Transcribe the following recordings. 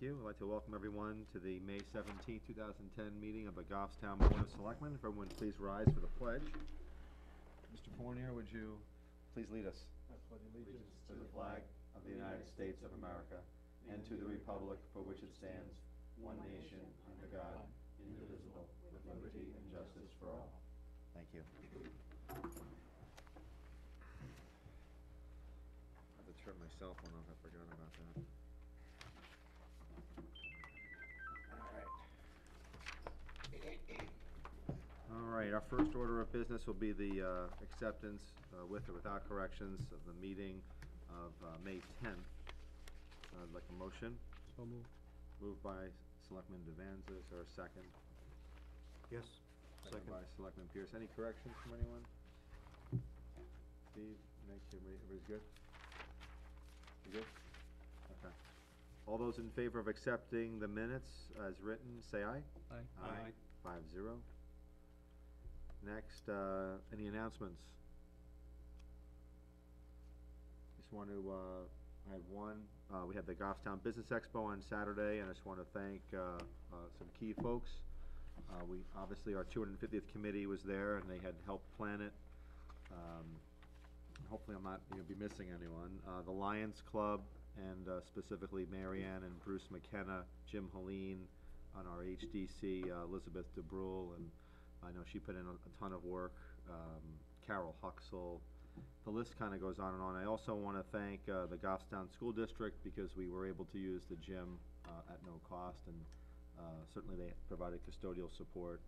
you. I'd like to welcome everyone to the May 17, two thousand ten meeting of the Goffstown Board of Selectmen. If everyone please rise for the pledge. Mr. Fournier, would you please lead us? I pledge Allegiance to the flag of the United States of America and to the republic for which it stands, one nation, under God, indivisible, with liberty and justice for all. Thank you. I have to turn my cell phone off, I forgot about that. All right, our first order of business will be the uh, acceptance uh, with or without corrections of the meeting of uh, May tenth. I'd like a motion. So moved. Moved by Selectman Devanza, is there a second? Yes. Second by Selectman Pierce. Any corrections from anyone? Steve, Nick, everybody, everybody's good? You good? Okay. All those in favor of accepting the minutes as written, say aye. Aye. Aye. Five zero. Next, uh, any announcements? Just want to, uh, I have one, uh, we have the Goffstown Business Expo on Saturday, and I just want to thank, uh, uh, some key folks. Uh, we, obviously, our two hundred and fiftieth committee was there, and they had helped plan it. Um, hopefully I'm not, gonna be missing anyone. Uh, the Lions Club, and, uh, specifically Marianne and Bruce McKenna, Jim Helene, on our HDC, uh, Elizabeth DeBrule, and I know she put in a, a ton of work, um, Carol Huxell. The list kinda goes on and on. I also wanna thank, uh, the Goffstown School District, because we were able to use the gym, uh, at no cost, and, uh, certainly they provided custodial support.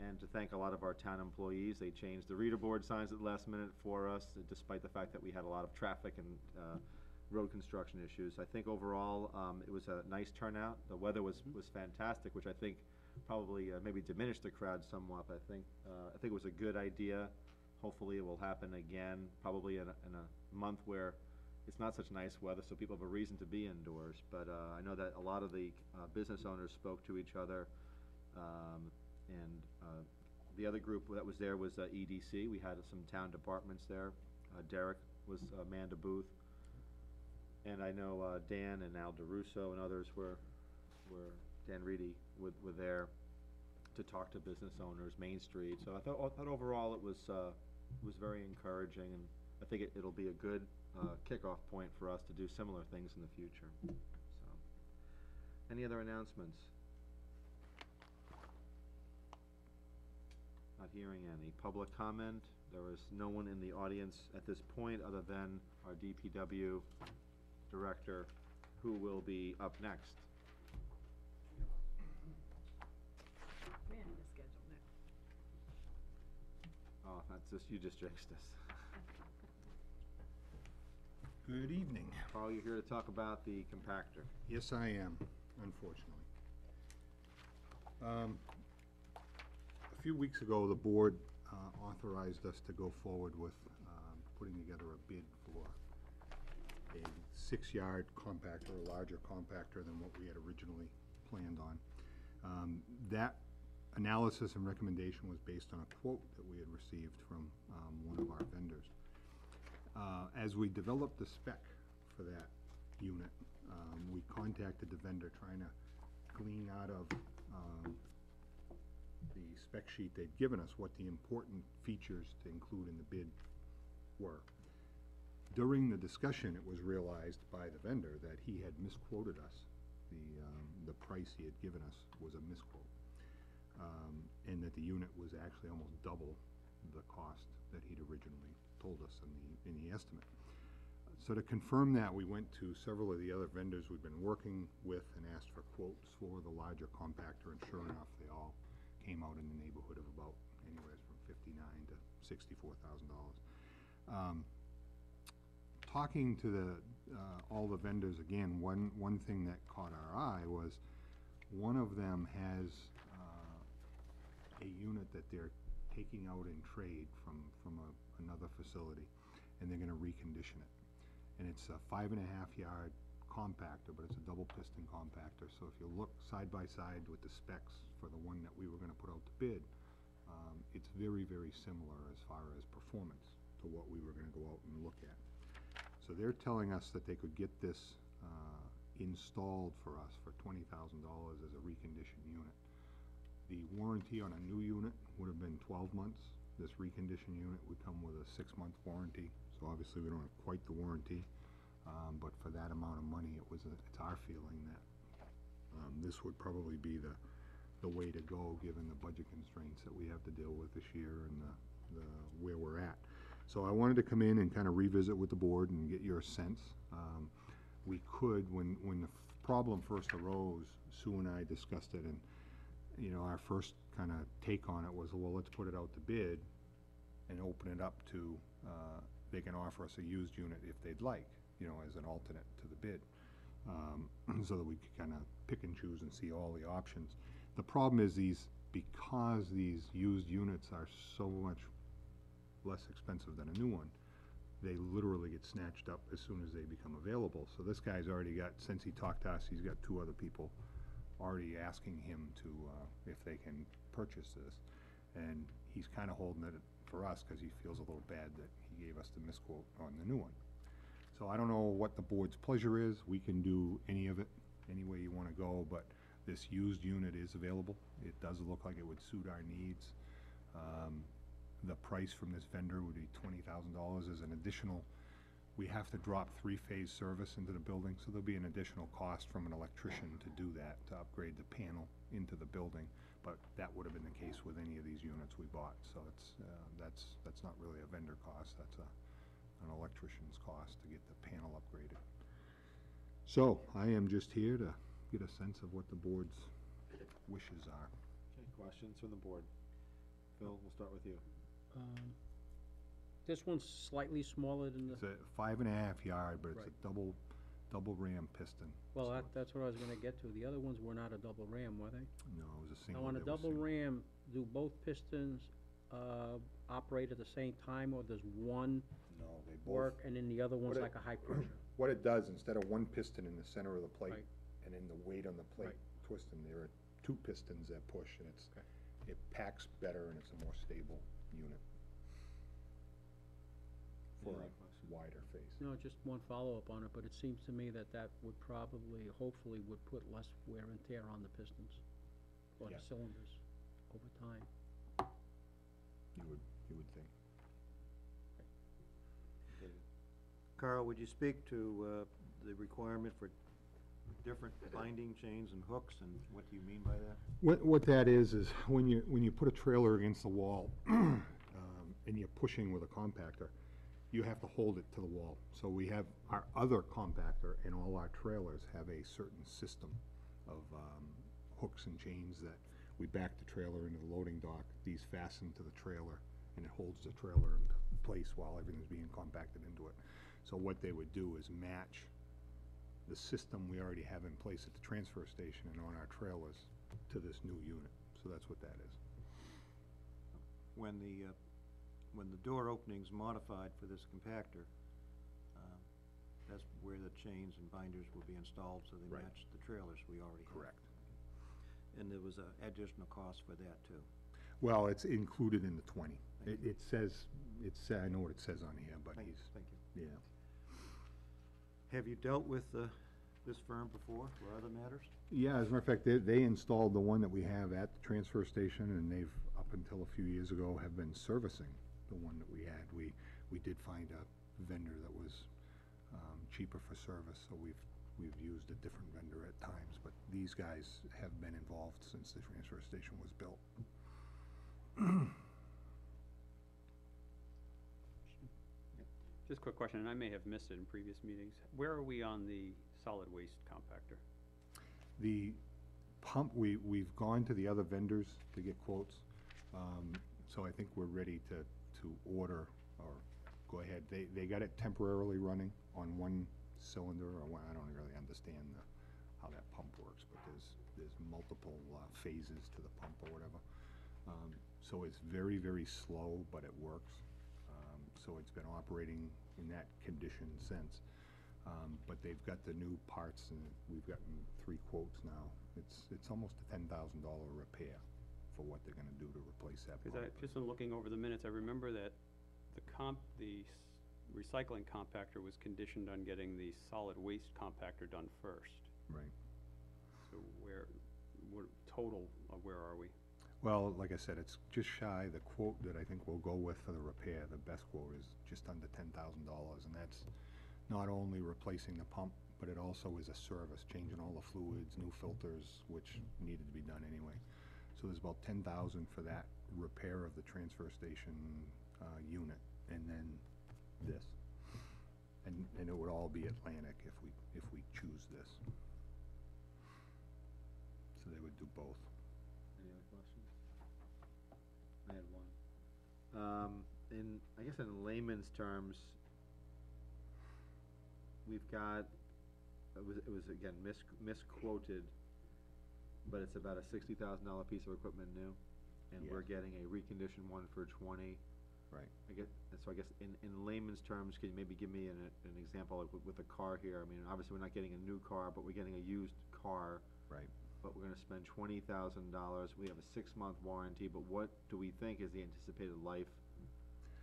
And to thank a lot of our town employees, they changed the reader board signs at the last minute for us, despite the fact that we had a lot of traffic and, uh, road construction issues. I think overall, um, it was a nice turnout. The weather was, was fantastic, which I think probably, uh, maybe diminished the crowd somewhat, but I think, uh, I think it was a good idea. Hopefully it will happen again, probably in a, in a month where it's not such nice weather, so people have a reason to be indoors. But, uh, I know that a lot of the, uh, business owners spoke to each other, um, and, uh, the other group that was there was, uh, EDC. We had some town departments there. Uh, Derek was, uh, Amanda Booth. And I know, uh, Dan and Al DeRusso and others were, were, Dan Reedy were, were there to talk to business owners, Main Street. So I thought, I thought overall it was, uh, was very encouraging, and I think it, it'll be a good, uh, kickoff point for us to do similar things in the future, so. Any other announcements? Not hearing any. Public comment? There is no one in the audience at this point, other than our DPW director, who will be up next. We're in the schedule next. Oh, that's just, you just jinxed us. Good evening. Carl, you're here to talk about the compactor. Yes, I am, unfortunately. Um, A few weeks ago, the board uh, authorized us to go forward with um, putting together a bid for a six-yard compactor, a larger compactor than what we had originally planned on. Um, That analysis and recommendation was based on a quote that we had received from um, one of our vendors. Uh, As we developed the spec for that unit, um, we contacted the vendor trying to glean out of um, the spec sheet they'd given us what the important features to include in the bid were. During the discussion, it was realized by the vendor that he had misquoted us. The, um, the price he had given us was a misquote. Um, and that the unit was actually almost double the cost that he'd originally told us in the, in the estimate. So to confirm that, we went to several of the other vendors we've been working with and asked for quotes for the larger compactor, and sure enough, they all came out in the neighborhood of about anywhere from fifty-nine to sixty-four thousand dollars. Um, talking to the, uh, all the vendors again, one, one thing that caught our eye was one of them has, a unit that they're taking out in trade from, from a, another facility, and they're gonna recondition it. And it's a five and a half yard compactor, but it's a double piston compactor, so if you look side by side with the specs for the one that we were gonna put out to bid, um, it's very, very similar as far as performance to what we were gonna go out and look at. So they're telling us that they could get this, uh, installed for us for twenty thousand dollars as a reconditioned unit. The warranty on a new unit would have been twelve months. This reconditioned unit would come with a six-month warranty, so obviously we don't have quite the warranty. Um, but for that amount of money, it was, a- it's our feeling that, um, this would probably be the, the way to go, given the budget constraints that we have to deal with this year and the, the, where we're at. So I wanted to come in and kind of revisit with the board and get your sense. Um, we could, when, when the problem first arose, Sue and I discussed it, and, you know, our first kind of take on it was, well, let's put it out to bid and open it up to, uh, they can offer us a used unit if they'd like, you know, as an alternate to the bid. Um, so that we could kind of pick and choose and see all the options. The problem is these, because these used units are so much less expensive than a new one, they literally get snatched up as soon as they become available. So this guy's already got, since he talked to us, he's got two other people already asking him to, uh, if they can purchase this. And he's kind of holding it for us, cause he feels a little bad that he gave us the misquote on the new one. So I don't know what the board's pleasure is, we can do any of it, any way you wanna go, but this used unit is available. It does look like it would suit our needs. Um, the price from this vendor would be twenty thousand dollars as an additional, we have to drop three-phase service into the building, so there'll be an additional cost from an electrician to do that, to upgrade the panel into the building. But that would have been the case with any of these units we bought, so it's, uh, that's, that's not really a vendor cost, that's a, an electrician's cost to get the panel upgraded. So, I am just here to get a sense of what the board's wishes are. Okay, questions from the board? Phil, we'll start with you. Um, This one's slightly smaller than the, It's a five and a half yard, but it's Right. a double, double ram piston. well, that, that's what I was gonna get to. The other ones were not a double ram, were they? No, it was a single. Now, on a they were double single. ram, do both pistons, uh, operate at the same time, or does one No, they both. work and then the other one's What it- like a high pressure? What it does, instead of one piston in the center of the plate, Right. and then the weight on the plate twisting, there are two pistons that push, and it's, Okay. it packs better and it's a more stable unit. For a wider face. No, just one follow-up on it, but it seems to me that that would probably, hopefully, would put less wear and tear on the pistons or the Yeah. cylinders over time. You would, you would think. Carl, would you speak to uh, the requirement for different binding chains and hooks, and what do you mean by that? What, what that is, is when you, when you put a trailer against the wall, um, and you're pushing with a compactor, you have to hold it to the wall. So we have, our other compactor and all our trailers have a certain system of, um, hooks and chains that we back the trailer into the loading dock, these fasten to the trailer, and it holds the trailer in place while everything's being compacted into it. So what they would do is match the system we already have in place at the transfer station and on our trailers to this new unit, so that's what that is. When the, uh, when the door opening's modified for this compactor, uh, that's where the chains and binders will be installed, so they Right. match the trailers we already have. Correct. And there was an additional cost for that, too. Well, it's included in the twenty. It, it says, it's, I know what it says on here, but Thank he's, thank you. yeah. Have you dealt with uh, this firm before for other matters? Yeah, as a matter of fact, they, they installed the one that we have at the transfer station, and they've, up until a few years ago, have been servicing the one that we had. We, we did find a vendor that was, um, cheaper for service, so we've, we've used a different vendor at times, but these guys have been involved since the transfer station was built. Just a quick question, and I may have missed it in previous meetings. Where are we on the solid waste compactor? The pump, we, we've gone to the other vendors to get quotes. Um, so I think we're ready to, to order or go ahead. They, they got it temporarily running on one cylinder or one, I don't really understand the, how that pump works, but there's, there's multiple, uh, phases to the pump or whatever. Um, so it's very, very slow, but it works. Um, so it's been operating in that condition since. Um, but they've got the new parts and we've gotten three quotes now. It's, it's almost a ten thousand dollar repair for what they're gonna do to replace that Because I, pump. just in looking over the minutes, I remember that the comp, the s- recycling compactor was conditioned on getting the solid waste compactor done first. Right. So where, what, total, uh, where are we? Well, like I said, it's just shy, the quote that I think we'll go with for the repair, the best quote is just under ten thousand dollars, and that's not only replacing the pump, but it also is a service, changing all the fluids, new filters, which needed to be done anyway. So there's about ten thousand for that repair of the transfer station, uh, unit, and then this. And, and it would all be Atlantic if we, if we choose this. So they would do both. Any other questions? I had one. Um, in, I guess in layman's terms, we've got, it was, it was again mis- misquoted, but it's about a sixty thousand dollar piece of equipment new, and we're getting a reconditioned one for twenty. Right. I get, and so I guess in, in layman's terms, can you maybe give me an, an example like with, with a car here? I mean, obviously, we're not getting a new car, but we're getting a used car. Right. But we're gonna spend twenty thousand dollars, we have a six-month warranty, but what do we think is the anticipated life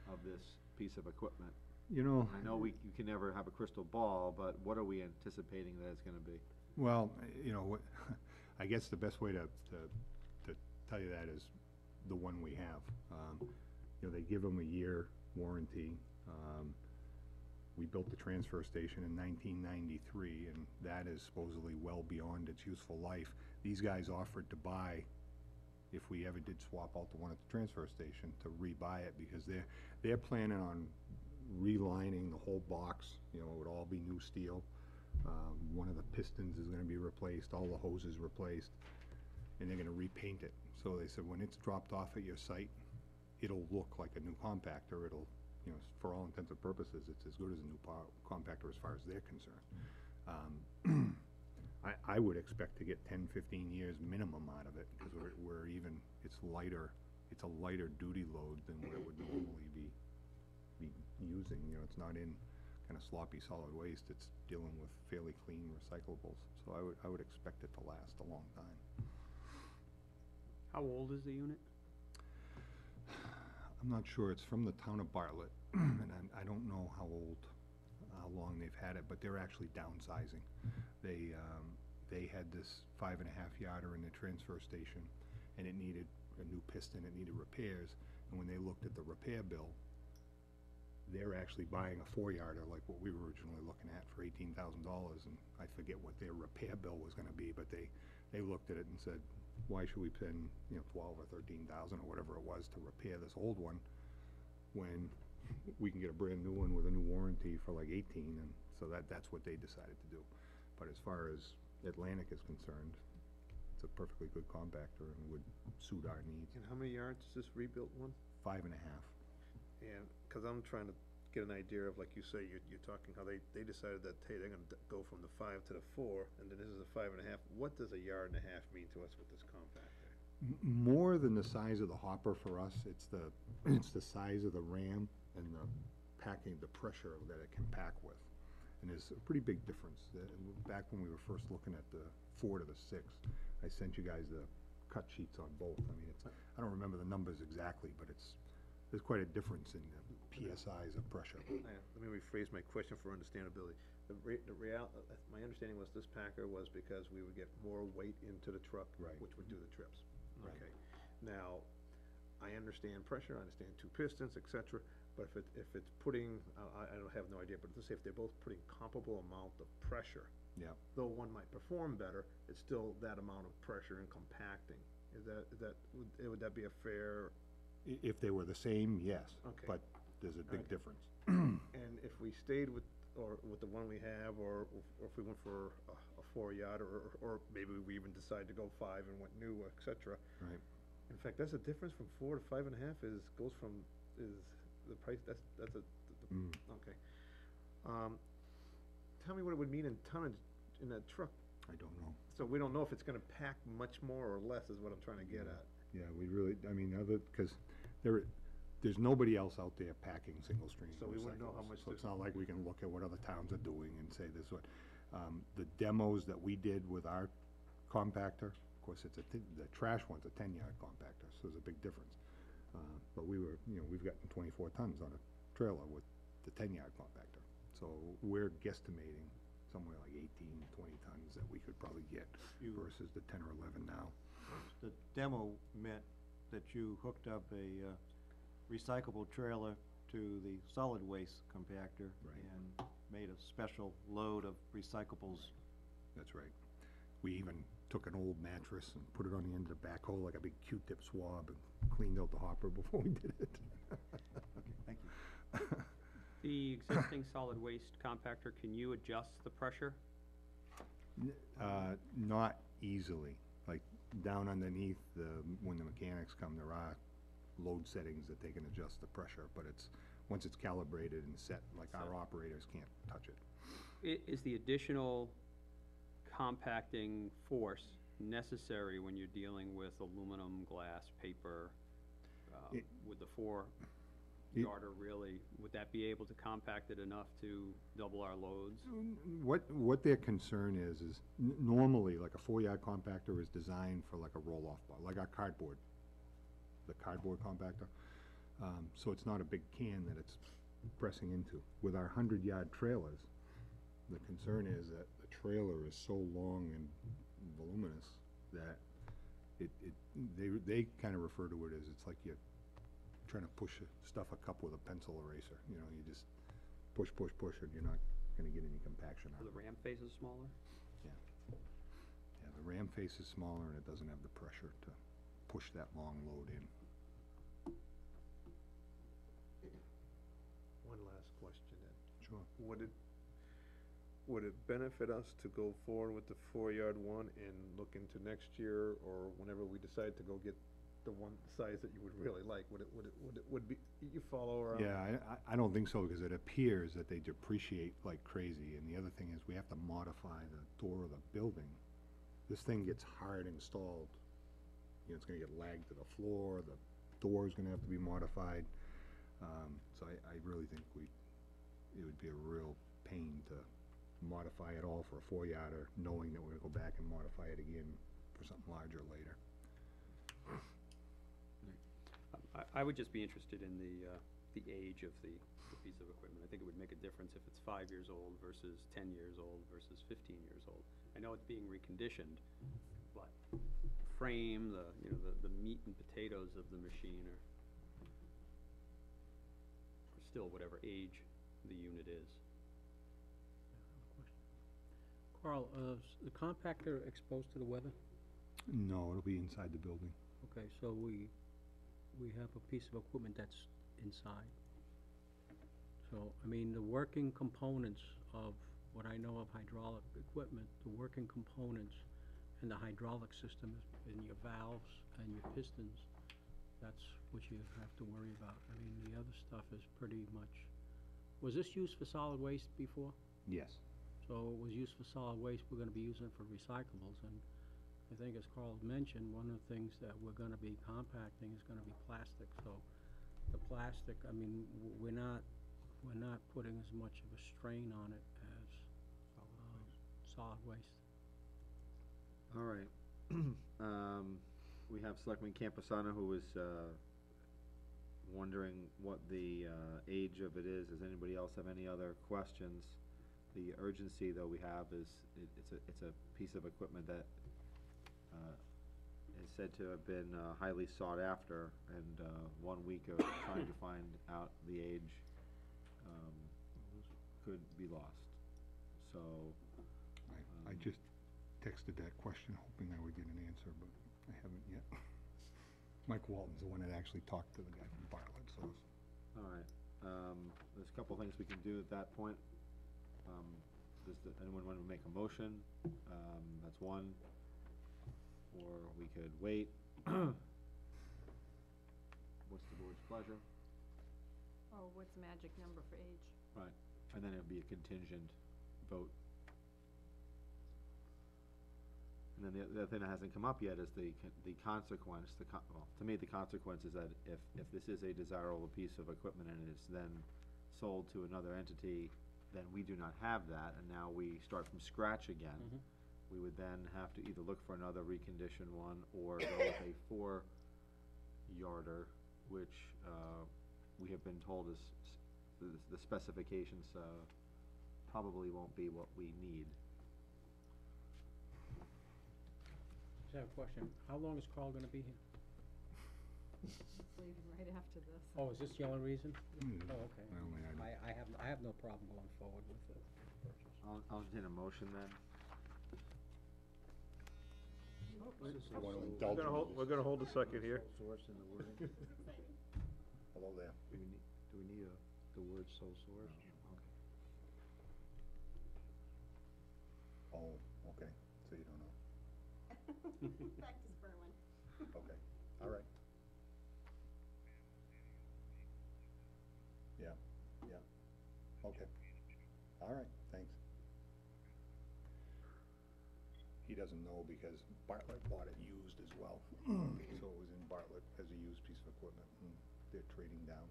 of this piece of equipment? You know. I know we, you can never have a crystal ball, but what are we anticipating that it's gonna be? Well, you know, what, I guess the best way to, to, to tell you that is the one we have. Um, you know, they give them a year warranty. Um, we built the transfer station in nineteen ninety-three, and that is supposedly well beyond its useful life. These guys offered to buy, if we ever did swap out the one at the transfer station, to rebuy it, because they're, they're planning on relining the whole box, you know, it would all be new steel. Um, one of the pistons is gonna be replaced, all the hoses replaced, and they're gonna repaint it. So they said, when it's dropped off at your site, it'll look like a new compactor, it'll, you know, for all intents and purposes, it's as good as a new pow- compactor as far as they're concerned. Um, I, I would expect to get 10, 15 years minimum out of it, because we're, we're even, it's lighter, it's a lighter duty load than what it would normally be, be using, you know, it's not in kind of sloppy solid waste, it's dealing with fairly clean recyclables. So I would, I would expect it to last a long time. How old is the unit? I'm not sure, it's from the town of Bartlett, and I, I don't know how old, how long they've had it, but they're actually downsizing. They, um, they had this five and a half yarder in the transfer station, and it needed a new piston, it needed repairs, and when they looked at the repair bill, they're actually buying a four yarder like what we were originally looking at for eighteen thousand dollars, and I forget what their repair bill was gonna be, but they, they looked at it and said, why should we spend, you know, twelve or thirteen thousand or whatever it was to repair this old one when we can get a brand new one with a new warranty for like eighteen, and so that, that's what they decided to do. But as far as Atlantic is concerned, it's a perfectly good compactor and would suit our needs. And how many yards is this rebuilt one? Five and a half. And, cause I'm trying to get an idea of, like you say, you're, you're talking how they, they decided that, hey, they're gonna d- go from the five to the four, and then this is a five and a half. What does a yard and a half mean to us with this compactor? More than the size of the hopper for us, it's the, it's the size of the ram and the packing, the pressure that it can pack with. And there's a pretty big difference. Uh, Back when we were first looking at the four to the six, I sent you guys the cut sheets on both. I mean, it's, I don't remember the numbers exactly, but it's, there's quite a difference in the PSIs of pressure. Let me rephrase my question for understandability. The re- the real, uh, uh, my understanding was this packer was because we would get more weight into the truck. Right. Which would do the trips. Right. Okay. Now, I understand pressure, I understand two pistons, et cetera, but if it, if it's putting, uh, I, I don't have no idea, but let's say if they're both putting comparable amount of pressure, Yeah. though one might perform better, it's still that amount of pressure and compacting. Is that, is that, would, eh, would that be a fair, I- If they were the same, yes. Okay. But there's a big Alright. difference. and if we stayed with, or with the one we have, or, or if we went for a, a four yacht, or, or maybe we even decided to go five and went new, et cetera. Right. In fact, that's a difference from four to five and a half is, goes from, is the price, that's, that's a, Mm. okay. Um, tell me what it would mean in tonnage in that truck. I don't know. So we don't know if it's gonna pack much more or less is what I'm trying to get at. Yeah, we really, I mean, other, because there, there's nobody else out there packing single-stream So we wouldn't know how recyclables. much So it's this- not like we can look at what other towns are doing and say this what, um, the demos that we did with our compactor, of course, it's a, ti- the trash one's a ten-yard compactor, so there's a big difference. Uh, but we were, you know, we've gotten twenty-four tons on a trailer with the ten-yard compactor. So we're guesstimating somewhere like 18, 20 tons that we could probably get You- versus the ten or eleven now. The demo meant that you hooked up a, uh, recyclable trailer to the solid waste compactor. Right. And made a special load of recyclables. That's right. We even took an old mattress and put it on the end of the backhoe like a big Q-tip swab and cleaned out the hopper before we did it. Okay, thank you. The existing solid waste compactor, can you adjust the pressure? N- Uh, not easily, like down underneath the, when the mechanics come, there are load settings that they can adjust the pressure, but it's, once it's calibrated and set, like our operators can't touch it. I- is the additional compacting force necessary when you're dealing with aluminum, glass, paper? Uh, It- Would the four It- yarder really, would that be able to compact it enough to double our loads? What, what their concern is, is n- normally, like a four-yard compactor is designed for like a roll-off bar, like our cardboard, the cardboard compactor. Um, so it's not a big can that it's pressing into. With our hundred-yard trailers, the concern is that the trailer is so long and voluminous that it, it, they, they kinda refer to it as, it's like you're trying to push, stuff a cup with a pencil eraser, you know, you just push, push, push, and you're not gonna get any compaction So out the of it. ram face is smaller? Yeah, the ram face is smaller and it doesn't have the pressure to push that long load in. One last question then. Sure. Would it, would it benefit us to go forward with the four-yard one and look into next year, or whenever we decide to go get the one size that you would really like, would it, would it, would it, would be, you follow? Yeah, I, I, I don't think so, because it appears that they depreciate like crazy, and the other thing is, we have to modify the door of the building. This thing gets hard installed, you know, it's gonna get lagged to the floor, the door's gonna have to be modified. Um, so I, I really think we, it would be a real pain to modify it all for a four-yarder, knowing that we're gonna go back and modify it again for something larger later. I, I would just be interested in the, uh, the age of the, the piece of equipment. I think it would make a difference if it's five years old versus ten years old versus fifteen years old. I know it's being reconditioned, but frame, the, you know, the, the meat and potatoes of the machine are, are still whatever age the unit is. Carl, uh, is the compactor exposed to the weather? No, it'll be inside the building. Okay, so we, we have a piece of equipment that's inside. So, I mean, the working components of what I know of hydraulic equipment, the working components and the hydraulic system is in your valves and your pistons. That's what you have to worry about. I mean, the other stuff is pretty much, was this used for solid waste before? Yes. So it was used for solid waste, we're gonna be using it for recyclables, and I think as Carl mentioned, one of the things that we're gonna be compacting is gonna be plastic, so the plastic, I mean, we're not, we're not putting as much of a strain on it as, um, solid waste. All right. Um, we have Selectman Campusano who is, uh, wondering what the, uh, age of it is. Does anybody else have any other questions? The urgency though we have is, it, it's a, it's a piece of equipment that, uh, is said to have been, uh, highly sought after and, uh, one week of trying to find out the age, um, could be lost. So, I, I Um, just texted that question hoping I would get an answer, but I haven't yet. Mike Walton's the one that actually talked to the guy from Bartlett, so it's- All right, um, there's a couple things we can do at that point. Um, does the- anyone want to make a motion? Um, that's one. Or we could wait. What's the board's pleasure? Oh, what's the magic number for age? Right, and then it'd be a contingent vote. And then the, the other thing that hasn't come up yet is the, con- the consequence, the con- well, to me, the consequence is that if, if this is a desirable piece of equipment and it's then sold to another entity, then we do not have that, and now we start from scratch again. Mm-hmm. We would then have to either look for another reconditioned one or go with a four yarder, which, uh, we have been told is s- the, the specifications, uh, probably won't be what we need. Just have a question, how long is Carl gonna be here? Leaving right after this. Oh, is this the only reason? Mm, Oh, okay. my only item. I, I have, I have no problem going forward with the purchase. I'll, I'll entertain a motion then. We're You wanna we're indulge gonna hold, we're gonna hold a second here. Sole source in the wording? Hello there. Do we need, do we need a, the word sole source? Oh, okay, so you don't know. Practice Berwin. Okay, all right. Yeah, yeah, okay, all right, thanks. He doesn't know because Bartlett bought it used as well, mm. so it was in Bartlett as a used piece of equipment, and they're trading down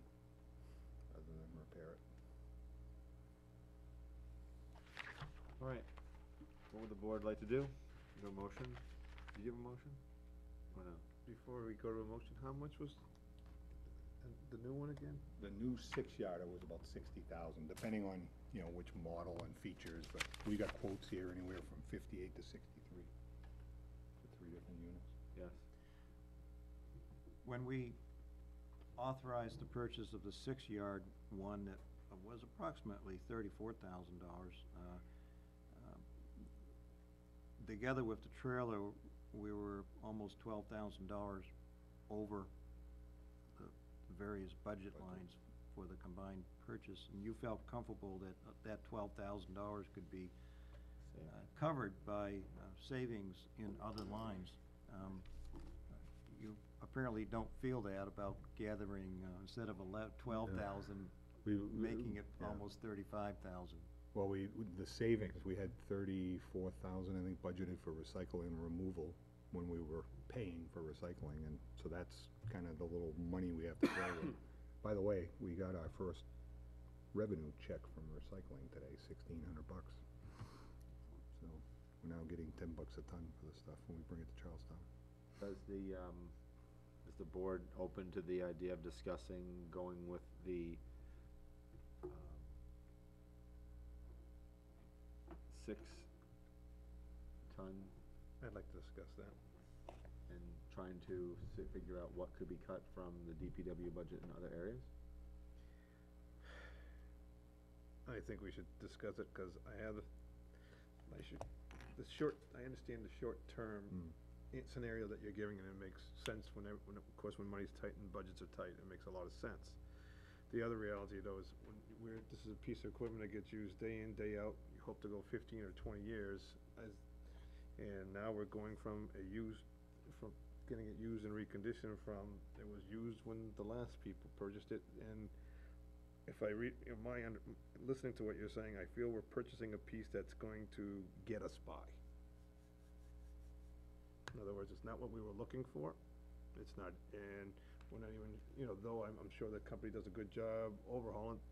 rather than repair it. All right, what would the board like to do? No motion? Did you have a motion? Or no? Before we go to a motion, how much was the new one again? The new six-yarder was about sixty thousand, depending on, you know, which model and features, but we got quotes here anywhere from fifty-eight to sixty-three Yes. When we authorized the purchase of the six-yard one that was approximately thirty-four thousand dollars, uh, um, together with the trailer, we were almost twelve thousand dollars over the various budget lines for the combined purchase, and you felt comfortable that uh, that twelve thousand dollars could be uh, covered by uh, savings in other lines. Um, You apparently don't feel that about gathering, uh, instead of ele- twelve thousand, we- making it yeah. almost thirty-five thousand. Well, we, the savings, we had thirty-four thousand, I think, budgeted for recycling and removal when we were paying for recycling, and so that's kind of the little money we have to play with. By the way, we got our first revenue check from recycling today, sixteen hundred bucks. So, we're now getting ten bucks a ton for the stuff when we bring it to Charlestown. Does the, um, is the board open to the idea of discussing going with the, um, six-ton I'd like to discuss that. and trying to si- figure out what could be cut from the DPW budget in other areas? I think we should discuss it, cause I have, the- I should, the short, I understand the short-term Mm. i- scenario that you're giving, and it makes sense whenever, when, of course, when money's tight and budgets are tight, it makes a lot of sense. The other reality, though, is when we're, this is a piece of equipment that gets used day in, day out, you hope to go fifteen or twenty years, as, and now we're going from a used, from getting it used and reconditioned from, it was used when the last people purchased it, and if I read, in my under, listening to what you're saying, I feel we're purchasing a piece that's going to get us by. In other words, it's not what we were looking for, it's not, and we're not even, you know, though I'm, I'm sure the company does a good job overhauling,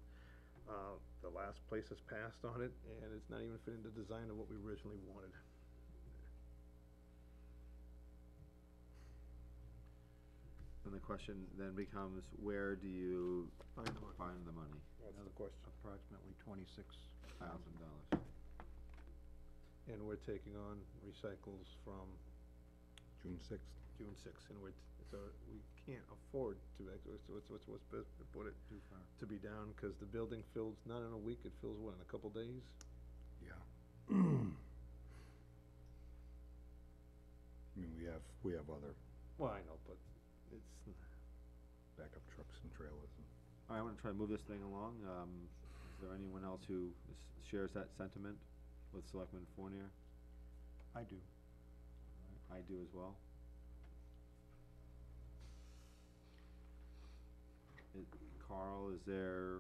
uh, the last place has passed on it, and it's not even fitting the design of what we originally wanted. And the question then becomes, where do you Find the money. find the money? That's the question. Approximately twenty-six Thousand dollars. And we're taking on recycles from June sixth. June sixth, and we're, t- so we can't afford to, act- what's, what's, what's, what's best to put it, too far. to be down, cause the building fills, not in a week, it fills what, in a couple days? Yeah. I mean, we have, we have other Well, I know, but it's, backup trucks and trailers. All right, I wanna try to move this thing along. Um, is there anyone else who s- shares that sentiment with Selectman Fournier? I do. I do as well. It, Carl, is there,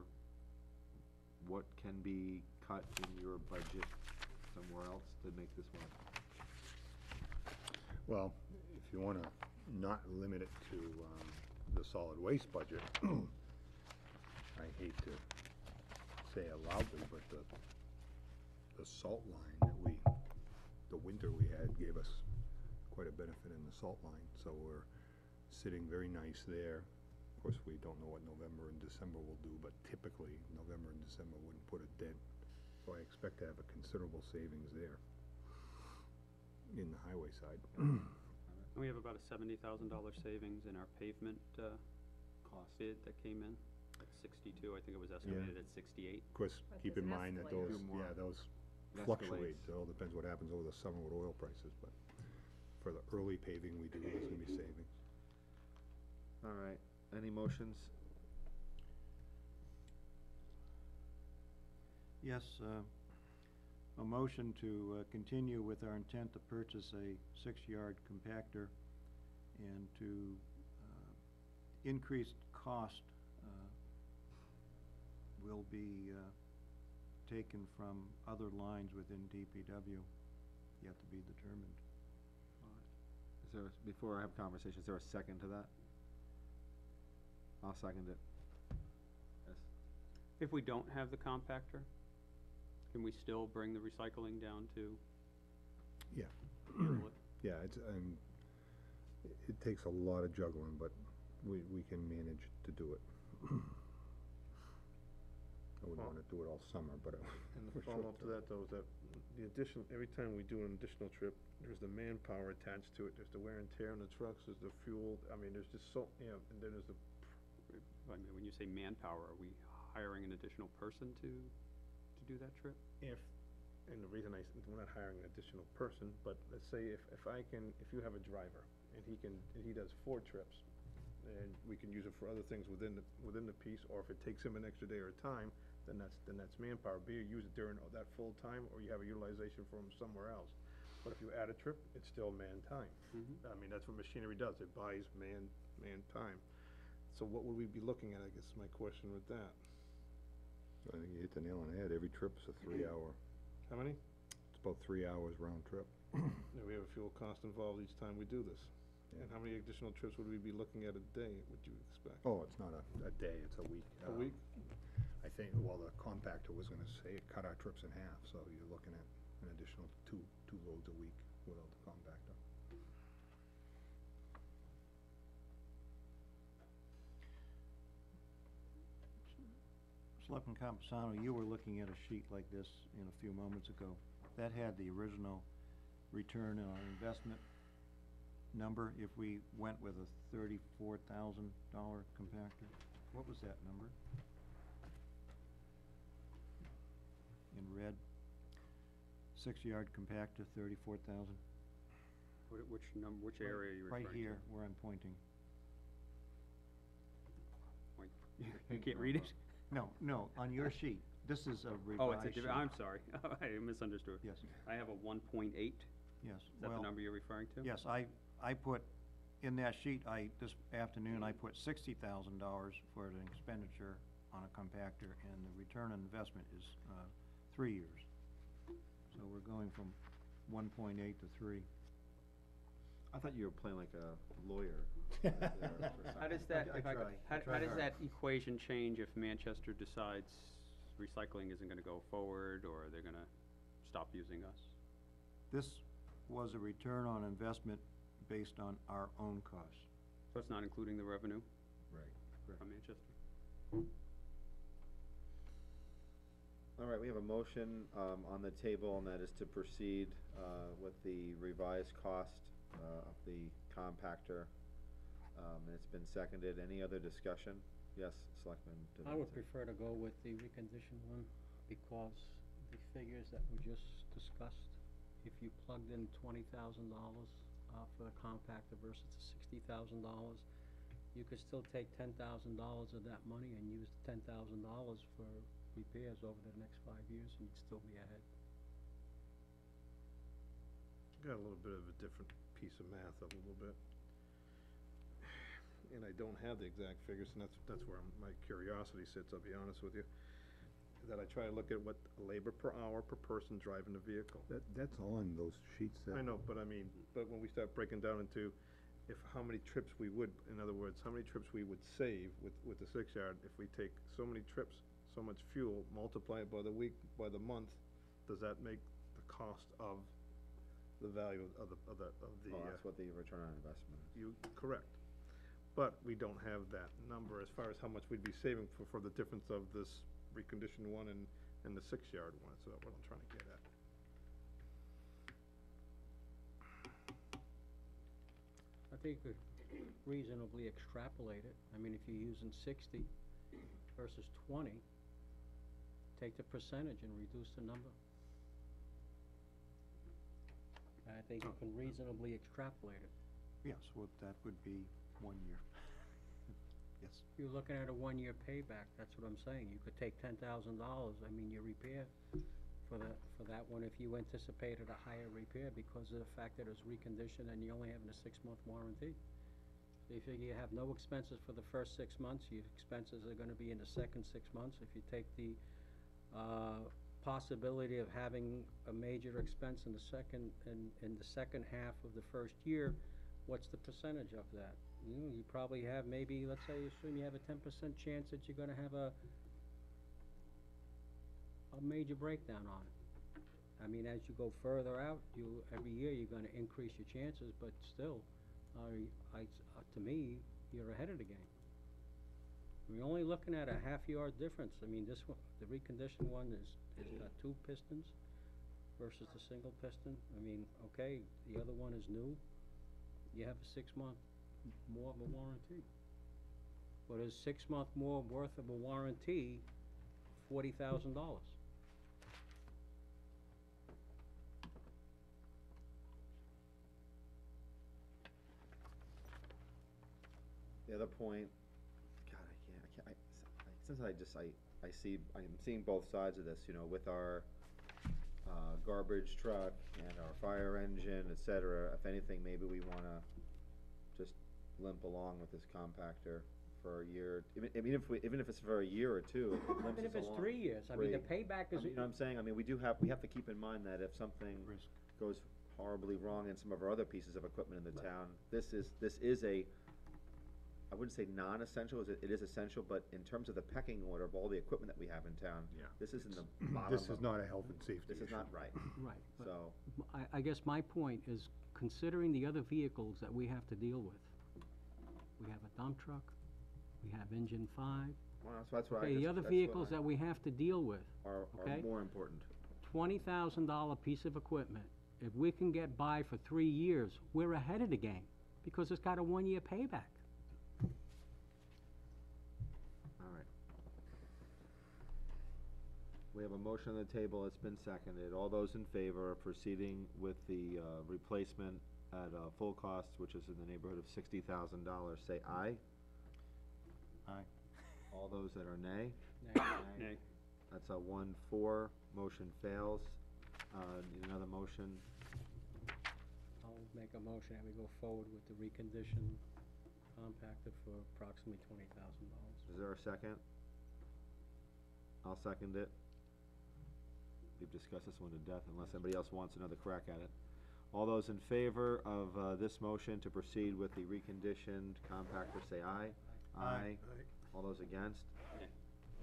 what can be cut in your budget somewhere else to make this work? Well, if you wanna not limit it to, um, the solid waste budget, I hate to say it loudly, but the, the salt line that we, the winter we had gave us quite a benefit in the salt line, so we're sitting very nice there. Of course, we don't know what November and December will do, but typically, November and December wouldn't put a dent. So I expect to have a considerable savings there in the highway side. And we have about a seventy thousand dollar savings in our pavement, uh, Cost. bid that came in, at sixty-two, I think it was estimated at sixty-eight. Of course, But keep does in it mind that escalate? those, Do more. yeah, those It fluctuate, escalates. it all depends what happens over the summer with oil prices, but for the early paving we do, there's gonna be savings. All right, any motions? Yes, uh, a motion to uh, continue with our intent to purchase a six-yard compactor and to uh, increased cost uh, will be uh, taken from other lines within DPW, yet to be determined. Is there, before I have conversation, is there a second to that? I'll second it. Yes. If we don't have the compactor, can we still bring the recycling down to Yeah. handle it? Yeah, it's, um, it, it takes a lot of juggling, but we, we can manage to do it. I wouldn't Well- wanna do it all summer, but. uh, And the for short follow-up to term. that though is that the addition, every time we do an additional trip, there's the manpower attached to it, there's the wear and tear on the trucks, there's the fuel, I mean, there's just so, you know, and then there's the, I mean, when you say manpower, are we hiring an additional person to, to do that trip? if, and the reason I, s- we're not hiring an additional person, but let's say if, if I can, if you have a driver, and he can, and he does four trips, and we can use it for other things within the, within the piece, or if it takes him an extra day or a time, then that's, then that's manpower, be it use it during that full time, or you have a utilization for him somewhere else. But if you add a trip, it's still man time. Mhm. I mean, that's what machinery does, it buys man, man time. So what would we be looking at, I guess is my question with that. I think you hit the nail on the head, every trip's a three hour, How many? it's about three hours round trip. Yeah, we have a fuel cost involved each time we do this. Yeah. And how many additional trips would we be looking at a day, would you expect? Oh, it's not a, a day, it's a week. A Uh, week? I think, well, the compactor was gonna say it cut our trips in half, so you're looking at an additional two, two loads a week without the compactor. Selectman Campusano, you were looking at a sheet like this in a few moments ago. That had the original return on investment number if we went with a thirty-four thousand dollar compactor. What was that number? In red? Six-yard compactor, thirty-four thousand? Wh- Which num, which area are you referring to? Right here, where I'm pointing. Point. You can't read it? No, no, on your sheet. This is a revised Oh, it's a, sheet. I'm sorry, I misunderstood. Yes, I have a one point eight, yes. is that the Well, number you're referring to? Yes, I, I put, in that sheet, I, this afternoon, I put sixty thousand dollars for an expenditure on a compactor, and the return on investment is, uh, three years. So we're going from one point eight to three. I thought you were playing like a lawyer. there for a How does second. that, I if I, try. I how, try how does hard. that equation change if Manchester decides recycling isn't gonna go forward, or they're gonna stop using us? This was a return on investment based on our own costs. So it's not including the revenue Right. from Manchester? All right, we have a motion, um, on the table, and that is to proceed, uh, with the revised cost, uh, of the compactor. Um, and it's been seconded. Any other discussion? Yes, Selectman I would Devenza. prefer to go with the reconditioned one, because the figures that were just discussed, if you plugged in twenty thousand dollars, uh, for the compactor versus the sixty thousand dollars, you could still take ten thousand dollars of that money and use the ten thousand dollars for repairs over the next five years, and you'd still be ahead. Got a little bit of a different piece of math, up a little bit. And I don't have the exact figures, and that's, that's where my curiosity sits, I'll be honest with you. That I try to look at what labor per hour per person driving the vehicle. That, that's on those sheets that. I know, but I mean, but when we start breaking down into if, how many trips we would, in other words, how many trips we would save with, with the six yard, if we take so many trips, so much fuel, multiply it by the week, by the month, does that make the cost of the value of the, of the, of the, Oh, uh, that's what the return on investment is. you, correct. but we don't have that number as far as how much we'd be saving for, for the difference of this reconditioned one and, and the six-yard one, so that's what I'm trying to get at. I think we could reasonably extrapolate it. I mean, if you're using sixty versus twenty, take the percentage and reduce the number. I think you can reasonably extrapolate it. Yes, well, that would be one year. Yes. You're looking at a one-year payback, that's what I'm saying. You could take ten thousand dollars, I mean, your repair for the, for that one, if you anticipated a higher repair because of the fact that it's reconditioned and you're only having a six-month warranty. So you figure you have no expenses for the first six months, your expenses are gonna be in the second six months. If you take the, uh, possibility of having a major expense in the second, in, in the second half of the first year, what's the percentage of that? You know, you probably have maybe, let's say, assume you have a ten percent chance that you're gonna have a a major breakdown on it. I mean, as you go further out, you, every year you're gonna increase your chances, but still, uh, I, uh, to me, you're ahead of the game. We're only looking at a half yard difference. I mean, this one, the reconditioned one is, is got two pistons versus the single piston. I mean, okay, the other one is new. You have a six month more of a warranty. But is six month more worth of a warranty forty thousand dollars? The other point, God, I can't, I can't, I, I just, I, I see, I'm seeing both sides of this, you know, with our, uh, garbage truck and our fire engine, et cetera, if anything, maybe we wanna just limp along with this compactor for a year, even, even if we, even if it's for a year or two, it limps Even if us it's along. three years, I mean, the payback I is, mean, You know what I'm saying, I mean, we do have, we have to keep in mind that if something Risk. goes horribly wrong in some of our other pieces of equipment in the town, this is, this is a, I wouldn't say non-essential, it, it is essential, but in terms of the pecking order of all the equipment that we have in town, Yeah. this is in the bottom This is of, not a health and safety this issue. is not right, right, but so, m- I, I guess my point is considering the other vehicles that we have to deal with. We have a dump truck, we have engine five, well, that's, that's what I okay, just, the that's other what vehicles I- that we have to deal with. are, okay? are more important. Twenty thousand dollar piece of equipment, if we can get by for three years, we're ahead of the game, because it's got a one-year payback. We have a motion on the table, it's been seconded, all those in favor of proceeding with the, uh, replacement at, uh, full cost, which is in the neighborhood of sixty thousand dollars, say aye. Aye. All those that are nay? Nay. That's a one, four, motion fails. Uh, need another motion, I'll make a motion that we go forward with the reconditioned compactor for approximately twenty thousand dollars. is there a second? I'll second it. We've discussed this one to death unless anybody else wants another crack at it. All those in favor of, uh, this motion to proceed with the reconditioned compactor, say aye. Aye. All those against? Nay.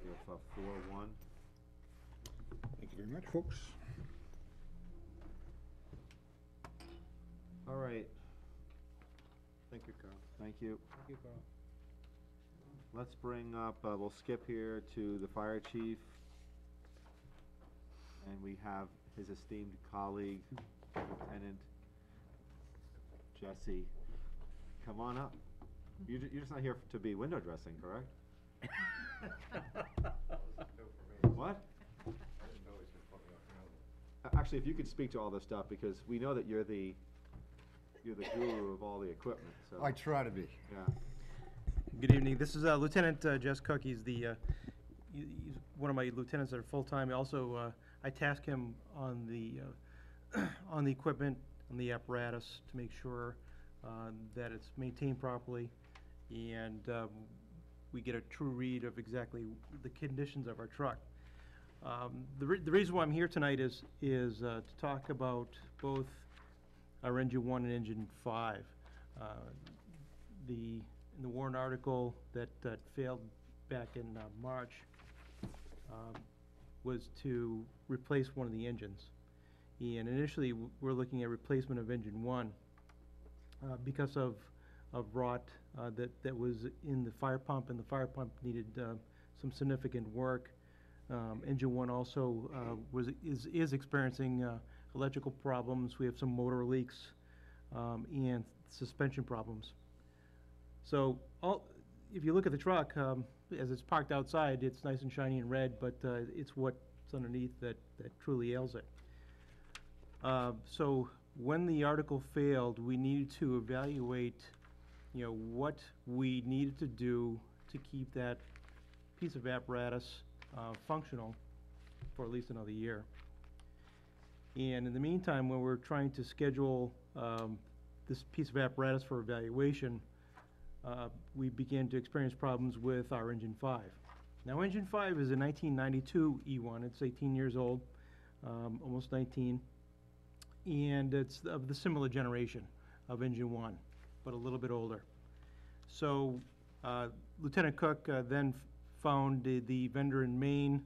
We have, uh, four, one. Thank you very much, folks. All right, Thank you, Carl. thank you. Thank you, Carl. Let's bring up, uh, we'll skip here to the fire chief. And we have his esteemed colleague, Lieutenant Jesse. Come on up. You, ju- you're just not here to be window dressing, correct? What? A- Actually, if you could speak to all this stuff, because we know that you're the, you're the guru of all the equipment, so. I try to be. Yeah. Good evening. This is uh, Lieutenant uh, Jess Cook. He's the, uh, he- he's one of my lieutenants that are full-time. Also, uh, I task him on the, uh, on the equipment, on the apparatus to make sure uh, that it's maintained properly and um, we get a true read of exactly the conditions of our truck. Um, The re- the reason why I'm here tonight is, is uh, to talk about both our engine one and engine five. Uh, The, in the warrant article that, that failed back in uh, March, um, was to replace one of the engines. And initially, we're looking at replacement of engine one, uh, because of, of rot uh, that, that was in the fire pump, and the fire pump needed, uh, some significant work. Um, engine one also, uh, was, is, is experiencing, uh, electrical problems, we have some motor leaks, um, and suspension problems. So, all, if you look at the truck, um, as it's parked outside, it's nice and shiny and red, but, uh, it's what's underneath that, that truly ails it. Uh, so, when the article failed, we needed to evaluate, you know, what we needed to do to keep that piece of apparatus, uh, functional for at least another year. And in the meantime, when we're trying to schedule, um, this piece of apparatus for evaluation, uh, we began to experience problems with our engine five. Now, engine five is a nineteen ninety-two E one, it's eighteen years old, um, almost nineteen. And it's of the similar generation of engine one, but a little bit older. So, uh, Lieutenant Cook, uh, then found the, the vendor in Maine,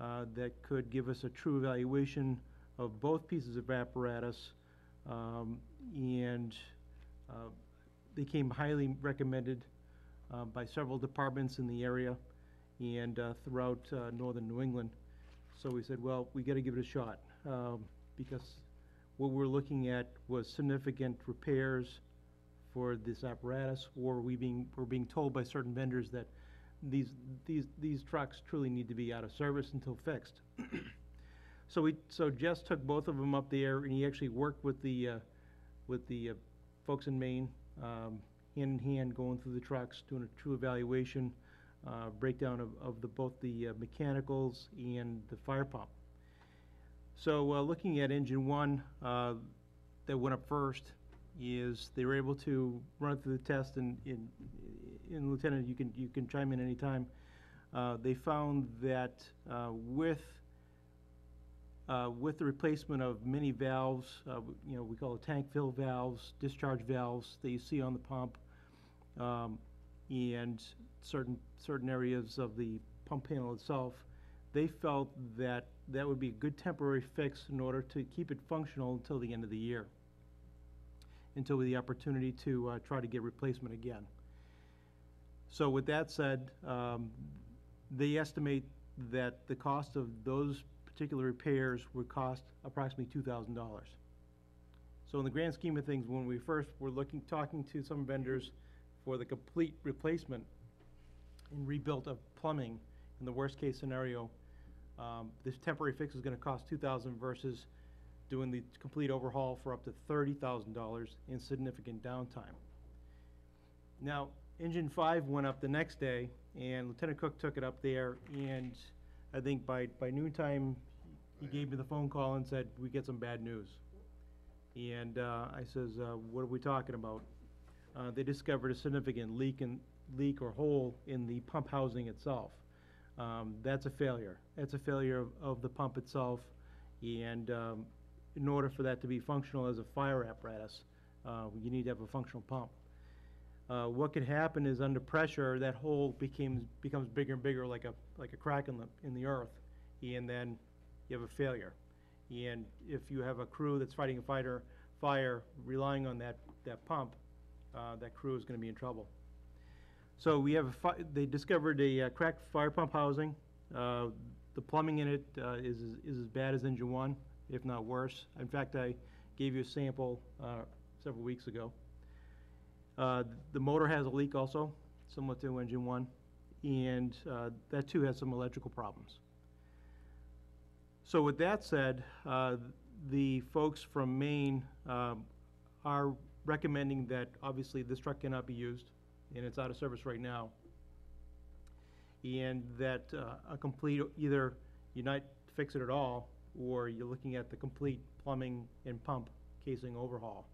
uh, that could give us a true evaluation of both pieces of apparatus. Um, and, uh, they came highly recommended, uh, by several departments in the area and, uh, throughout, uh, northern New England. So we said, well, we gotta give it a shot, um, because what we're looking at was significant repairs for this apparatus, or we being, we're being told by certain vendors that these, these, these trucks truly need to be out of service until fixed. So we, so Jess took both of them up there, and he actually worked with the, uh, with the, uh, folks in Maine, um, hand in hand, going through the trucks, doing a true evaluation, uh, breakdown of, of the, both the uh, mechanicals and the fire pump. So, uh, looking at engine one, uh, that went up first, is they were able to run through the test, and, and Lieutenant, you can, you can chime in anytime. Uh, they found that, uh, with, uh, with the replacement of many valves, uh, you know, we call it tank fill valves, discharge valves that you see on the pump, um, and certain, certain areas of the pump panel itself, they felt that that would be a good temporary fix in order to keep it functional until the end of the year, until the opportunity to, uh, try to get replacement again. So with that said, um, they estimate that the cost of those particular repairs would cost approximately two thousand dollars. So in the grand scheme of things, when we first were looking, talking to some vendors for the complete replacement and rebuilt of plumbing, in the worst-case scenario, um, this temporary fix is gonna cost two thousand versus doing the complete overhaul for up to thirty thousand dollars in significant downtime. Now, engine five went up the next day, and Lieutenant Cook took it up there, and I think by, by noon time, he gave me the phone call and said, we get some bad news. And, uh, I says, uh, what are we talking about? Uh, they discovered a significant leak in, leak or hole in the pump housing itself. Um, that's a failure. That's a failure of, of the pump itself, and, um, in order for that to be functional as a fire apparatus, uh, you need to have a functional pump. Uh, what could happen is under pressure, that hole becomes, becomes bigger and bigger like a, like a crack in the, in the earth, and then you have a failure. And if you have a crew that's fighting a fighter, fire, relying on that, that pump, uh, that crew is gonna be in trouble. So we have a fi- they discovered a uh, cracked fire pump housing. Uh, the plumbing in it, uh, is, is as bad as engine one, if not worse. In fact, I gave you a sample, uh, several weeks ago. Uh, the motor has a leak also, similar to engine one, and, uh, that too has some electrical problems. So with that said, uh, the folks from Maine, um, are recommending that obviously this truck cannot be used, and it's out of service right now. And that, uh, a complete, either you not fix it at all, or you're looking at the complete plumbing and pump casing overhaul.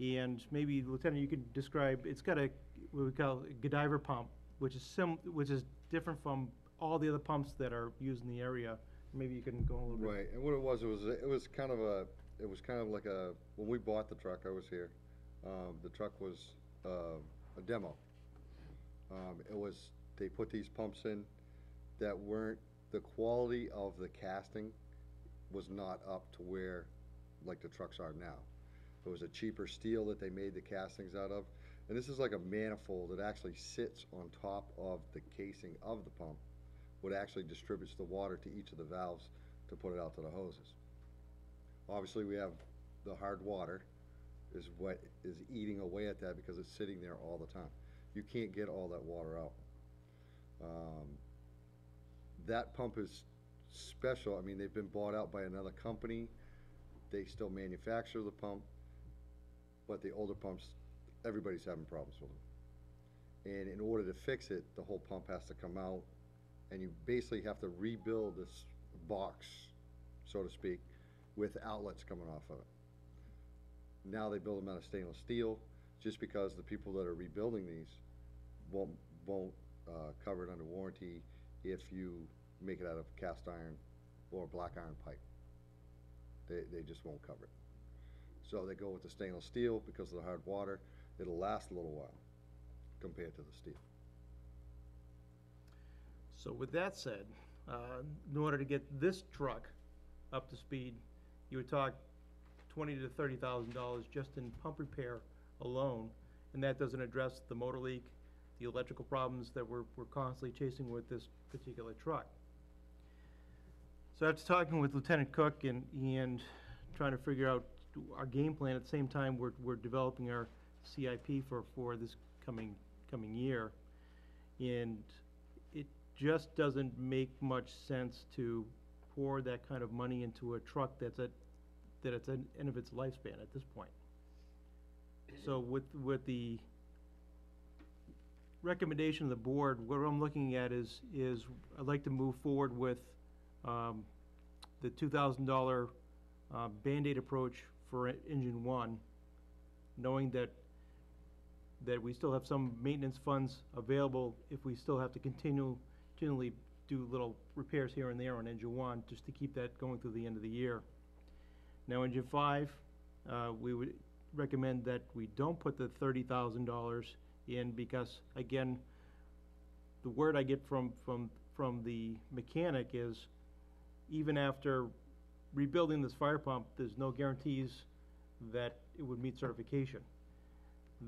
And maybe Lieutenant, you could describe, it's got a, what we call a Godiva pump, which is sim, which is different from all the other pumps that are used in the area. Maybe you can go a little bit. Right, and what it was, it was, it was kind of a, it was kind of like a, when we bought the truck, I was here, um, the truck was, uh, a demo. Um, it was, they put these pumps in that weren't, the quality of the casting was not up to where, like the trucks are now. It was a cheaper steel that they made the castings out of. And this is like a manifold that actually sits on top of the casing of the pump, what actually distributes the water to each of the valves to put it out to the hoses. Obviously, we have the hard water is what is eating away at that because it's sitting there all the time. You can't get all that water out. Um, that pump is special, I mean, they've been bought out by another company, they still manufacture the pump, but the older pumps, everybody's having problems with them. And in order to fix it, the whole pump has to come out, and you basically have to rebuild this box, so to speak, with outlets coming off of it. Now they build them out of stainless steel, just because the people that are rebuilding these won't, won't, uh, cover it under warranty if you make it out of cast iron or black iron pipe. They, they just won't cover it. So they go with the stainless steel because of the hard water, it'll last a little while compared to the steel. So with that said, uh, in order to get this truck up to speed, you would talk twenty to thirty thousand dollars just in pump repair alone, and that doesn't address the motor leak, the electrical problems that we're, we're constantly chasing with this particular truck. So after talking with Lieutenant Cook and, and trying to figure out our game plan, at the same time, we're, we're developing our CIP for, for this coming, coming year. And just doesn't make much sense to pour that kind of money into a truck that's at, that it's the end of its lifespan at this point. So with, with the recommendation of the board, what I'm looking at is, is I'd like to move forward with, um, the two thousand dollar, uh, Band-Aid approach for engine one, knowing that, that we still have some maintenance funds available if we still have to continue, continually do little repairs here and there on engine one, just to keep that going through the end of the year. Now, engine five, uh, we would recommend that we don't put the thirty thousand dollars in, because, again, the word I get from, from, from the mechanic is, even after rebuilding this fire pump, there's no guarantees that it would meet certification.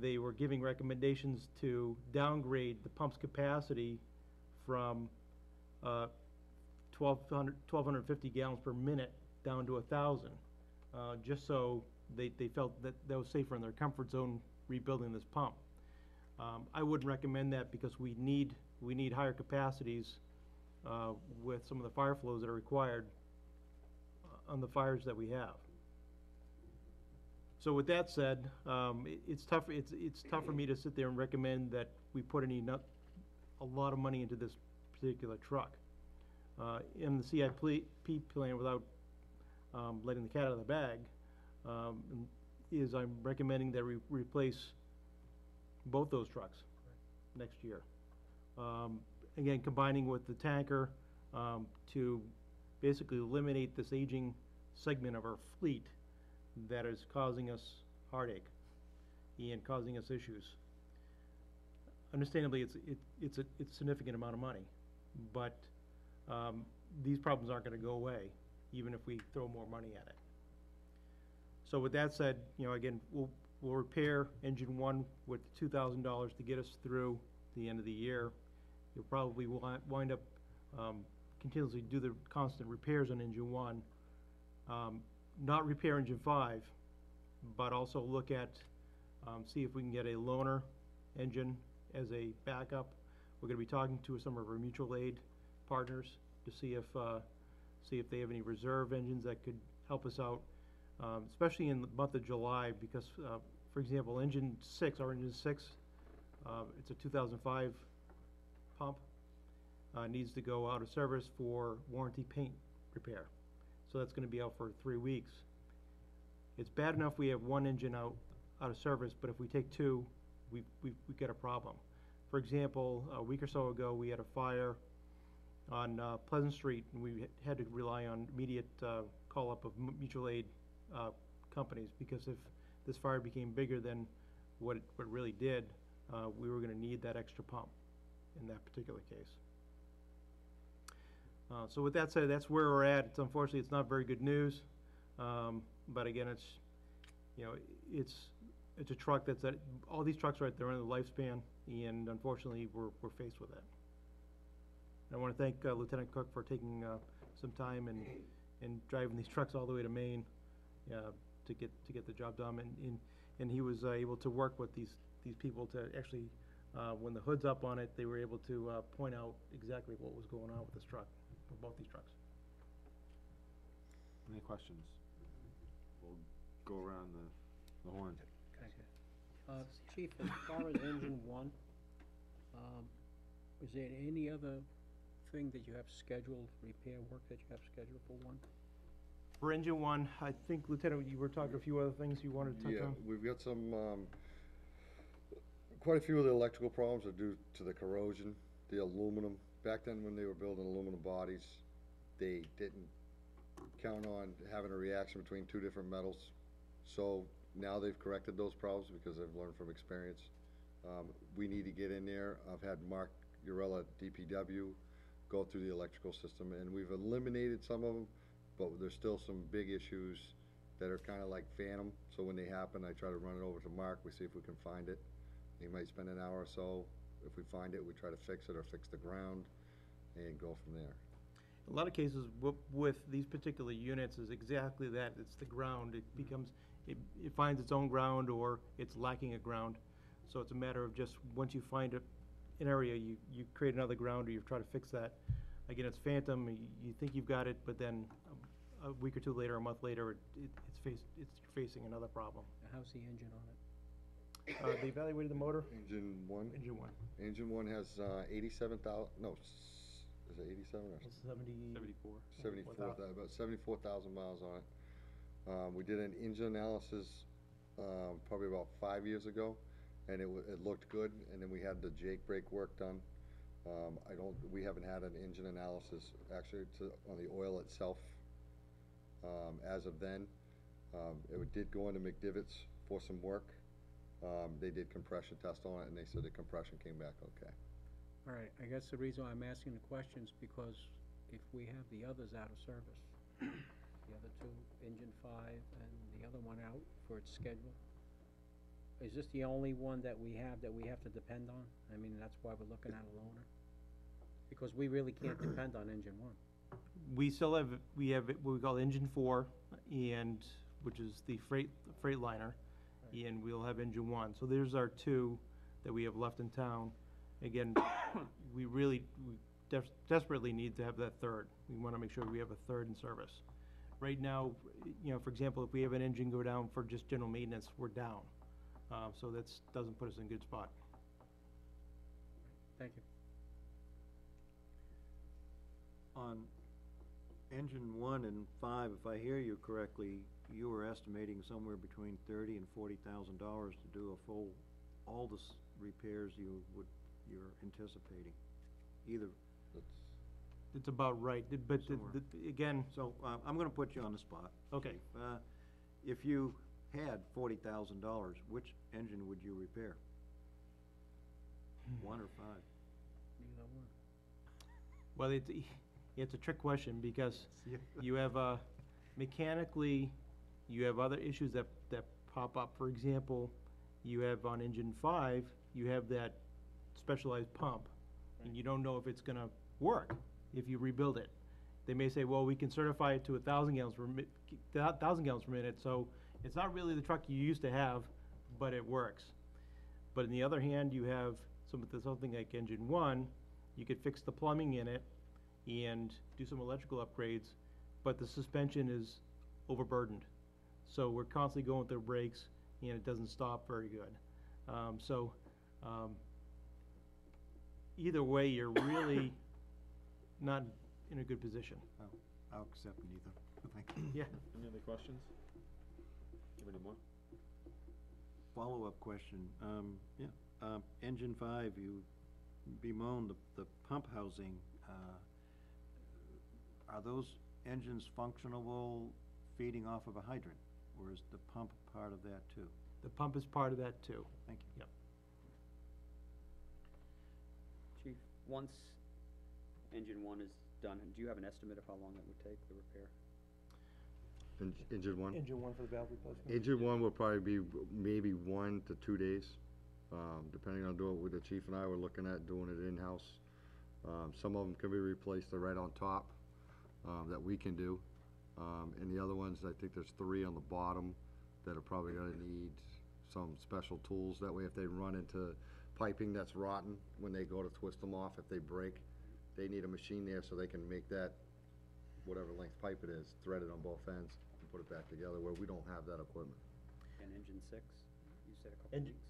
They were giving recommendations to downgrade the pump's capacity from, uh, twelve hundred, twelve hundred and fifty gallons per minute down to a thousand, uh, just so they, they felt that that was safer in their comfort zone rebuilding this pump. Um, I wouldn't recommend that because we need, we need higher capacities, uh, with some of the fire flows that are required uh, on the fires that we have. So with that said, um, it, it's tough, it's, it's tough for me to sit there and recommend that we put any a lot of money into this particular truck. Uh, in the CIP plan without, um, letting the cat out of the bag, um, is I'm recommending that we replace both those trucks next year. Um, again, combining with the tanker, um, to basically eliminate this aging segment of our fleet that is causing us heartache and causing us issues. Understandably, it's, it, it's a, it's a significant amount of money, but, um, these problems aren't gonna go away, even if we throw more money at it. So with that said, you know, again, we'll, we'll repair engine one with two thousand dollars to get us through the end of the year. You'll probably wi- wind up, um, continuously do the constant repairs on engine one. Um, not repair engine five, but also look at, um, see if we can get a loaner engine as a backup. We're gonna be talking to some of our mutual aid partners to see if, uh, see if they have any reserve engines that could help us out, um, especially in the month of July, because, uh, for example, engine six, our engine six, uh, it's a two thousand five pump, uh, needs to go out of service for warranty paint repair. So that's gonna be out for three weeks. It's bad enough we have one engine out, out of service, but if we take two, we, we, we get a problem. For example, a week or so ago, we had a fire on, uh, Pleasant Street, and we had to rely on immediate, uh, call-up of mu- mutual aid, uh, companies, because if this fire became bigger than what it, what it really did, uh, we were gonna need that extra pump in that particular case. Uh, so with that said, that's where we're at. It's unfortunately, it's not very good news. Um, but again, it's, you know, it's it's a truck that's at, all these trucks are at their end of the lifespan, and unfortunately, we're, we're faced with that. And I wanna thank uh, Lieutenant Cook for taking, uh, some time and, and driving these trucks all the way to Maine, uh, to get, to get the job done, and, and, and he was uh, able to work with these, these people to actually, uh, when the hood's up on it, they were able to, uh, point out exactly what was going on with this truck, with both these trucks. Any questions? We'll go around the, the horn. Uh, Chief, as far as engine one, um, is there any other thing that you have scheduled, repair work that you have scheduled for one? For engine one, I think Lieutenant, you were talking a few other things you wanted to touch Yeah, on? we've got some, um, quite a few of the electrical problems are due to the corrosion, the aluminum. Back then, when they were building aluminum bodies, they didn't count on having a reaction between two different metals. So now they've corrected those problems because they've learned from experience. Um, we need to get in there. I've had Mark Urella, DPW, go through the electrical system, and we've eliminated some of them, but there's still some big issues that are kinda like phantom, so when they happen, I try to run it over to Mark, we see if we can find it. He might spend an hour or so, if we find it, we try to fix it or fix the ground, and go from there. A lot of cases with, with these particular units is exactly that, it's the ground, it becomes, it, it finds its own ground or it's lacking a ground. So it's a matter of just, once you find a, an area, you, you create another ground or you try to fix that. Again, it's phantom, you, you think you've got it, but then a, a week or two later, a month later, it, it- it's face, it's facing another problem. How's the engine on it? Uh, they evaluated the motor, Engine one, engine one, engine one has, uh, eighty-seven no, s- is it eighty-seven or it's seventy, Seventy-four. seventy-four, 74,000. about seventy-four thousand miles on it. Um, we did an engine analysis, um, probably about five years ago, and it wa- it looked good, and then we had the Jake brake work done. Um, I don't, we haven't had an engine analysis, actually, to, on the oil itself, um, as of then. Um, it did go into McDivitt's for some work. Um, they did compression test on it, and they said the compression came back okay. All right, I guess the reason why I'm asking the questions, because if we have the others out of service, the other two, engine five and the other one out for its schedule, is this the only one that we have that we have to depend on? I mean, that's why we're looking at a loaner? Because we really can't depend on engine one. we still have, we have what we call engine four, and, which is the freight, Freightliner, and we'll have engine one. So there's our two that we have left in town. Again, we really, we des- desperately need to have that third. We wanna make sure we have a third in service. Right now, you know, for example, if we have an engine go down for just general maintenance, we're down. Uh, so that's, doesn't put us in a good spot. Thank you. On engine one and five, if I hear you correctly, you were estimating somewhere between thirty and forty thousand dollars to do a full, all the s- repairs you would, you're anticipating. Either, That's, It's about right, but, the- Somewhere. the- again, so, uh, I'm gonna put you on the spot. okay, Uh, if you had forty thousand dollars, which engine would you repair? One or five? Either one. Well, it's, it's a trick question, because you have, uh, mechanically, you have other issues that, that pop up. For example, you have on engine five, you have that specialized pump, and you don't know if it's gonna work if you rebuild it. They may say, well, we can certify it to a thousand gallons per mi- thou- thousand gallons per minute, so it's not really the truck you used to have, but it works. But on the other hand, you have some, something like engine one, you could fix the plumbing in it and do some electrical upgrades, but the suspension is overburdened. So we're constantly going through brakes and it doesn't stop very good. Um, so, um, either way, you're really not in a good position. I'll accept neither. Thank you. Yeah. Any other questions? You have any more? Follow-up question, um, yeah, um, engine five, you bemoaned the, the pump housing, uh, are those engines functional feeding off of a hydrant? Or is the pump part of that too? The pump is part of that too. Thank you. Chief, once engine one is done, do you have an estimate of how long it would take, the repair? En- Engine one? Engine one for the valve replacement? Engine one will probably be maybe one to two days, um, depending on doing, with the chief and I were looking at doing it in-house. Um, some of them can be replaced, they're right on top, um, that we can do. Um, and the other ones, I think there's three on the bottom that are probably gonna need some special tools. That way if they run into piping that's rotten, when they go to twist them off, if they break, they need a machine there so they can make that, whatever length pipe it is, thread it on both ends and put it back together, where we don't have that equipment. And engine six, you said a couple Engine- weeks?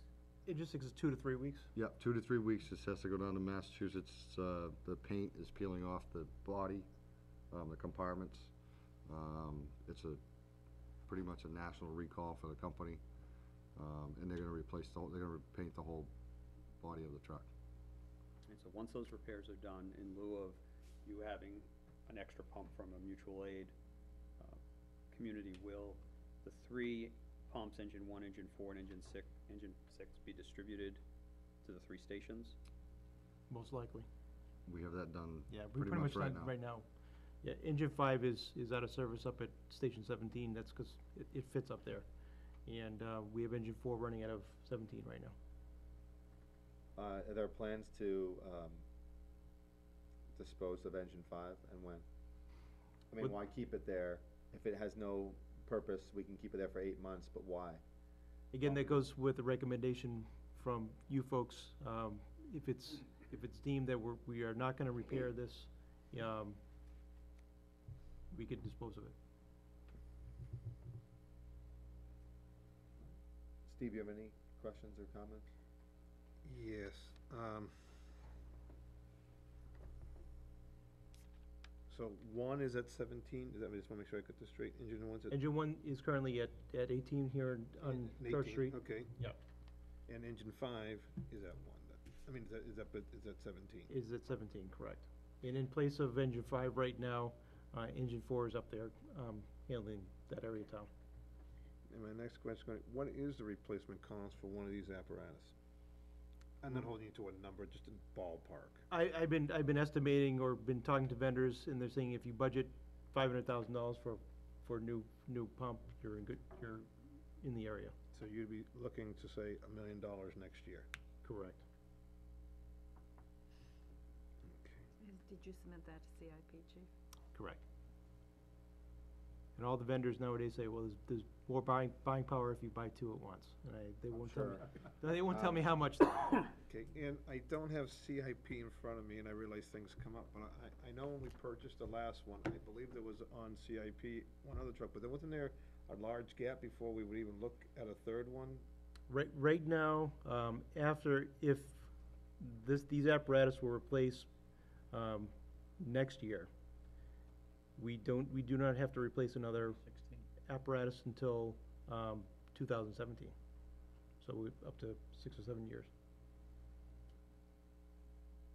Engine six is two to three weeks. Yep, two to three weeks, this has to go down to Massachusetts, uh, the paint is peeling off the body, um, the compartments. Um, it's a, pretty much a national recall for the company, um, and they're gonna replace the whole, they're gonna paint the whole body of the truck. And so once those repairs are done, in lieu of you having an extra pump from a mutual aid, uh, community will, the three pumps, engine one, engine four, and engine six, engine six be distributed to the three stations? Most likely. We have that done Yeah, we pretty pretty much much right done now. right now. Yeah, engine five is, is out of service up at station seventeen, that's because it, it fits up there. And, uh, we have engine four running out of seventeen right now. Uh, are there plans to, um, dispose of engine five and when? I mean, Would- why keep it there? If it has no purpose, we can keep it there for eight months, but why? Again, that goes with the recommendation from you folks, um, if it's, if it's deemed that we're, we are not gonna repair this, um, we could dispose of it. Steve, you have any questions or comments? Yes, um. So one is at seventeen, does that, I just wanna make sure I got this straight, engine one's at. Engine one is currently at, at eighteen here on and Third 18, Street. Okay. Yep. And engine five is at one, then? I mean, is that, is that, but is that seventeen? Is at seventeen, correct. And in place of engine five right now, uh, engine four is up there, um, handling that area of town. And my next question, going, what is the replacement cost for one of these apparatus? I'm not holding you to a number, just a ballpark. I, I've been, I've been estimating or been talking to vendors, and they're saying if you budget five hundred thousand dollars for, for new, new pump, you're in good, you're in the area. So you'd be looking to say a million dollars next year? Correct. Did you submit that to CIP, chief? Correct. And all the vendors nowadays say, well, there's, there's more buying, buying power if you buy two at once, and I, they won't tell me, they won't tell me how much. Okay, and I don't have CIP in front of me, and I realize things come up, but I, I know when we purchased the last one, I believe there was on CIP one other truck, but there wasn't there a large gap before we would even look at a third one? Right, right now, um, after, if this, these apparatus were replaced, um, next year, we don't, we do not have to replace another apparatus until, um, two thousand seventeen. So we, up to six or seven years.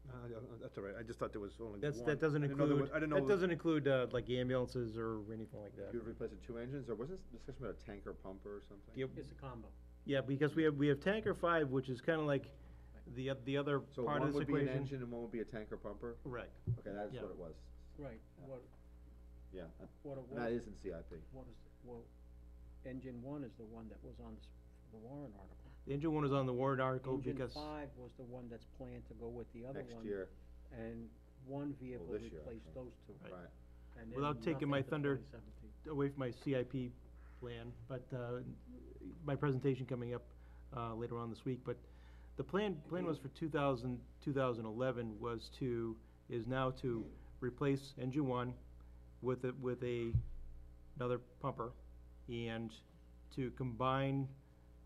Uh, yeah, uh, that's all right, I just thought there was only one. That's, that doesn't I didn't know there include, was- I didn't know. that doesn't include, uh, like ambulances or anything like that. You would replace two engines, or was this discussion about a tanker pumper or something? Yep. It's a combo. Yeah, because we have, we have tanker five, which is kinda like the, oth- the other So part one of this would be an equation. engine and one would be a tanker pumper? Correct. Okay, that's Yeah. what it was, Right, what, yeah, uh, what, what, that is in CIP. what is, well, engine one is the one that was on this, the warrant article. The engine one is on the warrant article Engine because. five was the one that's planned to go with the other one. Next year, And one vehicle this year, replaced actually. those two. right. and then Without taking my nothing thunder- 2017. away from my CIP plan, but, uh, my presentation coming up, uh, later on this week, but the plan, plan was for 2000 2011 was to, is now to replace engine one with a, with a, another pumper, and to combine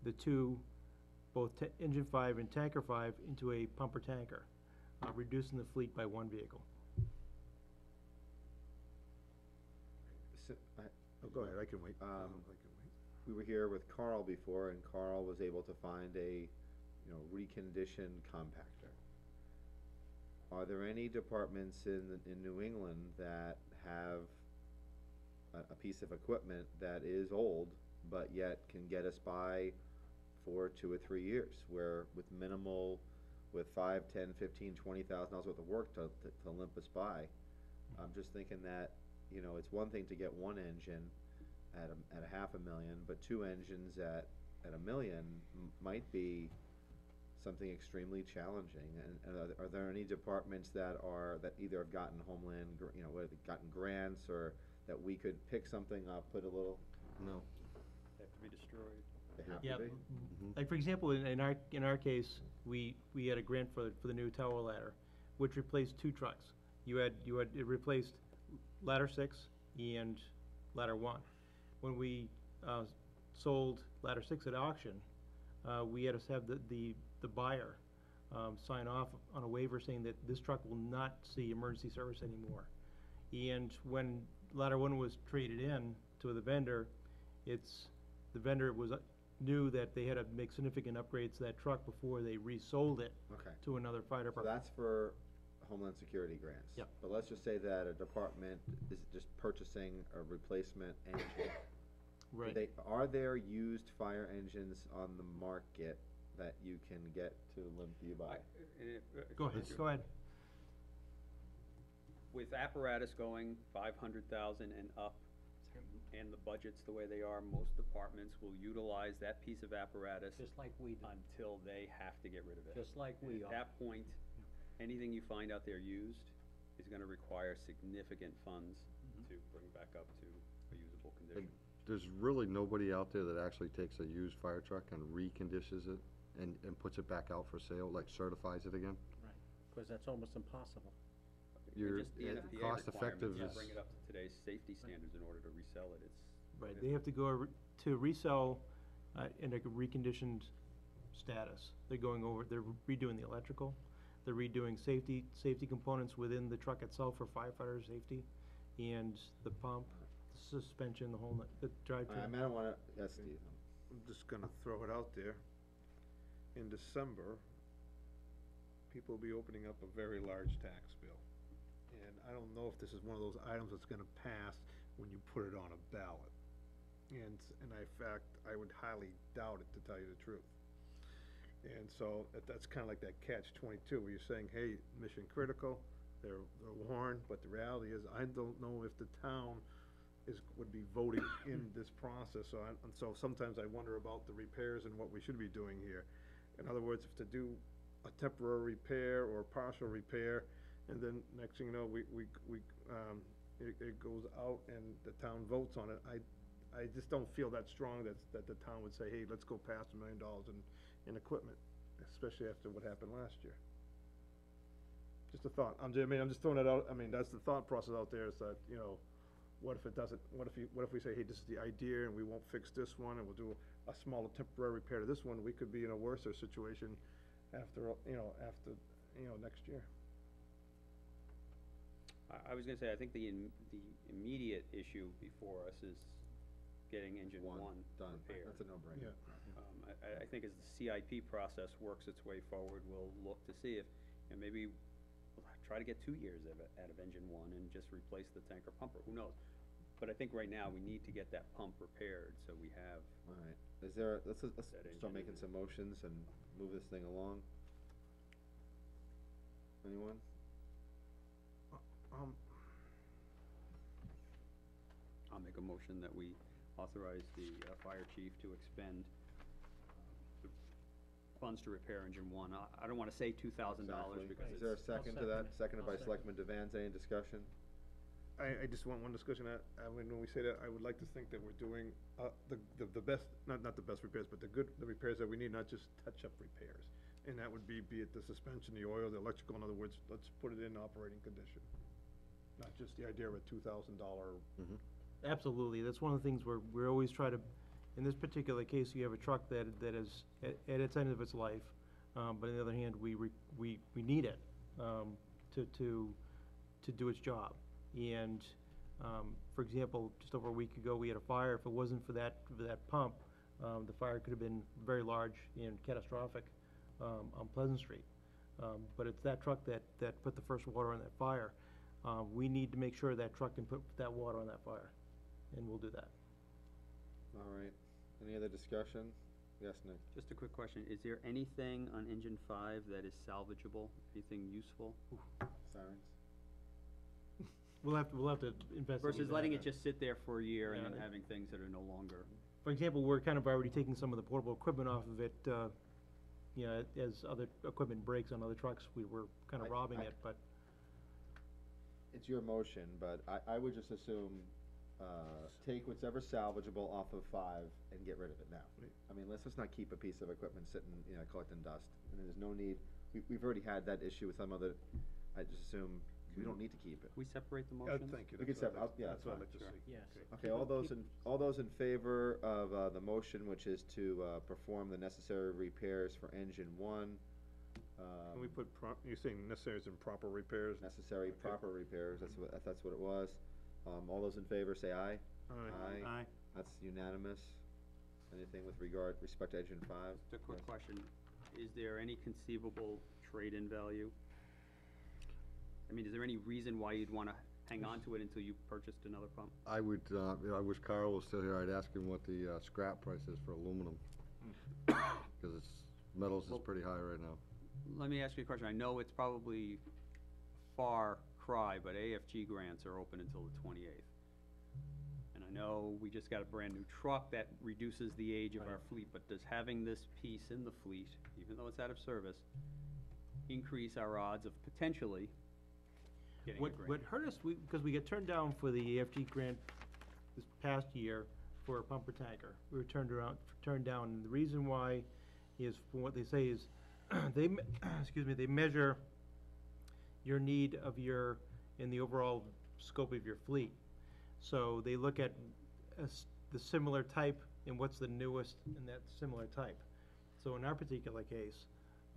the two, both engine five and tanker five, into a pumper tanker, uh, reducing the fleet by one vehicle. Si- I- Oh, go ahead, I can wait. Um, I can wait. we were here with Carl before, and Carl was able to find a, you know, reconditioned compactor. Are there any departments in, in New England that have a, a piece of equipment that is old, but yet can get us by for two or three years, where with minimal, with five, ten, fifteen, twenty thousand dollars worth of work to, to, to limp us by? I'm just thinking that, you know, it's one thing to get one engine, at a, at a half a million, but two engines at, at a million m- might be something extremely challenging, and, and are, there- any departments that are, that either have gotten Homeland, you know, what, gotten grants, or that we could pick something up, put a little, No. They have to be destroyed. they have Yeah, to be? m- like, for example, in, in our, in our case, we, we had a grant for, for the new tower ladder, which replaced two trucks. You had, you had, it replaced ladder six and ladder one. When we, uh, sold ladder six at auction, uh, we had to have the, the, the buyer, um, sign off on a waiver saying that this truck will not see emergency service anymore. And when ladder one was traded in to the vendor, it's, the vendor was, uh, knew that they had to make significant upgrades to that truck before they resold it Okay. to another fire So department. that's for Homeland Security grants? Yep. But let's just say that a department is just purchasing a replacement engine. Do Right. They, are there used fire engines on the market that you can get to Olympia by? I- and if- uh, Go ahead, go ahead. With apparatus going five hundred thousand and up, and the budgets the way they are, most departments will utilize that piece of apparatus Just like we do, until they have to get rid of it. just like we At are. that point, anything you find out there used is gonna require significant funds mm-hmm. to bring back up to a usable condition. There's really nobody out there that actually takes a used fire truck and reconditions it and, and puts it back out for sale, like certifies it again. Right, Cause that's almost impossible. And You're- just the it- cost effective to is- Bring it up to today's safety standards in order to resell it, it's. Right, they have to go re- to resell, uh, in a reconditioned status. They're going over, they're redoing the electrical, they're redoing safety, safety components within the truck itself for firefighter safety, and the pump, suspension, the whole, ni- the I drivetrain. mean, I don't wanna, that's Steve. I'm just gonna throw it out there. In December, people will be opening up a very large tax bill. And I don't know if this is one of those items that's gonna pass when you put it on a ballot. And, and I, in fact, I would highly doubt it, to tell you the truth. And so, that, that's kinda like that catch twenty-two, where you're saying, hey, mission critical, they're, they're warned, but the reality is, I don't know if the town is, would be voting in this process, so I, and so sometimes I wonder about the repairs and what we should be doing here. In other words, if to do a temporary repair or partial repair, and then next thing you know, we, we, we, um, it, it goes out and the town votes on it, I, I just don't feel that strong that, that the town would say, hey, let's go past a million dollars in, in equipment, especially after what happened last year. Just a thought, I'm, ju- I mean, I'm just throwing that out, I mean, that's the thought process out there, is that, you know, what if it doesn't, what if you, what if we say, hey, this is the idea, and we won't fix this one, and we'll do a smaller temporary repair to this one, we could be in a worser situation after, you know, after, you know, next year. I, I was gonna say, I think the, im- the immediate issue before us is getting engine One, one done, repaired. that's a no-brainer. Um, I, I- I think as the CIP process works its way forward, we'll look to see if, and maybe we'll try to get two years of it, out of engine one and just replace the tanker pumper, who knows? But I think right now, we need to get that pump repaired, so we have, Alright, is there, let's, let's That start engine making is- some motions and move this thing along. Anyone? Um, I'll make a motion that we authorize the uh, fire chief to expend uh, the funds to repair engine one. I, I don't wanna say two thousand dollars Exactly. because Is there a it's, second to second that? it. Seconded I'll by second. Selectman D'Avanza, any discussion? I, I just want one discussion, I, I mean, when we say that, I would like to think that we're doing, uh, the, the, the best, not, not the best repairs, but the good, the repairs that we need, not just touch-up repairs. And that would be, be it the suspension, the oil, the electrical, in other words, let's put it in operating condition. Not just the idea of a two thousand dollar, Absolutely, that's one of the things where we're always try to, in this particular case, you have a truck that, that is at, at its end of its life. Um, but on the other hand, we, re- we, we need it, um, to, to, to do its job. And, um, for example, just over a week ago, we had a fire, if it wasn't for that, for that pump, um, the fire could have been very large and catastrophic, um, on Pleasant Street. Um, but it's that truck that, that put the first water on that fire. Uh, we need to make sure that truck can put that water on that fire, and we'll do that. Alright, any other discussion? Yes, Nick? just a quick question, is there anything on engine five that is salvageable, anything useful? Sirens? we'll have to, we'll have to investigate Versus that. letting it just sit there for a year and then I- having things that are no longer. For example, we're kind of already taking some of the portable equipment off of it, uh, you know, as other equipment breaks on other trucks, we were kind I- of robbing I- it, but, It's your motion, but I, I would just assume, uh, take whatever's salvageable off of five and get rid of it now. I mean, let's just not keep a piece of equipment sitting, you know, collecting dust, and there's no need, we, we've already had that issue with some other, I just assume we don't need to keep it. We separate the Uh, motions? thank you. We could that's what I'd sep- like- I'll- yeah, That's what I'd like to fine. see. Yes. Okay, all those in, all those in favor of, uh, the motion, which is to, uh, perform the necessary repairs for engine one, Can we um, put pro, you're saying necessary and proper repairs? necessary Okay. proper repairs, that's what, that's what it was. Um, all those in favor say aye. Aye. Aye. That's unanimous. Anything with regard, respect to engine five? Just a quick question, is there any conceivable trade-in value? I mean, is there any reason why you'd wanna hang on to it until you purchased another pump? I would, uh, you know, I wish Carl was still here, I'd ask him what the, uh, scrap price is for aluminum. Cause it's, metals is pretty high right now. Let me ask you a question, I know it's probably far cry, but AFG grants are open until the twenty-eighth. And I know we just got a brand-new truck that reduces the age of our fleet, but does having this piece in the fleet, even though it's out of service, increase our odds of potentially getting a what, grant? what hurt us, we, because we got turned down for the AFG grant this past year for a pumper tanker. We were turned around, turned down, and the reason why is, from what they say is, they, excuse me, they measure your need of your, in the overall scope of your fleet. So they look at a s the similar type and what's the newest in that similar type. So in our particular case,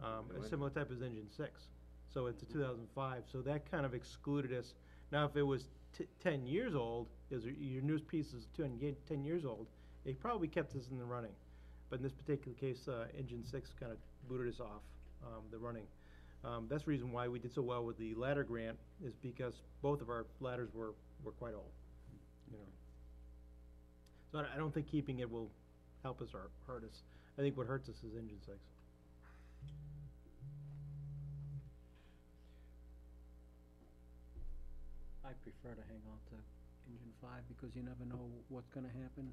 um, a similar type is engine six. So it's a two thousand five, so that kind of excluded us. Now, if it was t- ten years old, is your- your newest piece is two and ten years old, it probably kept us in the running. But in this particular case, uh, engine six kind of booted us off, um, the running. Um, that's the reason why we did so well with the ladder grant, is because both of our ladders were, were quite old, you know. So I, I don't think keeping it will help us or hurt us. I think what hurts us is engine six. I prefer to hang on to engine five because you never know what's gonna happen.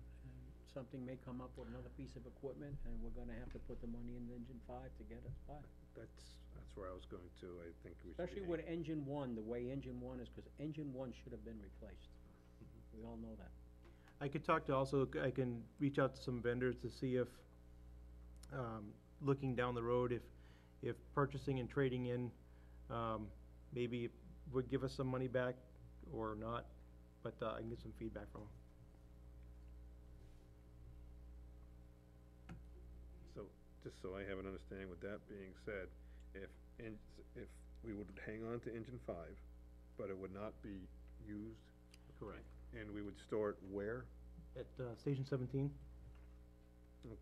And Something may come up with another piece of equipment and we're gonna have to put the money in engine five to get us by. That's, that's where I was going to, I think we should be. Especially with engine one, the way engine one is, cause engine one should have been replaced. We all know that. I could talk to also, I can reach out to some vendors to see if, um, looking down the road, if, if purchasing and trading in, um, maybe would give us some money back or not, but, uh, I can get some feedback from them. Just so I have an understanding, with that being said, if, en- if we would hang on to engine five, but it would not be used, Correct. and we would store it where? At, uh, Station seventeen,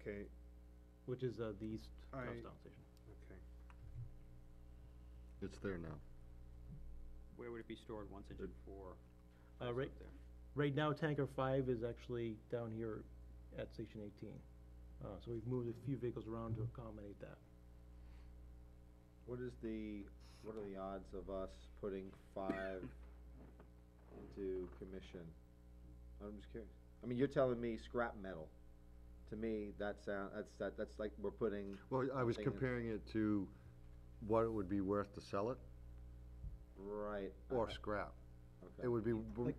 Okay, which is, uh, the east I- Goffstown station. okay. It's there now. Where would it be stored once engine four? Uh, goes right, up there? right now, tanker five is actually down here at Station eighteen. Uh, so we've moved a few vehicles around to accommodate that. What is the, what are the odds of us putting five into commission? I'm just curious. I mean, you're telling me scrap metal. To me, that sound, that's, that, that's like we're putting, Well, I was Something in- comparing it to what it would be worth to sell it, right. or uh, scrap. okay. It would be, Like-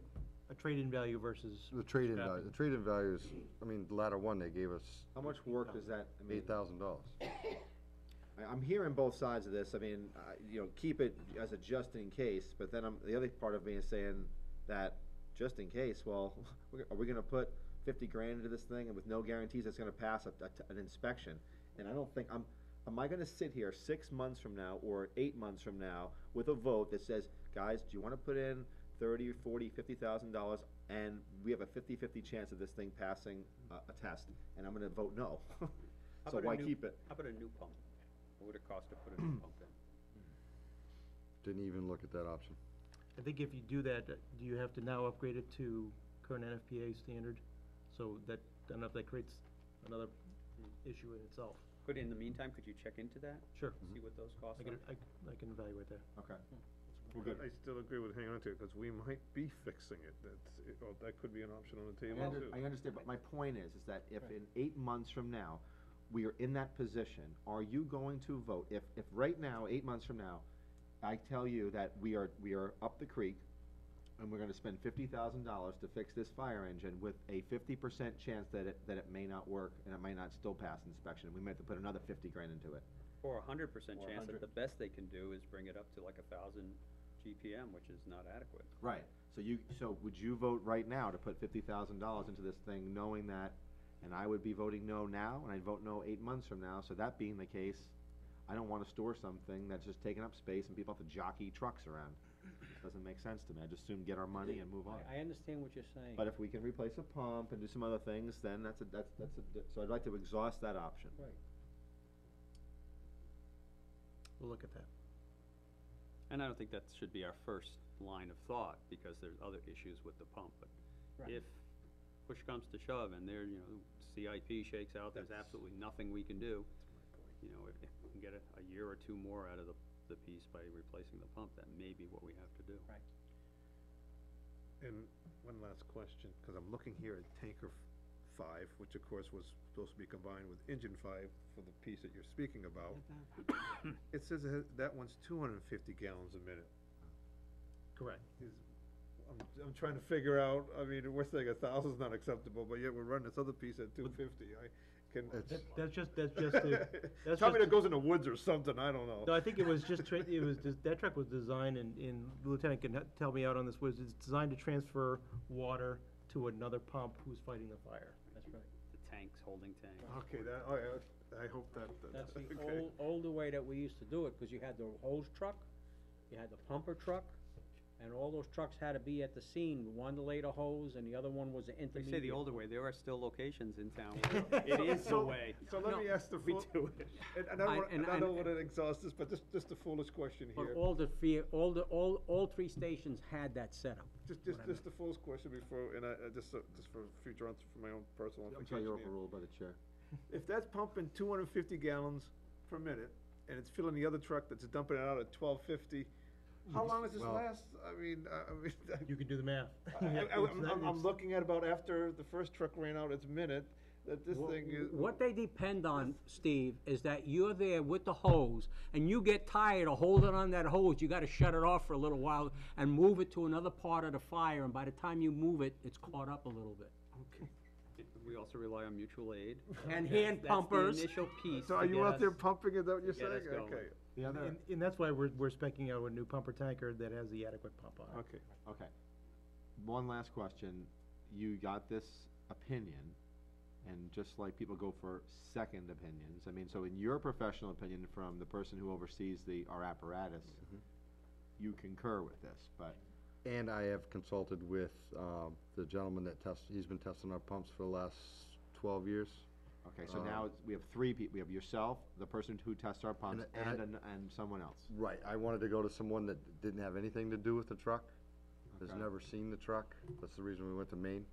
A trade-in value versus, the trade-in value, the trade-in value is, I mean, the ladder one, they gave us How much work does that, I mean, eight thousand dollars. I, I'm hearing both sides of this, I mean, uh, you know, keep it as a just in case, but then I'm, the other part of me is saying that, just in case, well, we're- are we gonna put fifty grand into this thing and with no guarantees it's gonna pass a, a t- an inspection? And I don't think, I'm, am I gonna sit here six months from now or eight months from now with a vote that says, guys, do you wanna put in thirty, forty, fifty thousand dollars? And we have a fifty-fifty chance of this thing passing a, a test, and I'm gonna vote no. How So about a why new- keep it? How about a new pump? What would it cost to put a new pump in? Didn't even look at that option. I think if you do that, uh, do you have to now upgrade it to current NFPA standard? So that, I don't know if that creates another issue in itself. But in the meantime, could you check into that, Sure. see what those costs I can, are? I, I can evaluate that. Okay. We're good. I still agree with hanging on to it, cause we might be fixing it, that's, it- or that could be an option on the I table under, too. I understand, but my point is, is that if in eight months from now, we are in that position, are you going to vote, if, if right now, eight months from now, I tell you that we are, we are up the creek, and we're gonna spend fifty thousand dollars to fix this fire engine with a fifty percent chance that it, that it may not work, and it might not still pass inspection, we might have to put another fifty grand into it. Or a hundred percent Or a chance hundred. that the best they can do is bring it up to like a thousand GPM, which is not adequate. Right, so you, so would you vote right now to put fifty thousand dollars into this thing, knowing that, and I would be voting no now, and I'd vote no eight months from now, so that being the case, I don't wanna store something that's just taking up space and people have to jockey trucks around. Doesn't make sense to me, I just assume get our money and move on. I, I understand what you're saying. But if we can replace a pump and do some other things, then that's a, that's, that's a, so I'd like to exhaust that option. Right. We'll look at that. And I don't think that should be our first line of thought, because there's other issues with the pump, but Right. if push comes to shove and there, you know, CIP shakes out, there's absolutely nothing we can do, you know, if, if we can get a, a year or two more out of the, the piece by replacing the pump, that may be what we have to do. Right. And one last question, cause I'm looking here at tanker f- five, which of course was supposed to be combined with engine five for the piece that you're speaking about. It says it has- that one's two hundred and fifty gallons a minute. Correct. Is, I'm, I'm trying to figure out, I mean, we're saying a thousand's not acceptable, but yet we're running this other piece at two fifty, I can. That, that's just, that's just to, that's Tell me just that goes in the woods or something, I don't know. No, I think it was just, tra- it was, des- that truck was designed and, and Lieutenant can h- tell me out on this, was it's designed to transfer water to another pump who's fighting the fire. That's right. The tanks, holding tank. Okay, that, oh, yeah, I hope that, that- That's the okay. old, older way that we used to do it, cause you had the hose truck, you had the pumper truck, and all those trucks had to be at the scene, one to lay the hose, and the other one was the They intermediate. say the older way, there are still locations in town where it is the So- way. So let No, me ask the We fool, do it. and, and I I- don't wanna, and and I don't wanna exhaust this, but just, just a foolish question But here. all the fee, all the, all, all three stations had that setup. Just, just, what I just a foolish question before, and I, I just, uh, just for future answer for my own personal I'm sorry, application you're here. overruled by the chair. If that's pumping two hundred and fifty gallons per minute, and it's filling the other truck that's dumping it out at twelve fifty, how long does this Well- last? I mean, I, I mean, You can do the math. I, I, It's I'm, I'm, I'm looking at about after the first truck ran out its minute, that this Wha- thing is. What they depend on, Steve, is that you're there with the hose, and you get tired of holding on that hose, you gotta shut it off for a little while and move it to another part of the fire, and by the time you move it, it's caught up a little bit. Okay. We also rely on mutual aid. And That's- hand that's the pumpers. initial piece So to are you get out there us- pumping, is that what you're get us saying? going. Okay, The other, And, and that's why we're, we're specking out a new pumper tanker that has the adequate pump on it. okay. okay. One last question, you got this opinion, and just like people go for second opinions, I mean, so in your professional opinion, from the person who oversees the, our apparatus, you concur with this, but, And I have consulted with, um, the gentleman that test, he's been testing our pumps for the last twelve years. Okay, so now Um, it's, we have three people, we have yourself, the person who tests our pumps, And- and, and an- and someone else. Right, I wanted to go to someone that didn't have anything to do with the truck, has Okay. never seen the truck, that's the reason we went to Maine.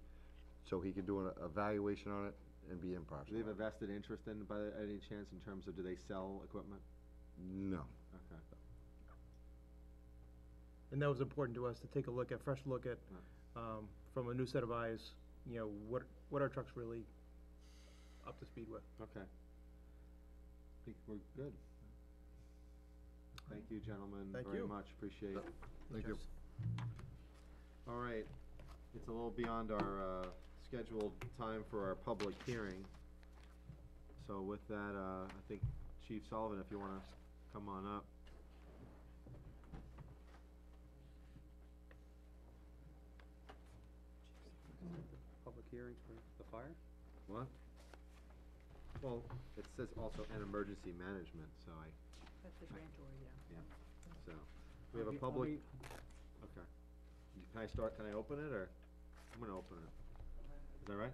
So he could do an evaluation on it and be impartial. Do they have a vested interest in, by any chance, in terms of do they sell equipment? No. Okay. And that was important to us, to take a look at, fresh look at, um, from a new set of eyes, you know, what, what our trucks really up to speed with. Okay. I think we're good. Thank you, gentlemen, Thank very you. much, appreciate it. Thank you. All right, it's a little beyond our, uh, scheduled time for our public hearing. So with that, uh, I think Chief Sullivan, if you wanna come on up. Public hearing for the fire? What? Well, it says also an emergency management, so I, That's the grantor, yeah. so, we have a Are we- are public, we- okay. Can I start, can I open it, or, I'm gonna open it. Is that right?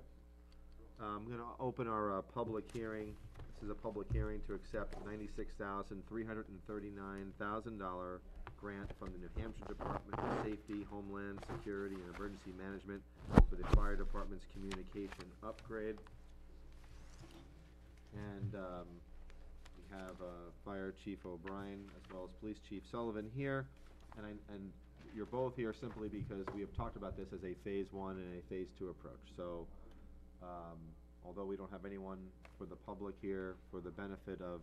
Uh, I'm gonna open our, uh, public hearing, this is a public hearing to accept ninety-six thousand, three hundred and thirty-nine thousand dollar grant from the New Hampshire Department of Safety, Homeland Security, and Emergency Management for the fire department's communication upgrade. And, um, we have, uh, Fire Chief O'Brien as well as Police Chief Sullivan here. and I, and you're both here simply because we have talked about this as a phase one and a phase two approach, so, um, although we don't have anyone for the public here, for the benefit of